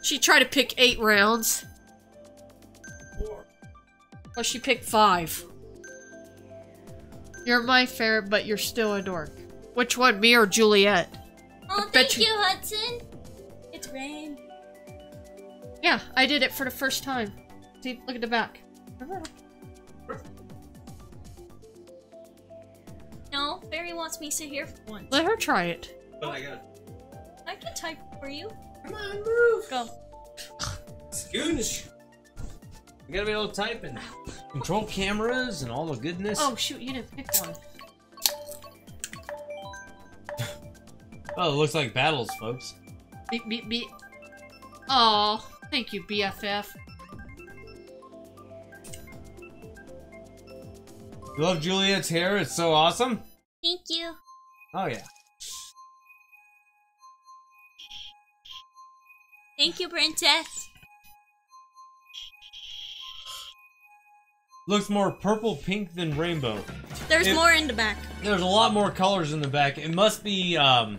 She tried to pick eight rounds. Oh, she picked five. You're my favorite, but you're still a dork. Which one, me or Juliet? Oh, bet thank you- you, Hudson. It's rain. Yeah, I did it for the first time. See, look at the back. No, Barry wants me to sit here for once. Let her try it. But I got I can type for you. Come on, move. Go. Scooch. You gotta be able to type and control cameras and all the goodness. Oh shoot, you didn't pick one. Oh, it looks like battles, folks. Beep beep beep. Oh, thank you, BFF. Love Juliet's hair? It's so awesome. Thank you. Oh yeah. Thank you, princess. Looks more purple pink than rainbow. There's It- more in the back. There's a lot more colors in the back. It must be, um,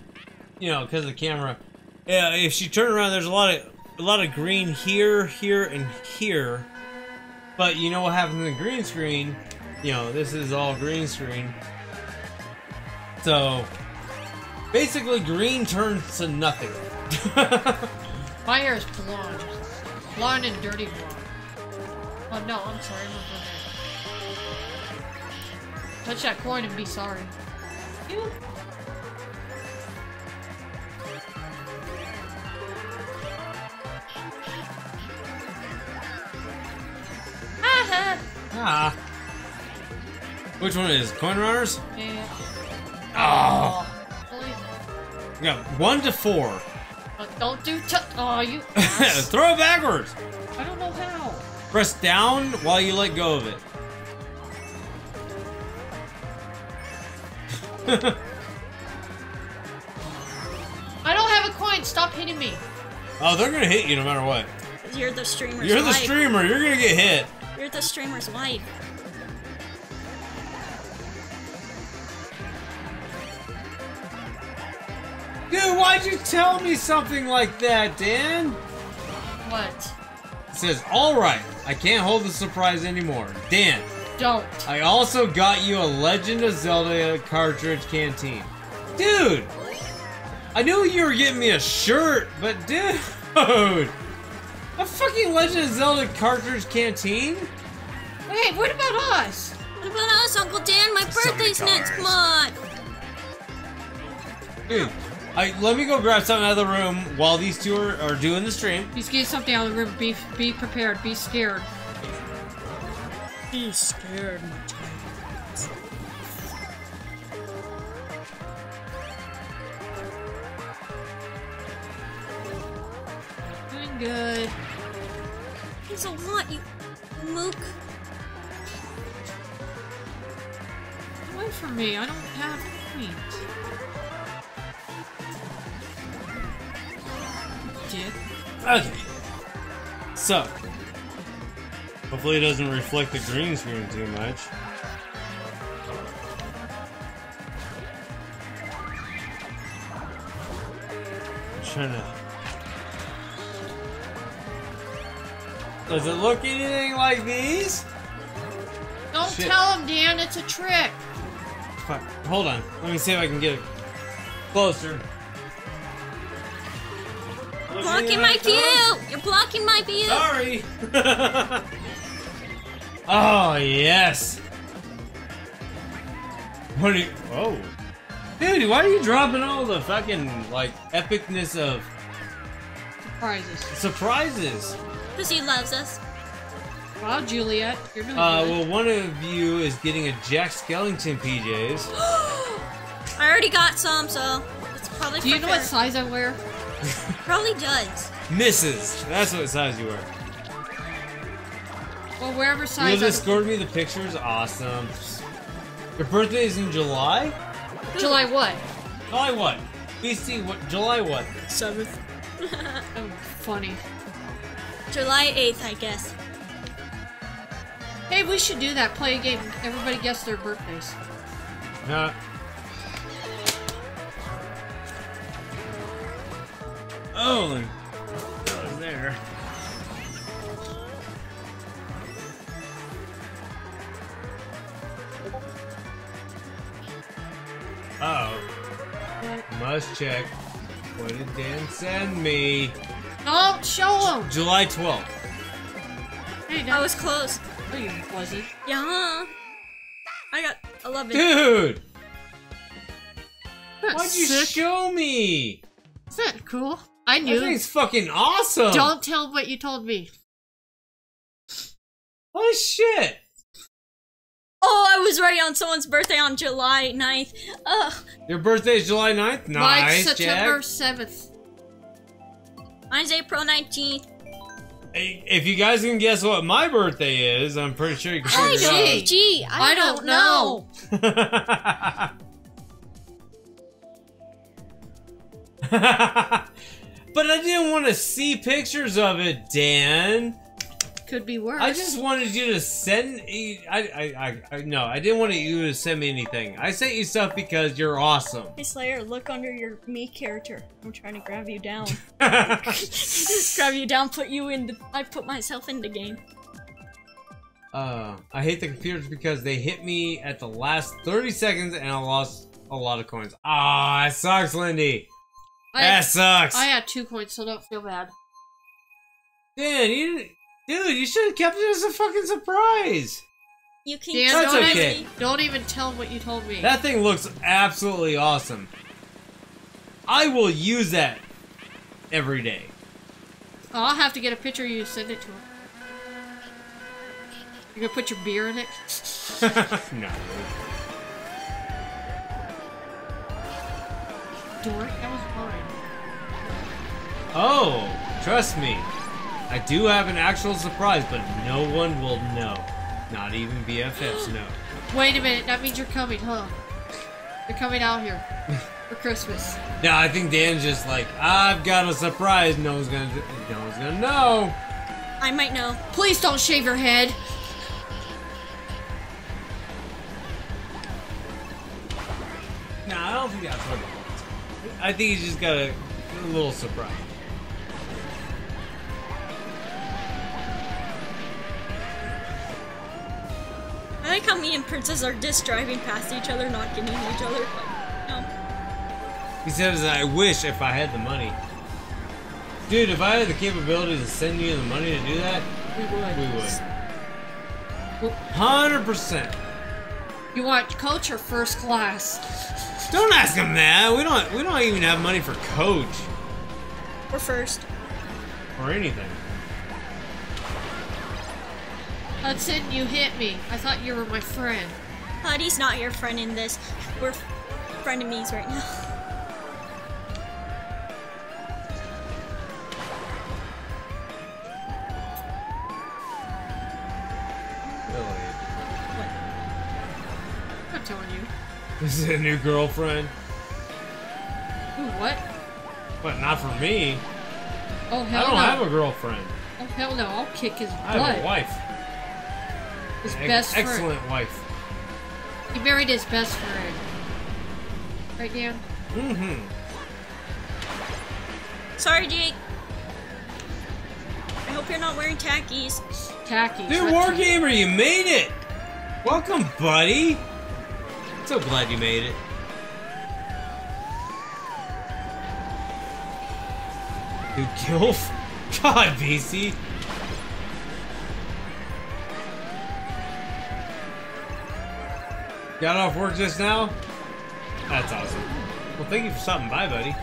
you know, because of the camera. Yeah, if she turned around, there's a lot of a lot of green here, here, and here. But you know what happens in the green screen? You know, this is all green screen. So basically, green turns to nothing. (laughs) My hair is blonde. Blonde and dirty blonde. Oh no, I'm sorry, I'm not. Touch that coin and be sorry. You. Ah. Which one is coin runners? Yeah. Oh, Really? we got one to four. Uh, don't do t- Oh, you. (laughs) Throw it backwards. I don't know how. Press down while you let go of it. (laughs) I don't have a coin. Stop hitting me. oh, they're gonna hit you no matter what. You're the streamer's You're the wife. streamer. You're gonna get hit. You're the streamer's wife. Dude, why'd you tell me something like that, Dan? What? It says, alright, I can't hold the surprise anymore. Dan, Don't. I also got you a Legend of Zelda cartridge canteen. Dude! I knew you were getting me a shirt, but dude! (laughs) A fucking Legend of Zelda cartridge canteen? Hey, what about us? What about us, Uncle Dan? My birthday's next cars. month. Dude, I, let me go grab something out of the room while these two are, are doing the stream. He's getting something out of the room. Be be prepared. Be scared. Be scared, my Doing good. There's a lot, you mook. Away from me. I don't have coins. Dick. Okay. So, hopefully it doesn't reflect the green screen too much. I'm trying to. Does it look anything like these? Don't Shit. tell him, Dan. It's a trick. Fuck. Hold on. Let me see if I can get it closer. Look Blocking my view! those? You're blocking my view! Sorry. (laughs) oh yes. What are you? Oh, dude, why are you dropping all the fucking like epicness of Surprises. surprises? Because he loves us. Wow, Juliet. You're doing Uh, good. well, one of you is getting a Jack Skellington PJs. (gasps) I already got some, so it's probably Do you for know what size I wear? (laughs) Probably does. Misses. That's what size you wear. Well, wherever size. I- just scored me the pictures. Awesome. Your birthday is in July. July what? July what? BC what? July what? 7th. (laughs) Oh, funny. July 8th, I guess. Hey, we should do that. Play a game. Everybody guess their birthdays. Uh, oh, that was there. Oh, must check. What did Dan send me? Don't show him. July 12th. Hey, I that was close. No, you wasn't. Yeah. I got 11. Dude! That's Why'd you sick. show me? Is that cool? I That knew. thing's fucking awesome! Don't tell what you told me. Oh shit! Oh, I was right on someone's birthday on July 9th. Ugh. Your birthday's July 9th? Mine's September Jack. 7th. Mine's April 19th. Hey, If you guys can guess what my birthday is, I'm pretty sure you can I figure don't. it Gee, I, I don't know. out. (laughs) (laughs) but I didn't want to see pictures of it, Dan. Could be worse. I just wanted you to send. I, I, I, I, no, I didn't want you to send me anything. I sent you stuff because you're awesome. Hey Slayer, look under your me character. I'm trying to grab you down. (laughs) (laughs) grab you down, put you in the. I put myself in the game. uh, I hate the computers because they hit me at the last 30 seconds and I lost a lot of coins. Ah, it sucks, Lindy. I, that sucks. I had two coins, so don't feel bad. Dan, you dude, you should have kept it as a fucking surprise. You can. Dan, That's don't, okay. even, don't even tell what you told me. That thing looks absolutely awesome. I will use that every day. Oh, I'll have to get a picture of you and send it to him. You're gonna put your beer in it? (laughs) no. Dork, that was mine. Oh, trust me. I do have an actual surprise, but no one will know. Not even BFFs know. (gasps) Wait a minute, that means you're coming, huh? You're coming out here (laughs) for Christmas. No, I think Dan's just like, I've got a surprise. No one's gonna, no one's gonna know. I might know. Please don't shave your head. No, I don't think that's what it was. I think he's just got a, a little surprise. I like how me and Princess are just driving past each other, not getting each other. Like, no. He says, I wish if I had the money. Dude, if I had the capability to send you the money to do that, We would. we would. 100%. You want coach or first class? Don't ask him that. We don't we don't even have money for coach We're first. or anything. Hudson, you hit me. I thought you were my friend. Huddy's not your friend in this. We're frenemies right now. (laughs) telling you. This is a new girlfriend. Ooh, what? But not for me. Oh hell no! I don't no! have a girlfriend. Oh hell no! I'll kick his butt. I have a wife. His Ex- best friend. excellent wife. He married his best friend. Right, Dan? Mm-hmm. Sorry, Jake. I hope you're not wearing tackies. Tacky. Dude, Wargamer, you made it! Welcome, buddy! So glad you made it. Dude, Gilf? (laughs) God, BC. Got off work just now? That's awesome. Well, thank you for stopping by, buddy.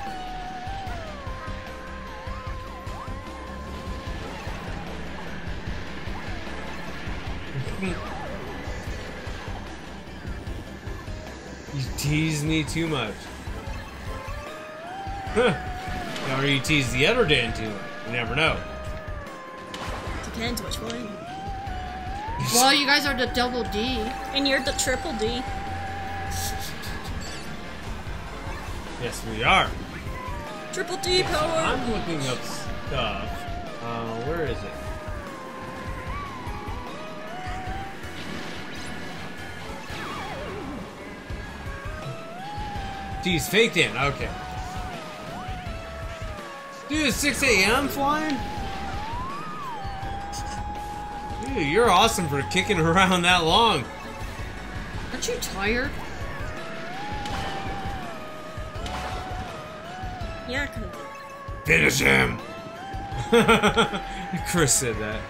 You tease me too much. Huh. Or you tease the other Dan too much. You never know. Depends which one. (laughs) Well, you guys are the double D. And you're the triple D. Yes, we are. Triple D power. I'm looking up stuff. Uh, where is it? Geez, faked in. Okay. Dude, it's 6 a.m. flying? Dude, you're awesome for kicking (laughs) around that long. Aren't you tired? yeah Finish him. (laughs) Chris said that.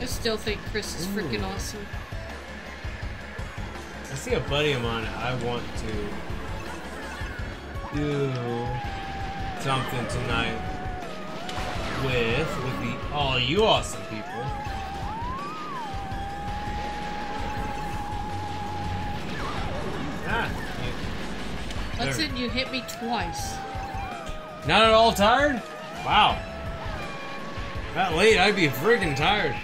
I still think Chris is freaking awesome. I see a buddy of mine I want to do something tonight with with the all you awesome people. Ah, it, you hit me twice. Not at all tired? Wow. That late, I'd be freaking tired.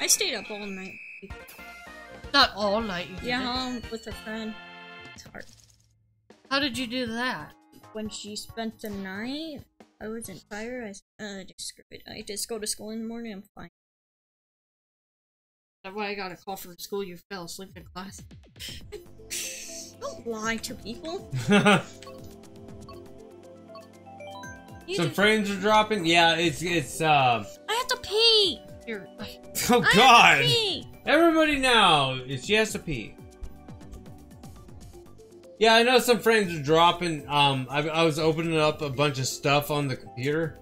I stayed up all night. Not all night. You Yeah, home with a friend. It's hard. How did you do that? When she spent the night, I wasn't tired. I s- uh, just screw it. I just go to school in the morning. I'm fine. That's why I got a call from school. You fell asleep in class. (laughs) Don't lie to people. (laughs) You Some just- frames are dropping. Yeah, it's it's um. I have to pee. Here, (laughs) Oh I have God! Everybody now, she has to pee. Yeah, I know some frames are dropping. Um, I, I was opening up a bunch of stuff on the computer.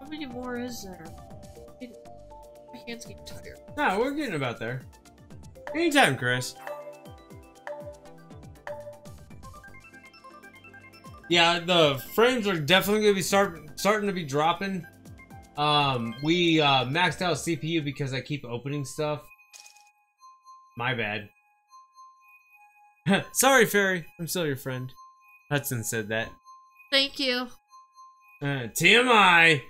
how many more is there? My hands get tired. No, we're getting about there. Anytime, Chris. Yeah, the frames are definitely gonna be start starting to be dropping. Um, we uh, maxed out CPU because I keep opening stuff. My bad. (laughs) Sorry, Fairy. I'm still your friend. Hudson said that. Thank you. Uh, TMI.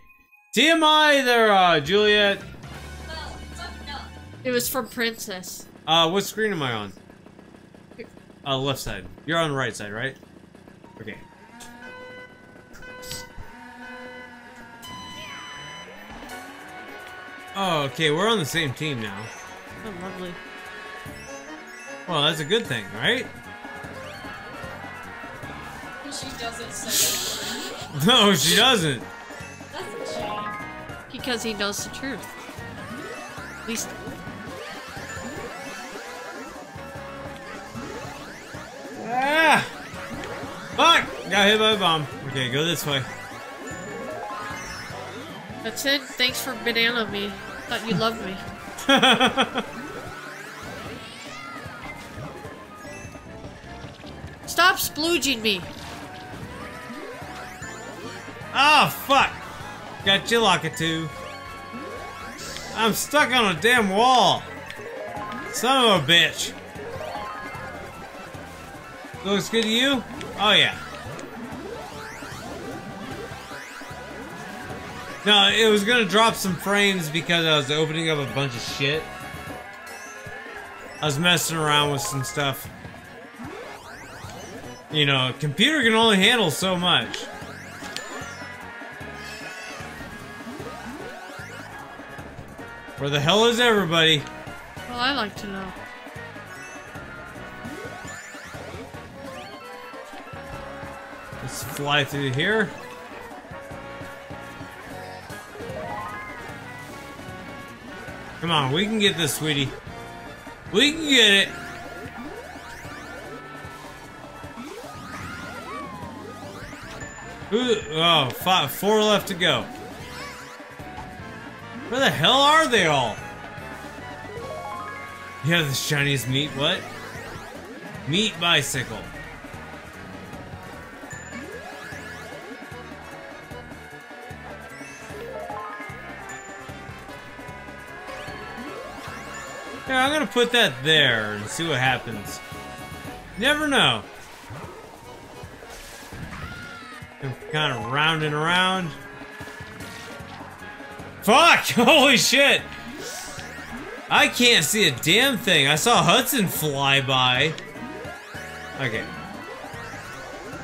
TMI there, uh, Juliet. Well, fuck no. It was from Princess. Uh, what screen am I on? Uh, left side. You're on the right side, right? Okay. Oh, okay, we're on the same team now. Oh, lovely. Well, that's a good thing, right? She doesn't say (laughs) No, she doesn't. That's a shame. Because he knows the truth. At least Ah! Fuck! Got hit by a bomb. Okay, go this way. that's it. Thanks for banana me. Thought you loved me. (laughs) Stop splooging me. Oh, fuck! Got you, Lockatoo. I'm stuck on a damn wall. Son of a bitch. Looks good to you? Oh, yeah. No, it was gonna drop some frames because I was opening up a bunch of shit. I was messing around with some stuff. You know, a computer can only handle so much. Where the hell is everybody? Well, I like to know. Let's fly through here. Come on, we can get this, sweetie. We can get it. Oh, five, four left to go. Where the hell are they all? Yeah, this Chinese meat. What? Meat bicycle. Yeah, I'm gonna put that there and see what happens. Never know. Kind of rounding around. Fuck! (laughs) Holy shit! I can't see a damn thing. I saw Hudson fly by. Okay.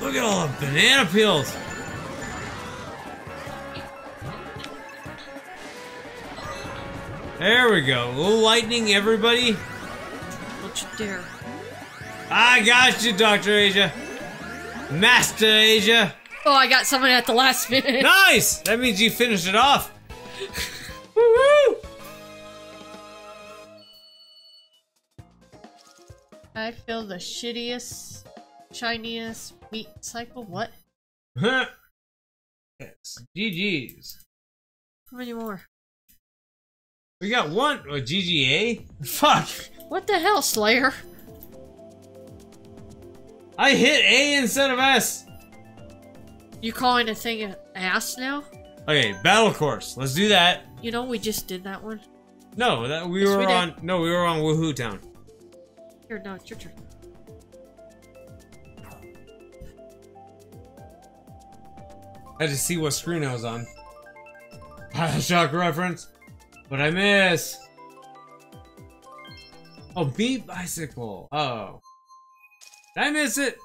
Look at all the banana peels. There we go. Lightning, everybody. Don't you dare. I got you, Dr. Asia. Master Asia. Oh, I got someone at the last minute. Nice! That means you finished it off. (laughs) Woo I feel the shittiest, shiniest meat cycle. What? (laughs) woo! GG's. How many more? We got one. Oh, GGA? (laughs) Fuck. What the hell, Slayer? I hit A instead of S. You calling a thing an ass now? Okay, battle course. Let's do that. You know we just did that one. No, that we Yes, were we on. No, we were on Wuhu Town. Here, no, it's your turn. I had to see what screen I was on. (laughs) Shock reference. What I miss? Oh, beat bicycle. Oh. Did I miss it?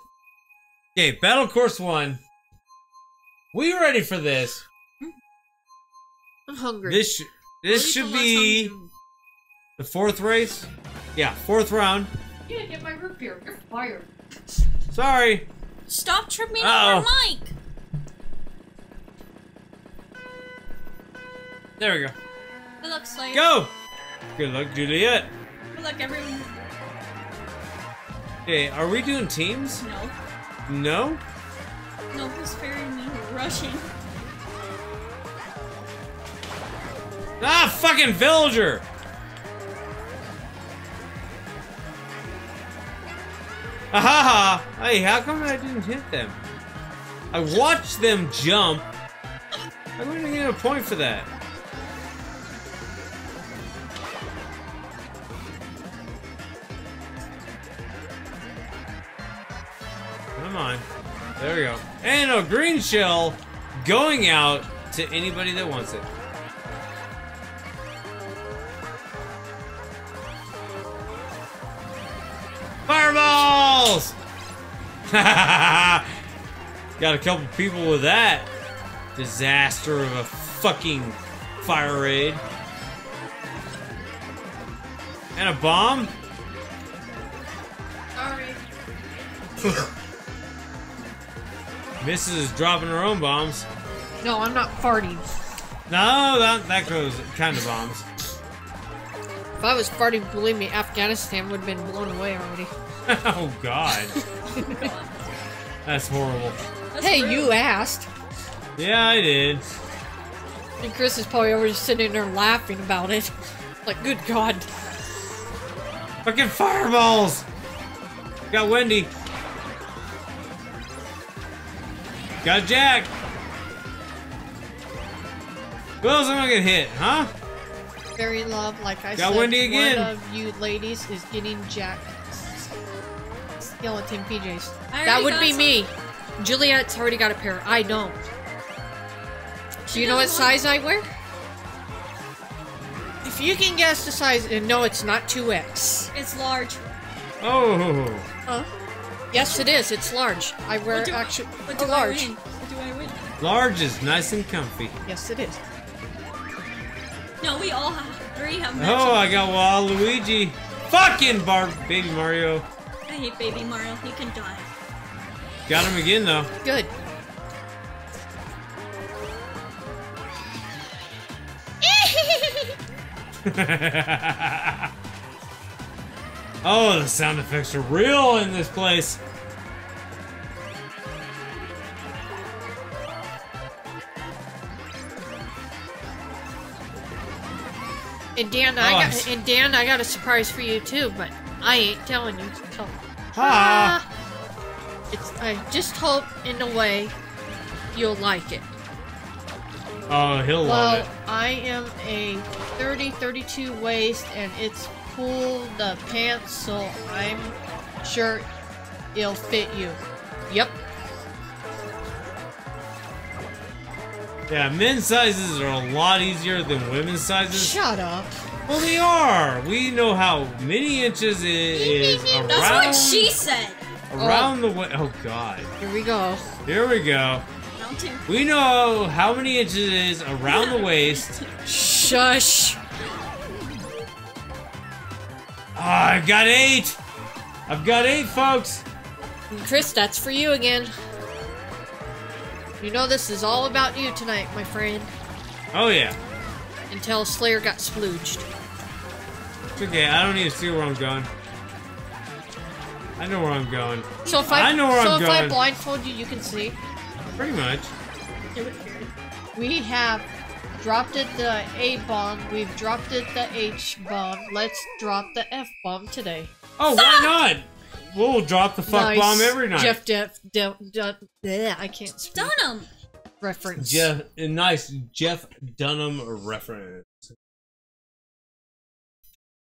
Okay, battle course one. We ready for this? I'm hungry. This sh this should be the fourth race. Yeah, fourth round. You didn't get my root beer. You're fired. Sorry. Stop tripping Uh-oh. over Mike. There we go. Good luck, Slayer. Go. Good luck, Juliet. Good luck, everyone. Hey, are we doing teams? No. No. No, who's ferrying me? Rushing. Ah, fucking villager! Ahaha! Hey, how come I didn't hit them? I watched them jump. I wouldn't even get a point for that. Come on. There we go. And a green shell going out to anybody that wants it. Fireballs! (laughs) Got a couple people with that disaster of a fucking fire raid. And a bomb? Sorry. (laughs) Mrs. is dropping her own bombs. No, I'm not farting. No, that, that goes kind of bombs. If I was farting, believe me, Afghanistan would have been blown away already. (laughs) oh god. That's horrible. That's hey, rude. you asked. Yeah, I did. And Chris is probably over just sitting there laughing about it. (laughs) Like, good God. Fucking fireballs! Got Wendy. Got Jack. Who else am I gonna hit, huh? Fairylove, like I Got said, Wendy again. one of you ladies is getting Jack Skellington PJs. That would be some. me. Juliet's already got a pair. I don't. Do you know what doesn't want- size I wear? If you can guess the size, and no, it's not 2X. It's large. Oh, Huh? Yes, it is. It's large. I wear What do, actually what a do I large. win? What do I win? large is nice and comfy. Yes, it is. No, we all have, three have Oh, matching. I got Waluigi. Fucking Bar Baby Mario. I hate Baby Mario. He can die. Got him again though. Good. (laughs) (laughs) oh, the sound effects are real in this place. And Dan, Oh, I got and Dan, I got a surprise for you too, but I ain't telling you. So, Ha! Ah! it's I just hope in a way you'll like it. Oh, he'll Well, love it. I am a 30 32 waist and it's pull the pants, so I'm sure it'll fit you. Yep. Yeah, men's sizes are a lot easier than women's sizes. Shut up. Well, they are. We know how many inches it is around, That's what she said. around the way. Oh God. Here we go. Here we go. Round two. We know how many inches it is around the waist. Shush. Ah, I got eight. I've got eight, folks. Chris, that's for you again. You know this is all about you tonight, my friend. Oh yeah. Until Slayer got splooged. It's okay. I don't need to see where I'm going. I know where I'm going. So if I, I know where so I'm if I blindfold you, you can see. Pretty much. Do it, Karen. We have dropped it the A bomb. We've dropped it the H bomb. Let's drop the F bomb today. Oh, why not? We'll drop the fuck Nice. bomb every night. Jeff Def, Def, Def, bleh, I can't speak. Dunham. Reference. Jeff, uh, nice Jeff Dunham reference.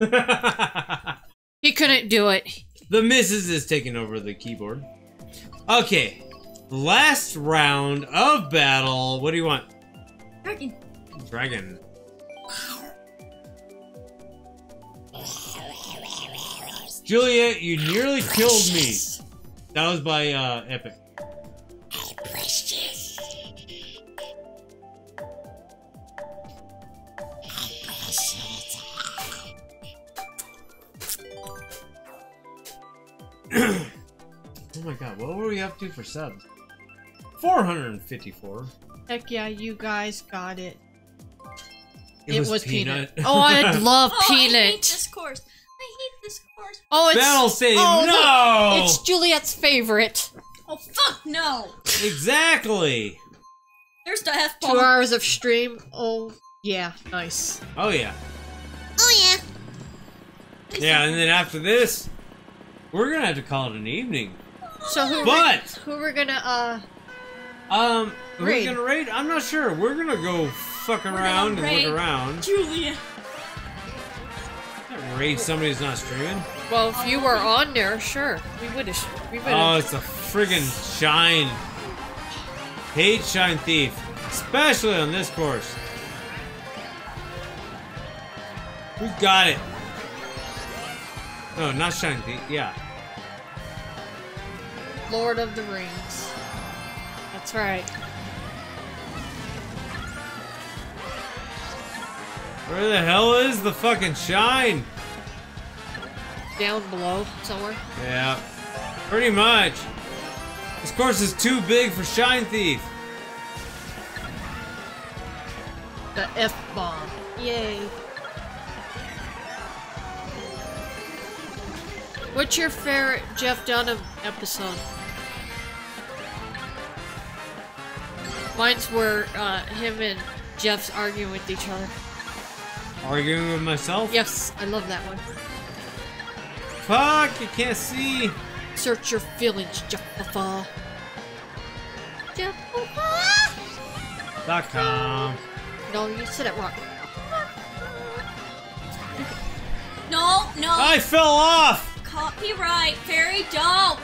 (laughs) He couldn't do it. The missus is taking over the keyboard. Okay, last round of battle. What do you want? Dragon. Dragon. Juliet, you nearly killed me. That was by uh, Epic. (clears throat) oh my god, what were we up to for subs? 454. Heck yeah, you guys got it. It, was, Peanut. Oh, I (laughs) love Oh, I hate peanut. this course. I hate this course. Oh, it's Battle City, oh, no! look, it's Juliet's favorite. Oh fuck no. Exactly! There's the F Two hours of stream. Oh, yeah, nice. Oh yeah. Oh yeah. Yeah, and then after this, we're gonna have to call it an evening. So who? But who we're gonna uh? um, are we're gonna raid? I'm not sure. We're gonna go fuck around and look around. Julia. Raid somebody who's not streaming. Well, if you were on there, sure, we would have. We would Oh, it's a friggin' shine. Hate shine thief, especially on this course. Who got it? No, not shine thief. Yeah. Lord of the Rings. That's right. Where the hell is the fucking shine? Down below somewhere. Yeah, pretty much. This course is too big for Shine Thief. The F bomb. Yay. What's your favorite Jeff Dunham episode? Mine's where uh, him and Jeff's arguing with each other. Arguing with myself? Yes, I love that one. Fuck, you can't see. Search your feelings, Jeffa. Jeffa. Dot com. No, you said it wrong. No, no. I fell off! Copyright. Fairy don't.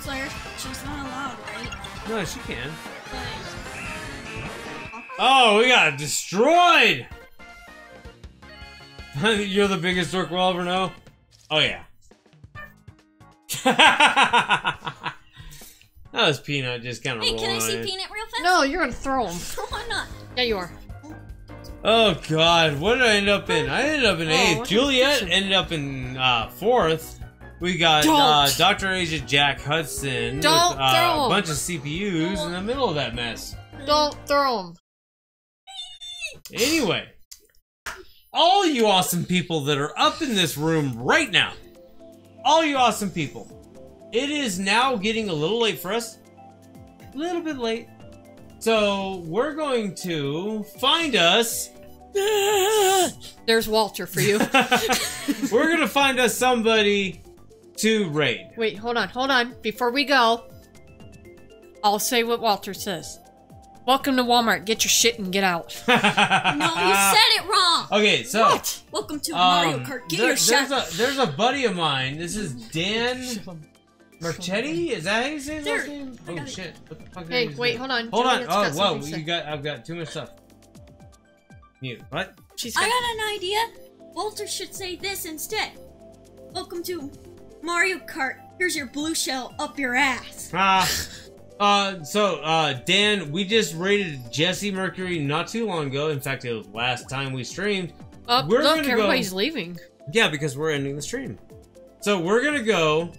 Slayer, she's not allowed, right? No, she can. But Oh, we got destroyed! (laughs) You're the biggest dork we'll ever know? Oh, yeah. (laughs) that was Peanut just kind of Hey, rolling can I see it. Peanut real fast? No, you're gonna throw him. (laughs) Why not? Yeah, you are. Oh god, what did I end up in? I ended up in Oh, eighth. what Juliet ended up in uh, fourth. We got uh, Dr. Agent Jack Hudson Don't with uh, throw a 'em. bunch of CPUs in the middle of that mess. Don't throw him. Anyway, all you awesome people that are up in this room right now, all you awesome people, it is now getting a little late for us. A little bit late. So we're going to find us. (laughs) There's Walter for you. (laughs) we're gonna find us somebody to raid. Wait, hold on, hold on. Before we go, I'll say what Walter says. Welcome to Walmart. Get your shit and get out. (laughs) No, you said it wrong. Okay, so What? Welcome to Mario um, Kart. Get there- your there's shot. a there's a buddy of mine. This is Dan Marchetti. Is that how you say his last name? Oh shit! What the fuck? Hey, wait, hold on. Hold on. Oh, whoa! something You got. I've got too much stuff. Mute. What? She's I got. got an idea. Walter should say this instead. Welcome to Mario Kart. Here's your blue shell up your ass. Ah. (laughs) Uh, so, uh, Dan, we just rated Jesse Mercury not too long ago. In fact, it was last time we streamed. Oh, We're look, gonna go- everybody's leaving. Yeah, because we're ending the stream. So we're gonna go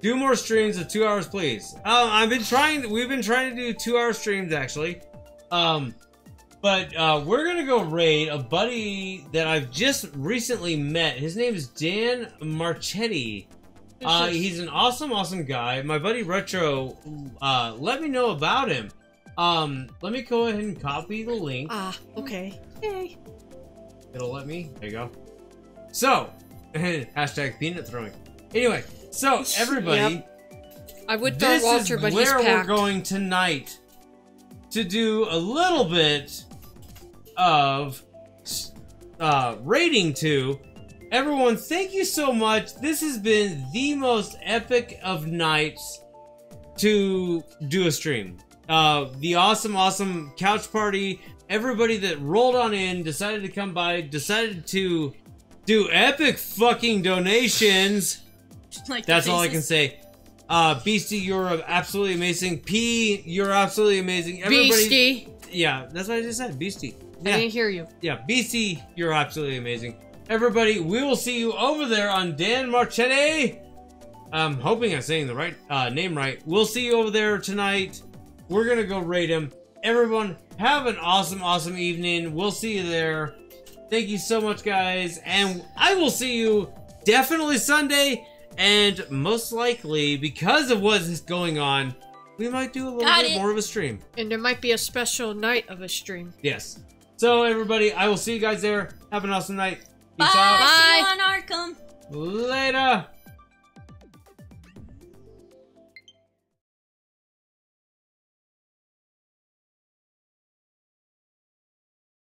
do more streams of two hours, please. Um, I've been trying. We've been trying to do two-hour streams actually. Um, but uh, we're gonna go raid a buddy that I've just recently met. His name is Dan Marchetti. Uh, he's an awesome, awesome guy. My buddy Retro, uh, let me know about him. Um, let me go ahead and copy the link. Ah, okay. Yay. It'll let me. There you go. So, (laughs) hashtag peanut throwing. Anyway, so (laughs) everybody, I would throw this Walter, is but where he's we're going tonight to do a little bit of uh, rating to everyone. Thank you so much. This has been the most epic of nights to do a stream. Uh, the awesome, awesome couch party. Everybody that rolled on in, decided to come by, decided to do epic fucking donations. (laughs) Like That's all I can say. Uh, Beastie, you're absolutely amazing. P, you're absolutely amazing. Everybody, Beastie. yeah, that's what I just said. Beastie. I didn't hear you. yeah, Beastie, you're absolutely amazing. Everybody, we will see you over there on Dan Marchetti. I'm hoping I'm saying the right uh, name right. We'll see you over there tonight. We're gonna go raid him. Everyone, have an awesome, awesome evening. We'll see you there. Thank you so much, guys, and I will see you definitely Sunday, and most likely because of what is going on, we might do a little Got bit it. more of a stream. And there might be a special night of a stream. Yes. So everybody, I will see you guys there. Have an awesome night. Peace Bye. out. See you on Arkham. Later.